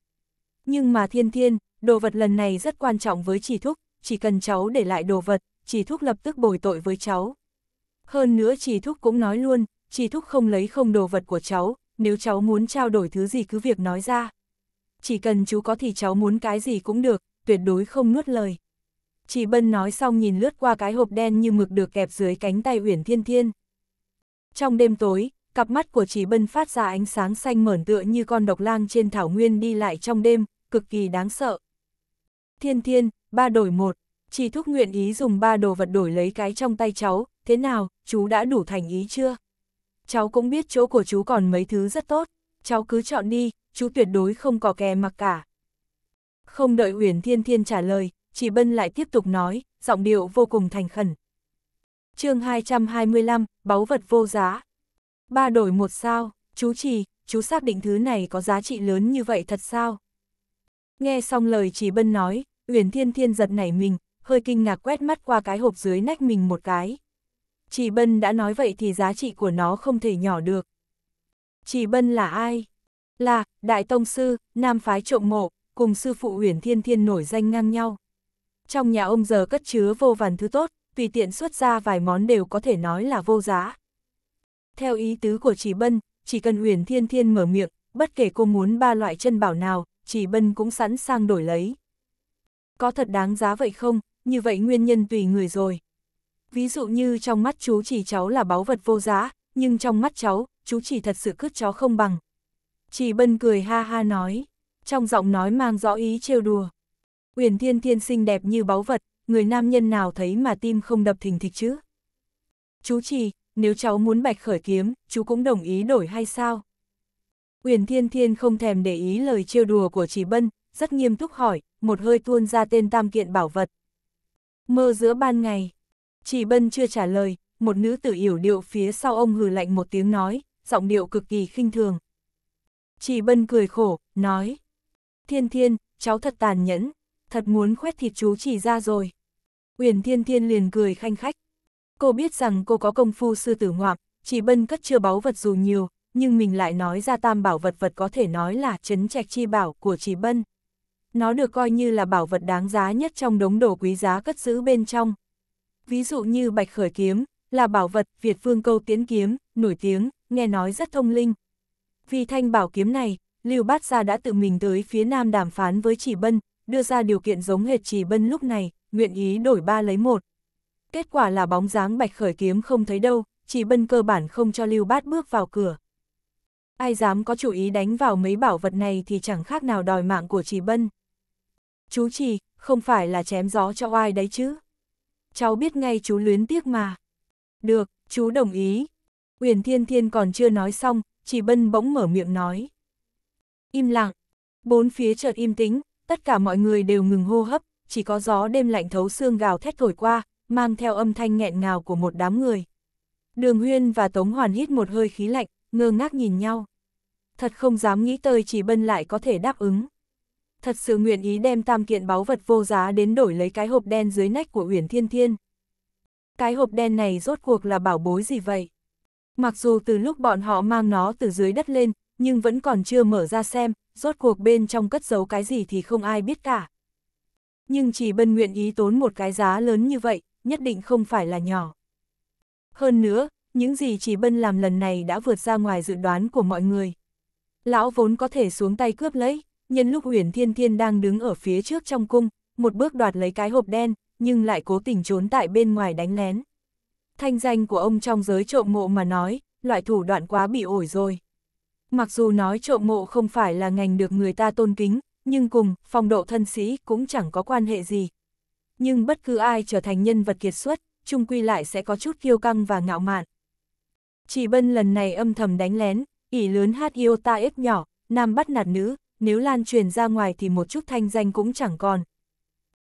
Nhưng mà thiên thiên, đồ vật lần này rất quan trọng với chỉ thúc, chỉ cần cháu để lại đồ vật, chỉ thúc lập tức bồi tội với cháu. Hơn nữa chỉ thúc cũng nói luôn, chỉ thúc không lấy không đồ vật của cháu, nếu cháu muốn trao đổi thứ gì cứ việc nói ra. Chỉ cần chú có thì cháu muốn cái gì cũng được, tuyệt đối không nuốt lời. Chỉ bân nói xong nhìn lướt qua cái hộp đen như mực được kẹp dưới cánh tay Uyển Thiên Thiên. Trong đêm tối, cặp mắt của chỉ bân phát ra ánh sáng xanh mởn tựa như con độc lang trên thảo nguyên đi lại trong đêm, cực kỳ đáng sợ. Thiên Thiên, ba đổi một, chỉ thúc nguyện ý dùng ba đồ vật đổi lấy cái trong tay cháu, thế nào, chú đã đủ thành ý chưa? Cháu cũng biết chỗ của chú còn mấy thứ rất tốt, cháu cứ chọn đi, chú tuyệt đối không có kè mặc cả. Không đợi Uyển Thiên Thiên trả lời, chỉ Bân lại tiếp tục nói, giọng điệu vô cùng thành khẩn. chương 225, báu vật vô giá. Ba đổi một sao, chú trì chú xác định thứ này có giá trị lớn như vậy thật sao? Nghe xong lời chỉ Bân nói, Uyển Thiên Thiên giật nảy mình, hơi kinh ngạc quét mắt qua cái hộp dưới nách mình một cái. Chỉ Bân đã nói vậy thì giá trị của nó không thể nhỏ được. Chỉ Bân là ai? Là, Đại Tông Sư, Nam Phái Trộm Mộ, cùng sư phụ huyền Thiên Thiên nổi danh ngang nhau. Trong nhà ông giờ cất chứa vô vàn thứ tốt, tùy tiện xuất ra vài món đều có thể nói là vô giá. Theo ý tứ của Chỉ Bân, chỉ cần huyền Thiên Thiên mở miệng, bất kể cô muốn ba loại chân bảo nào, Chỉ Bân cũng sẵn sàng đổi lấy. Có thật đáng giá vậy không, như vậy nguyên nhân tùy người rồi. Ví dụ như trong mắt chú chỉ cháu là báu vật vô giá, nhưng trong mắt cháu, chú chỉ thật sự cướp chó không bằng. Chỉ bân cười ha ha nói, trong giọng nói mang rõ ý trêu đùa. Uyển Thiên Thiên xinh đẹp như báu vật, người nam nhân nào thấy mà tim không đập thình thịch chứ? Chú trì, nếu cháu muốn bạch khởi kiếm, chú cũng đồng ý đổi hay sao? Uyển Thiên Thiên không thèm để ý lời trêu đùa của Chỉ Bân, rất nghiêm túc hỏi, một hơi tuôn ra tên tam kiện bảo vật. Mơ giữa ban ngày, chỉ Bân chưa trả lời, một nữ tử yểu điệu phía sau ông hừ lạnh một tiếng nói, giọng điệu cực kỳ khinh thường. Chỉ Bân cười khổ, nói, Thiên Thiên, cháu thật tàn nhẫn, thật muốn khoét thịt chú chỉ ra rồi. Uyển Thiên Thiên liền cười khanh khách. Cô biết rằng cô có công phu sư tử ngoạm, chỉ Bân cất chưa báu vật dù nhiều, nhưng mình lại nói ra tam bảo vật vật có thể nói là chấn trạch chi bảo của chỉ Bân. Nó được coi như là bảo vật đáng giá nhất trong đống đồ quý giá cất giữ bên trong. Ví dụ như bạch khởi kiếm, là bảo vật Việt Vương câu tiến kiếm, nổi tiếng, nghe nói rất thông linh. Vì thanh bảo kiếm này, Lưu Bát Gia đã tự mình tới phía nam đàm phán với Chỉ Bân, đưa ra điều kiện giống hệt Chỉ Bân lúc này, nguyện ý đổi ba lấy một. Kết quả là bóng dáng bạch khởi kiếm không thấy đâu, Chỉ Bân cơ bản không cho Lưu Bát bước vào cửa. ai dám có chủ ý đánh vào mấy bảo vật này thì chẳng khác nào đòi mạng của Chỉ Bân. Chú Chỉ không phải là chém gió cho ai đấy chứ. Cháu biết ngay chú luyến tiếc mà. Được, chú đồng ý. Uyển Thiên Thiên còn chưa nói xong, Chỉ Bân bỗng mở miệng nói. Im lặng, bốn phía chợt im tĩnh, tất cả mọi người đều ngừng hô hấp, chỉ có gió đêm lạnh thấu xương gào thét thổi qua, mang theo âm thanh nghẹn ngào của một đám người. Đường Huyên và Tống Hoàn hít một hơi khí lạnh, ngơ ngác nhìn nhau. Thật không dám nghĩ tới chỉ bân lại có thể đáp ứng. Thật sự nguyện ý đem tam kiện báu vật vô giá đến đổi lấy cái hộp đen dưới nách của Uyển Thiên Thiên. Cái hộp đen này rốt cuộc là bảo bối gì vậy? Mặc dù từ lúc bọn họ mang nó từ dưới đất lên, nhưng vẫn còn chưa mở ra xem, rốt cuộc bên trong cất giấu cái gì thì không ai biết cả. Nhưng chỉ bân nguyện ý tốn một cái giá lớn như vậy, nhất định không phải là nhỏ. Hơn nữa, những gì chỉ bân làm lần này đã vượt ra ngoài dự đoán của mọi người. Lão vốn có thể xuống tay cướp lấy, nhân lúc huyền Thiên Thiên đang đứng ở phía trước trong cung, một bước đoạt lấy cái hộp đen, nhưng lại cố tình trốn tại bên ngoài đánh lén. Thanh danh của ông trong giới trộm mộ mà nói, loại thủ đoạn quá bị ổi rồi. Mặc dù nói trộm mộ không phải là ngành được người ta tôn kính, nhưng cùng, phong độ thân sĩ cũng chẳng có quan hệ gì. Nhưng bất cứ ai trở thành nhân vật kiệt xuất, chung quy lại sẽ có chút kiêu căng và ngạo mạn. Chỉ bân lần này âm thầm đánh lén, ỉ lớn hát yêu ta ép nhỏ, nam bắt nạt nữ, nếu lan truyền ra ngoài thì một chút thanh danh cũng chẳng còn.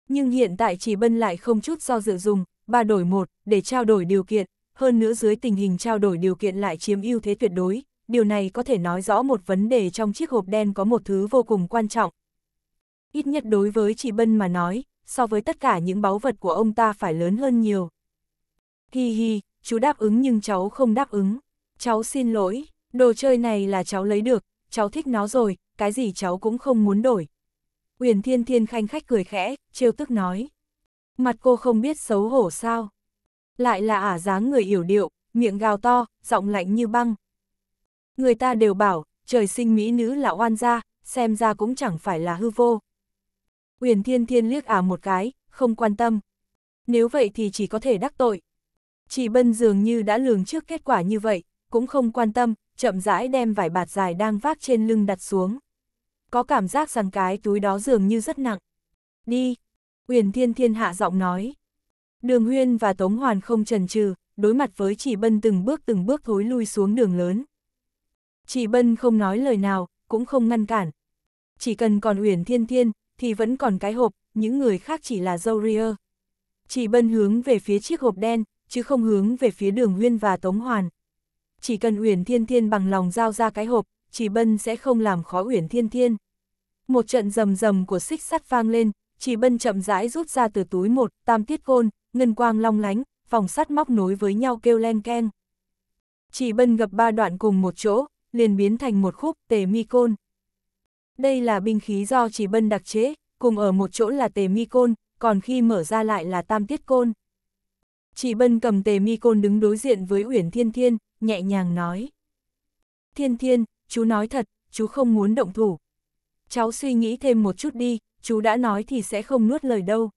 Nhưng hiện tại chỉ bân lại không chút do dự dùng, ba đổi một, để trao đổi điều kiện, hơn nữa dưới tình hình trao đổi điều kiện lại chiếm ưu thế tuyệt đối, điều này có thể nói rõ một vấn đề trong chiếc hộp đen có một thứ vô cùng quan trọng. Ít nhất đối với chị Bân mà nói, so với tất cả những báu vật của ông ta phải lớn hơn nhiều. Hi hi, chú đáp ứng nhưng cháu không đáp ứng. Cháu xin lỗi, đồ chơi này là cháu lấy được, cháu thích nó rồi, cái gì cháu cũng không muốn đổi. Uyển Thiên Thiên khanh khách cười khẽ, trêu tức nói. Mặt cô không biết xấu hổ sao. Lại là ả dáng người yểu điệu, miệng gào to, giọng lạnh như băng. Người ta đều bảo, trời sinh mỹ nữ là oan gia, xem ra cũng chẳng phải là hư vô. Uyển Thiên Thiên liếc ả một cái, không quan tâm. Nếu vậy thì chỉ có thể đắc tội. Chị Bân dường như đã lường trước kết quả như vậy, cũng không quan tâm, chậm rãi đem vải bạt dài đang vác trên lưng đặt xuống. Có cảm giác rằng cái túi đó dường như rất nặng. Đi, Uyển Thiên Thiên hạ giọng nói. Đường Huyên và Tống Hoàn không chần chừ, đối mặt với chỉ bân từng bước từng bước thối lui xuống đường lớn. Chỉ bân không nói lời nào, cũng không ngăn cản. Chỉ cần còn Uyển Thiên Thiên, thì vẫn còn cái hộp, những người khác chỉ là dâu ria. Chỉ bân hướng về phía chiếc hộp đen, chứ không hướng về phía đường Huyên và Tống Hoàn. Chỉ cần Uyển Thiên Thiên bằng lòng giao ra cái hộp, chỉ bân sẽ không làm khó Uyển Thiên Thiên. Một trận rầm rầm của xích sắt vang lên, chỉ bân chậm rãi rút ra từ túi một tam tiết côn, ngân quang long lánh, vòng sắt móc nối với nhau kêu len ken. Chỉ bân gập ba đoạn cùng một chỗ, liền biến thành một khúc tề mi côn. Đây là binh khí do chỉ bân đặc chế, cùng ở một chỗ là tề mi côn, còn khi mở ra lại là tam tiết côn. Chỉ bân cầm tề mi côn đứng đối diện với Uyển Thiên Thiên, nhẹ nhàng nói. Thiên Thiên, chú nói thật, chú không muốn động thủ. Cháu suy nghĩ thêm một chút đi, chú đã nói thì sẽ không nuốt lời đâu.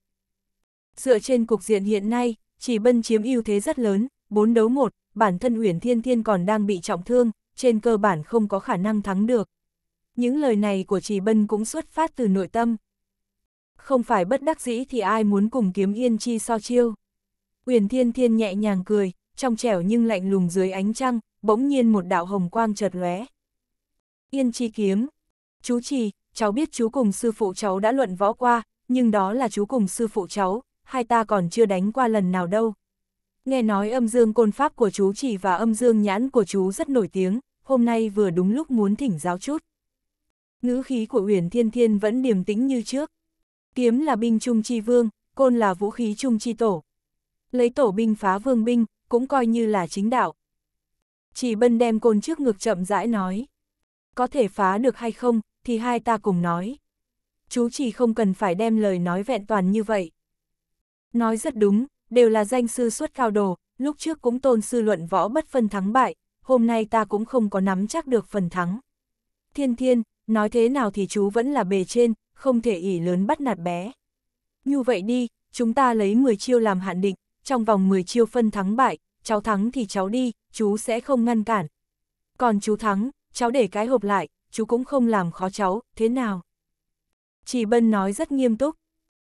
Dựa trên cục diện hiện nay, chỉ bân chiếm ưu thế rất lớn, bốn đấu một, bản thân Uyển Thiên Thiên còn đang bị trọng thương, trên cơ bản không có khả năng thắng được. Những lời này của Trì Bân cũng xuất phát từ nội tâm. Không phải bất đắc dĩ thì ai muốn cùng kiếm Yên Chi so chiêu. Uyển Thiên Thiên nhẹ nhàng cười, trong trẻo nhưng lạnh lùng dưới ánh trăng, bỗng nhiên một đạo hồng quang chợt lóe. Yên Chi kiếm. Chú Trì, cháu biết chú cùng sư phụ cháu đã luận võ qua, nhưng đó là chú cùng sư phụ cháu, hai ta còn chưa đánh qua lần nào đâu. Nghe nói âm dương côn pháp của chú chỉ và âm dương nhãn của chú rất nổi tiếng, hôm nay vừa đúng lúc muốn thỉnh giáo chút. Ngữ khí của Uyển Thiên Thiên vẫn điềm tĩnh như trước. Kiếm là binh trung chi vương, côn là vũ khí trung chi tổ. Lấy tổ binh phá vương binh, cũng coi như là chính đạo. Chỉ bân đem côn trước ngực chậm rãi nói. Có thể phá được hay không, thì hai ta cùng nói. Chú chỉ không cần phải đem lời nói vẹn toàn như vậy. Nói rất đúng, đều là danh sư xuất cao đồ, lúc trước cũng tôn sư luận võ bất phân thắng bại, hôm nay ta cũng không có nắm chắc được phần thắng. Thiên thiên, nói thế nào thì chú vẫn là bề trên, không thể ỉ lớn bắt nạt bé. Như vậy đi, chúng ta lấy 10 chiêu làm hạn định, trong vòng 10 chiêu phân thắng bại, cháu thắng thì cháu đi, chú sẽ không ngăn cản. Còn chú thắng, cháu để cái hộp lại, chú cũng không làm khó cháu, thế nào? Chị Bân nói rất nghiêm túc.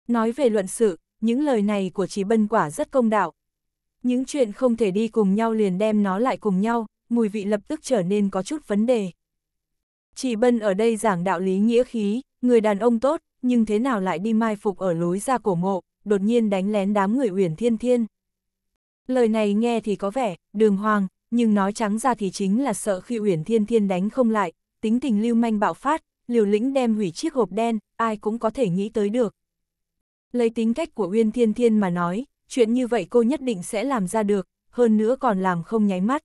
Nói về luận sự, những lời này của chị Bân quả rất công đạo. Những chuyện không thể đi cùng nhau liền đem nó lại cùng nhau, mùi vị lập tức trở nên có chút vấn đề. Chỉ Bân ở đây giảng đạo lý nghĩa khí, người đàn ông tốt, nhưng thế nào lại đi mai phục ở lối ra cổ mộ, đột nhiên đánh lén đám người uyển thiên thiên. Lời này nghe thì có vẻ, đường hoàng, nhưng nói trắng ra thì chính là sợ khi uyển thiên thiên đánh không lại, tính tình lưu manh bạo phát, liều lĩnh đem hủy chiếc hộp đen, ai cũng có thể nghĩ tới được. Lấy tính cách của Uyên Thiên Thiên mà nói, chuyện như vậy cô nhất định sẽ làm ra được, hơn nữa còn làm không nháy mắt.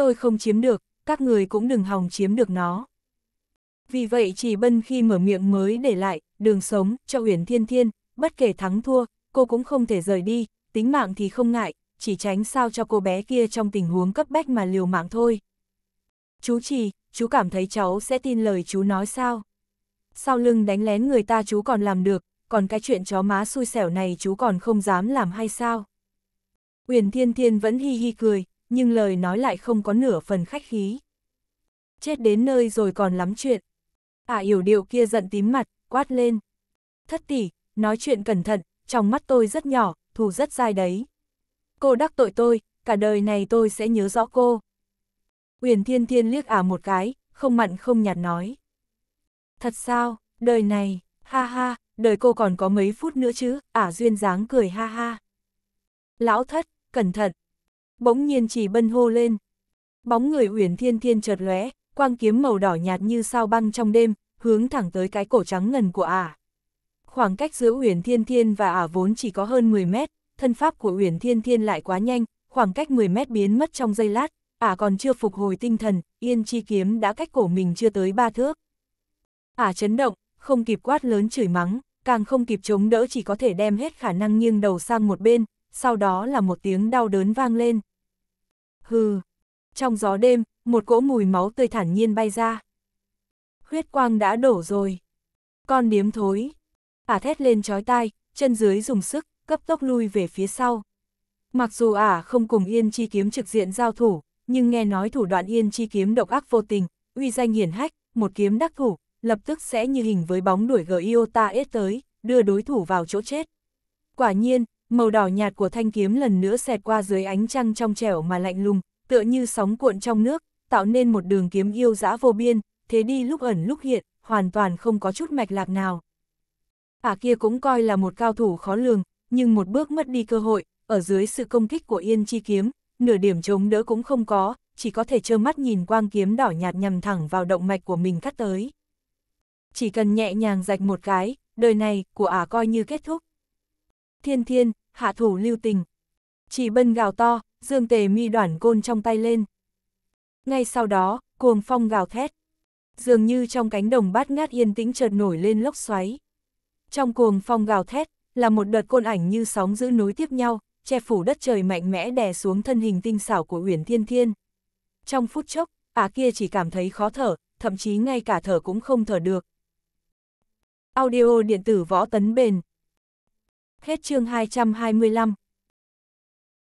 Tôi không chiếm được, các người cũng đừng hòng chiếm được nó. Vì vậy chỉ bân khi mở miệng mới để lại, đường sống, cho Uyển Thiên Thiên, bất kể thắng thua, cô cũng không thể rời đi, tính mạng thì không ngại, chỉ tránh sao cho cô bé kia trong tình huống cấp bách mà liều mạng thôi. Chú chỉ, chú cảm thấy cháu sẽ tin lời chú nói sao? Sau lưng đánh lén người ta chú còn làm được, còn cái chuyện chó má xui xẻo này chú còn không dám làm hay sao? Uyển Thiên Thiên vẫn hi hi cười, nhưng lời nói lại không có nửa phần khách khí. Chết đến nơi rồi còn lắm chuyện. Ả à, yểu điệu kia giận tím mặt, quát lên. Thất tỷ, nói chuyện cẩn thận, trong mắt tôi rất nhỏ, thù rất dai đấy. Cô đắc tội tôi, cả đời này tôi sẽ nhớ rõ cô. Uyển Thiên Thiên liếc ả một cái, không mặn không nhạt nói. Thật sao, đời này, ha ha, đời cô còn có mấy phút nữa chứ, ả duyên dáng cười ha ha. Lão thất, cẩn thận. Bỗng nhiên chỉ bân hô lên. Bóng người Uyển Thiên Thiên chợt lóe, quang kiếm màu đỏ nhạt như sao băng trong đêm, hướng thẳng tới cái cổ trắng ngần của ả. Khoảng cách giữa Uyển Thiên Thiên và ả vốn chỉ có hơn 10 mét, thân pháp của Uyển Thiên Thiên lại quá nhanh, khoảng cách 10 mét biến mất trong giây lát, ả còn chưa phục hồi tinh thần, yên chi kiếm đã cách cổ mình chưa tới ba thước. Ả chấn động, không kịp quát lớn chửi mắng, càng không kịp chống đỡ chỉ có thể đem hết khả năng nghiêng đầu sang một bên, sau đó là một tiếng đau đớn vang lên. Hừ, trong gió đêm, một cỗ mùi máu tươi thản nhiên bay ra. Huyết quang đã đổ rồi. Con điếm thối. Ả thét lên chói tai, chân dưới dùng sức, cấp tốc lui về phía sau. Mặc dù ả không cùng Yên Chi kiếm trực diện giao thủ, nhưng nghe nói thủ đoạn Yên Chi kiếm độc ác vô tình, uy danh hiển hách, một kiếm đắc thủ, lập tức sẽ như hình với bóng đuổi gờ Iota ép tới, đưa đối thủ vào chỗ chết. Quả nhiên, màu đỏ nhạt của thanh kiếm lần nữa xẹt qua dưới ánh trăng trong trẻo mà lạnh lùng, tựa như sóng cuộn trong nước, tạo nên một đường kiếm yêu dã vô biên, thế đi lúc ẩn lúc hiện, hoàn toàn không có chút mạch lạc nào. Ả à kia cũng coi là một cao thủ khó lường, nhưng một bước mất đi cơ hội, ở dưới sự công kích của Yên Chi kiếm, nửa điểm chống đỡ cũng không có, chỉ có thể trơ mắt nhìn quang kiếm đỏ nhạt nhằm thẳng vào động mạch của mình cắt tới. Chỉ cần nhẹ nhàng rạch một cái, đời này của ả coi như kết thúc. Thiên thiên, hạ thủ lưu tình. Chỉ bân gào to, dương tề mi đoản côn trong tay lên. Ngay sau đó, cuồng phong gào thét. Dường như trong cánh đồng bát ngát yên tĩnh chợt nổi lên lốc xoáy. Trong cuồng phong gào thét, là một đợt côn ảnh như sóng giữ nối tiếp nhau, che phủ đất trời mạnh mẽ đè xuống thân hình tinh xảo của Uyển Thiên Thiên. Trong phút chốc, ả kia chỉ cảm thấy khó thở, thậm chí ngay cả thở cũng không thở được. Audio điện tử võ tấn bền. Hết chương 225